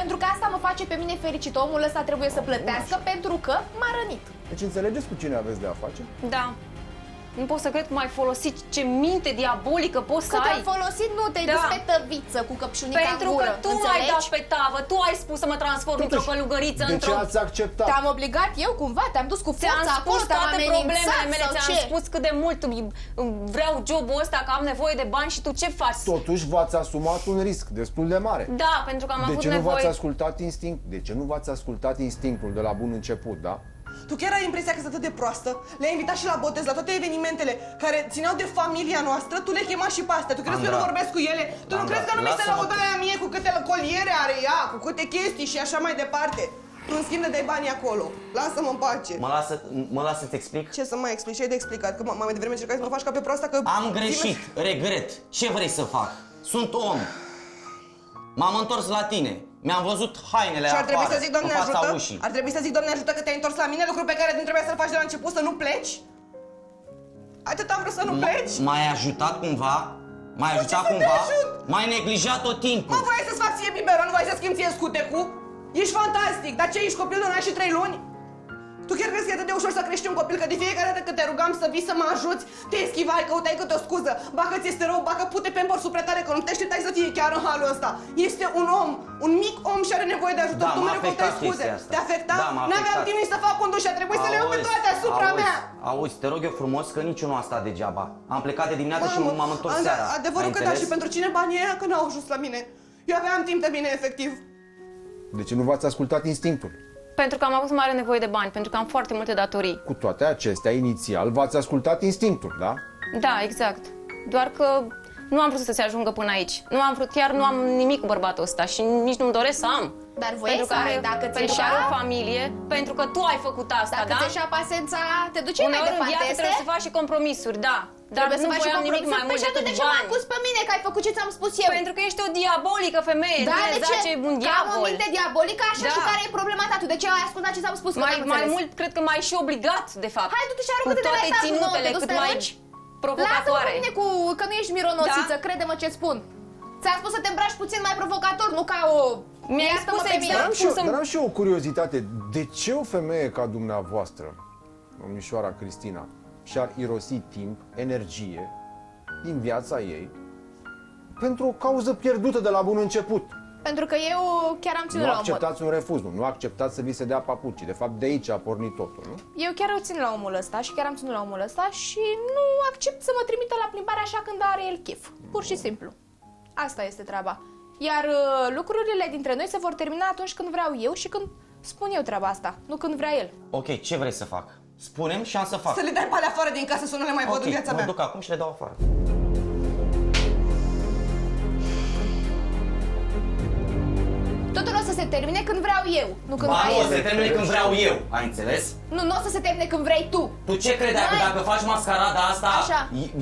Pentru că asta mă face pe mine fericit. Omul ăsta trebuie să plătească pentru că m-a rănit. Deci înțelegeți cu cine aveți de a face? Da. Nu pot să cred că mai folosit ce minte diabolică poți să Cât ai. am folosit, nu, te-ai Da. dus pe tăviță cu căpșunica Pentru în că gură, tu înțelegi? ai dat pe tavă, tu ai spus să mă transform într-o călugăriță, de ce într-o... ați acceptat? Te-am obligat eu cumva, te-am dus cu Ți-am forța acolo, spus te-am toate amenințat problemele mele, sau ți-am ce? spus cât de mult vreau jobul ăsta, că am nevoie de bani și tu ce faci? Totuși v-ați asumat un risc destul de mare. Da, pentru că am de avut ce nu nevoie... v-ați ascultat instinct? De ce nu v-ați ascultat instinctul de la bun început, da? Tu chiar ai impresia că sunt atât de proastă? Le-ai invitat și la botez, la toate evenimentele care țineau de familia noastră, tu le chema și pe astea. Tu crezi că eu nu Andra. vorbesc cu ele? Tu nu Andra, crezi că nu mi se lasă-mă laudă că- aia mie cu câte coliere are ea, cu câte chestii și așa mai departe? Tu în schimb ne dai banii acolo. Lasă-mă în pace. Mă lasă, mă lasă să-ți explic? Ce să mai explici? Ce ai de explicat? Că m- mai devreme încercai să mă faci ca pe proasta că... Am greșit, regret. Ce vrei să fac? Sunt om. M-am întors la tine. Mi-am văzut hainele Și ar trebui afară, să zic, Doamne în fața ajută? ușii. Ar trebui să zic, Doamne ajută că te-ai întors la mine, lucru pe care nu trebuia să-l faci de la început, să nu pleci? Atât am vrut să nu pleci? M-ai ajutat cumva? M-ai ajutat să te cumva? ajut? M-ai neglijat tot timpul. Mă, voiai să-ți fac ție biberon, voiai să schimbi ție scutecul? Ești fantastic, dar ce, ești copil de un an și trei luni? Tu chiar crezi că e atât de ușor să crești un copil, că de fiecare dată când te rugam să vii să mă ajuți, te eschivai, căutai câte o scuză, bacă ți este rău, bacă pute pe îmbor supletare, că nu te așteptai să fie chiar în halul ăsta. Este un om, un mic om și are nevoie de ajutor, Da, tu m-a mereu căutai afectat scuze. chestia asta. Te afecta? Da, m-a N-aveam afectat. timp nici să fac un duș, a trebuit să le iau pe Auzi, toate asupra auzi, mea. Auzi, te rog eu frumos că nici eu nu am stat degeaba. Am plecat de dimineață și Mamă, m-am întors ad- seara. Adevărul Ai că da, înțeles? și pentru cine banii ăia că n-au ajuns la mine. Eu aveam timp de mine, efectiv. De ce nu v-ați ascultat instinctul? Pentru că am avut mare nevoie de bani, pentru că am foarte multe datorii. Cu toate acestea, inițial, v-ați ascultat instinctul, da? Da, exact. Doar că nu am vrut să se ajungă până aici. Nu am vrut, chiar nu am nimic cu bărbatul ăsta și nici nu-mi doresc să am. Dar voiai pentru să că ai, are, dacă ți pentru că ieșea- are o familie, pentru că tu ai făcut asta, Dacă da? ți ieșea pasența, te duceai mai Uneori în departe, viață este? trebuie să faci și compromisuri, da. Dar Trebuie să nu faci și voiam nimic compromisuri. mai mult Păi și atunci decât de ce m-ai bani. acuz pe mine că ai făcut ce ți-am spus eu? Pentru că ești o diabolică femeie, Da, de ce? ce e un Că am o diavol. minte diabolică, așa Da. și care e problema ta? Tu de ce ai ascultat ce ți-am spus? Că Mai, n-am mai înțeles. mult, cred că mai și obligat, de fapt. Hai, du-te și Cu aruncă-te de la toate etajul nouă, ținutele, te duci cât să te mai arunci? Lasă-mă provocatoare. pe mine cu că nu ești mironosiță, Da? crede-mă ce spun. Ți-am spus să te îmbraci puțin mai provocator, nu ca o... Mi-ai Iartă-mă spus pe exact mine. Dar am, și eu, să- dar am și eu o curiozitate. De ce o femeie ca dumneavoastră, domnișoara Cristina, și-ar irosi timp, energie din viața ei pentru o cauză pierdută de la bun început? Pentru că eu chiar am ținut Nu la omul acceptați un refuz, nu. Nu acceptați să vi se dea papuci. De fapt, de aici a pornit totul, nu? Eu chiar o țin la omul ăsta și chiar am ținut la omul ăsta și nu accept să mă trimită la plimbare așa când are el chef. Pur și simplu. Asta este treaba. Iar uh, lucrurile dintre noi se vor termina atunci când vreau eu și când spun eu treaba asta, nu când vrea el. Ok, ce vrei să fac? Spune-mi și am să fac. Să le dai pe alea afară din casă, să nu le mai văd ok, în viața mă mea. duc acum și le dau afară. Totul o să se termine când vreau eu, nu când Ba vrea nu, o să se el. termine când vreau eu, ai înțeles? Nu, nu o să se termine când vrei tu. Tu ce credeai că Mai- dacă faci mascarada asta, Așa.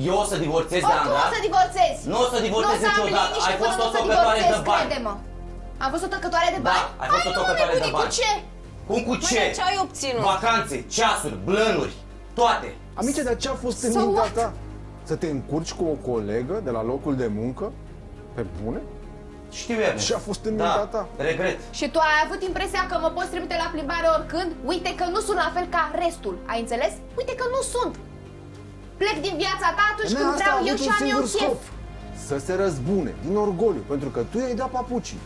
eu o să divorțez O, de tu Andra? o să divorțezi. Nu o să divorțez Nu o să am niciodată. liniște Ai până fost nu o o să tocătoare de divorțezi, bani. crede-mă. Am fost o tocătoare de Da, bani? ai fost o nu, tocătoare de nebunic, bani. Cu ce? Cum cu Păi, ce? dar ce ai obținut? Vacanțe, ceasuri, blănuri, toate. Amice, dar ce a fost în So mintea what? ta? Să te încurci cu o colegă de la locul de muncă? Pe bune? Știu, Ernest. Ce a fost în da, mintea ta? regret. Și tu ai avut impresia că mă poți trimite la plimbare oricând? Uite că nu sunt la fel ca restul, ai înțeles? Uite că nu sunt. Plec din viața ta atunci Femeia când asta vreau a eu avut și un am eu singur chef. scop. Să se răzbune, din orgoliu, pentru că tu i-ai dat papucii.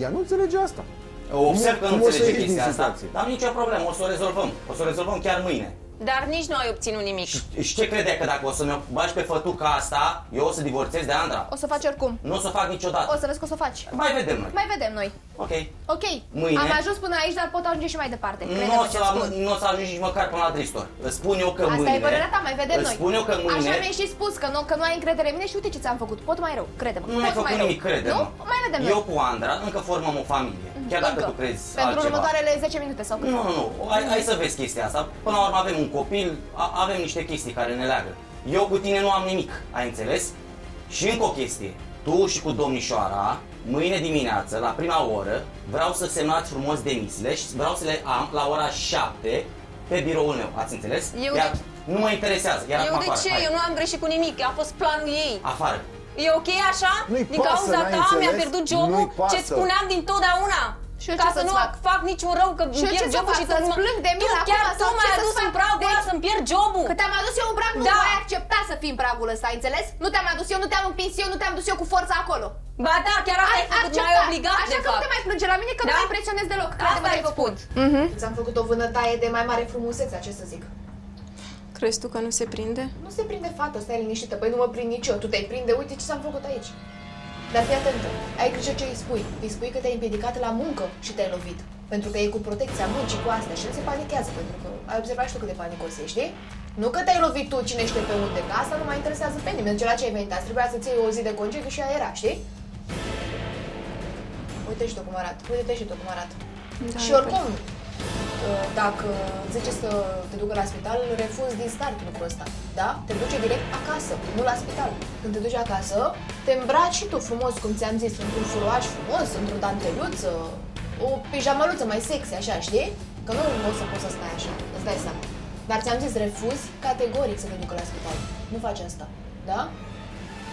Ea nu înțelege asta. Observ că nu cum o să înțelege ieși din chestia asta, situație? dar nicio problemă, o să o rezolvăm. O să o rezolvăm chiar mâine. Dar nici nu ai obținut nimic. Și ce credeai că dacă o să mi bagi pe fătuca asta, eu o să divorțez de Andra? O să faci oricum. Nu o să fac niciodată. O să vezi că o să faci. Mai vedem noi. Mai vedem noi. Ok. Ok. Mâine? Am ajuns până aici, dar pot ajunge și mai departe. Nu Crede-mă o, să, ce spun. nu o să ajungi nici măcar până la Tristor. Îți spun eu că Asta mâine... e părerea ta, mai vedem îți noi. spun eu că mâine... Așa mi-ai și spus, că nu, că nu ai încredere în mine și uite ce ți-am făcut. Pot mai rău, crede-mă. Nu mi-ai Pot făcut mai rău. nimic, crede Nu? Mai vedem Eu noi. cu Andra încă formăm o familie. Chiar dacă Încă. tu crezi Pentru altceva. următoarele 10 minute sau cât? Nu, nu, nu. Hai, hai să vezi chestia asta. Până la urmă avem un copil, a- avem niște chestii care ne leagă. Eu cu tine nu am nimic, ai înțeles? Și încă o chestie. Tu și cu domnișoara, mâine dimineață, la prima oră, vreau să semnați frumos demisiile și vreau să le am la ora 7 pe biroul meu, ați înțeles? Eu Iar de- nu mă interesează, iar Eu acum de afară, ce? hai. Eu nu am greșit cu nimic. A fost planul ei. Afară. E ok așa? Nu-i din pasă, cauza n-ai ta mi-a înțeles? pierdut jobul Nu-i pasă. ce spuneam din totdeauna. Și eu ca ce să să-ți nu fac? fac niciun rău, că Și îmi eu ce pierd să jobul fac? și Să-ți tu mă- plâng de tu mine chiar acum tu sau m-ai ce adus să-ți în fac? pragul ăla Deci- să-mi pierd jobul. Că te-am adus eu în prag, nu Da. ai accepta să fii în pragul ăsta, ai înțeles? Nu te-am adus eu, nu te-am împins eu, nu te-am dus eu cu forța acolo. Ba da, chiar asta Ai ai făcut, acceptat. m-ai obligat Așa de că nu fapt. te mai plânge la mine, că nu Da? mă impresionez deloc. Asta Crede-mă ai ce-ți făcut. spun. Ți-am făcut o vânătaie de mai mare frumusețe, ce să zic. Crezi tu că nu se prinde? Nu se prinde fata, stai liniștită, păi nu mă prind nici eu. Tu te-ai prinde, uite ce s-am făcut aici. Dar fii atentă, ai grijă ce îi spui. Îi spui că te-ai împiedicat la muncă și te-ai lovit. Pentru că e cu protecția muncii cu astea și el se panichează, pentru că ai observat și tu cât de panicos e, știi? Nu că te-ai lovit tu cine știe pe unde, că asta nu mai interesează pe nimeni. De la ce ai venit azi? Trebuia să-ți iei o zi de concediu și aia era, știi? Uite și tu cum arată, uite și tu cum arată. Da, și e oricum, Dacă zice să te ducă la spital, refuzi din start lucrul ăsta, da? Te duce direct acasă, nu la spital. Când te duci acasă, te îmbraci și tu frumos, cum ți-am zis, într-un fluaj frumos, într-o danteluță, o pijamaluță mai sexy, așa, știi? Că nu o să poți să stai așa, îți dai seama. Dar ți-am zis, refuzi categoric să te ducă la spital. Nu faci asta, da?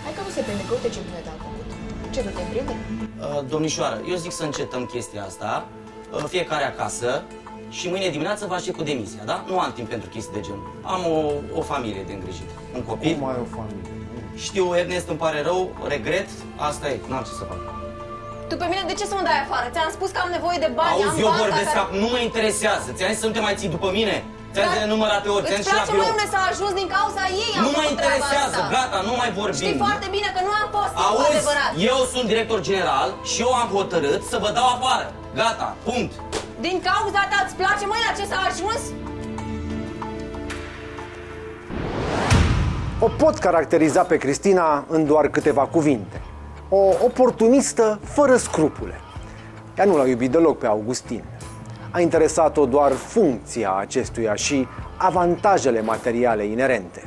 Hai că nu se prinde, că uite ce bine te-am făcut. Ce, nu te prinde? Uh, domnișoară, eu zic să încetăm chestia asta, uh, fiecare acasă și mâine dimineață vă aștept cu demisia, da? Nu am timp pentru chestii de genul. Am o, o familie de îngrijit, un copil. Cum ai o familie? Știu, Ernest, îmi pare rău, regret, asta e, n-am ce să fac. Tu pe mine de ce să mă dai afară? Ți-am spus că am nevoie de bani, am Auzi, eu banca vorbesc care... acum, nu mă interesează. Ți-am zis să nu te mai ții după mine. Ți-am zis de numărate ori, ți-am Îți zis și la place birou. mai să ajuns din cauza ei, am Nu mă făcut treaba interesează, asta. gata, nu mai vorbim. Știi foarte bine că nu am fost eu cu Auzi, adevărat. eu sunt director general și eu am hotărât să vă dau afară. Gata, punct. Din cauza ta îți place, măi, la ce s-a ajuns? O pot caracteriza pe Cristina în doar câteva cuvinte. O oportunistă fără scrupule. Ea nu l-a iubit deloc pe Augustin. A interesat-o doar funcția acestuia și avantajele materiale inerente.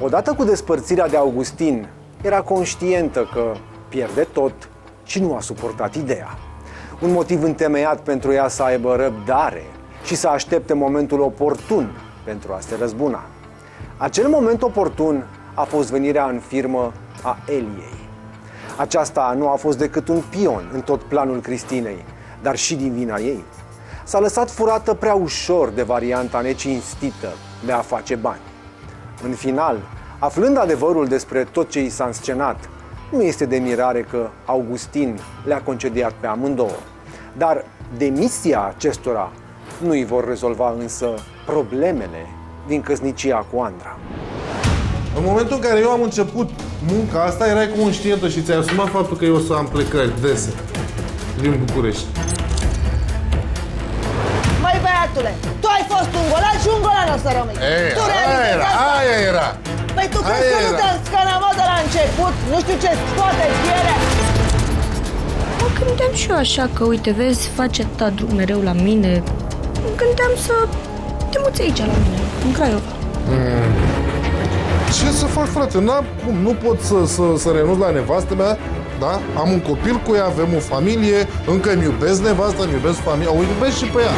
Odată cu despărțirea de Augustin, era conștientă că pierde tot și nu a suportat ideea. Un motiv întemeiat pentru ea să aibă răbdare și să aștepte momentul oportun pentru a se răzbuna. Acel moment oportun a fost venirea în firmă a Eliei. Aceasta nu a fost decât un pion în tot planul Cristinei, dar și din vina ei. S-a lăsat furată prea ușor de varianta necinstită de a face bani. În final, aflând adevărul despre tot ce i s-a înscenat, nu este de mirare că Augustin le-a concediat pe amândouă. Dar demisia acestora nu îi vor rezolva însă problemele din căsnicia cu Andra. În momentul în care eu am început munca asta, erai conștientă și ți-ai asumat faptul că eu o să am plecări dese din București. Măi băiatule, tu ai fost un golan și un golan o să rămâi. Ei, tu aia realizezi era, asta? aia era. Păi tu crezi Aia că nu era. te-am scanamot de la început? Nu știu ce scoate pielea? Mă gândeam și eu așa că, uite, vezi, face atâta drum mereu la mine. Mă gândeam să te muți aici la mine, în Craiova. Mm. Ce să fac, frate? N-am cum, nu pot să, să, să renunț la nevastă mea, da? Am un copil cu ea, avem o familie, încă îmi iubesc nevasta, îmi iubesc familia, o iubesc și pe ea.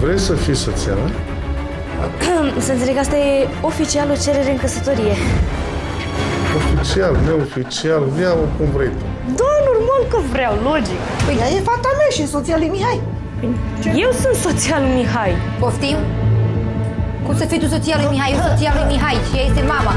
Vrei să fii soția mea? să înțeleg, asta e oficial o cerere în căsătorie. Oficial, neoficial, ia-o cum vrei tu. Da, normal că vreau, logic. Păi ea e fata mea și soția lui Mihai. Eu sunt soția lui Mihai. Poftim? Cum să fii tu soția lui Mihai? Eu soția lui Mihai și ea este mama.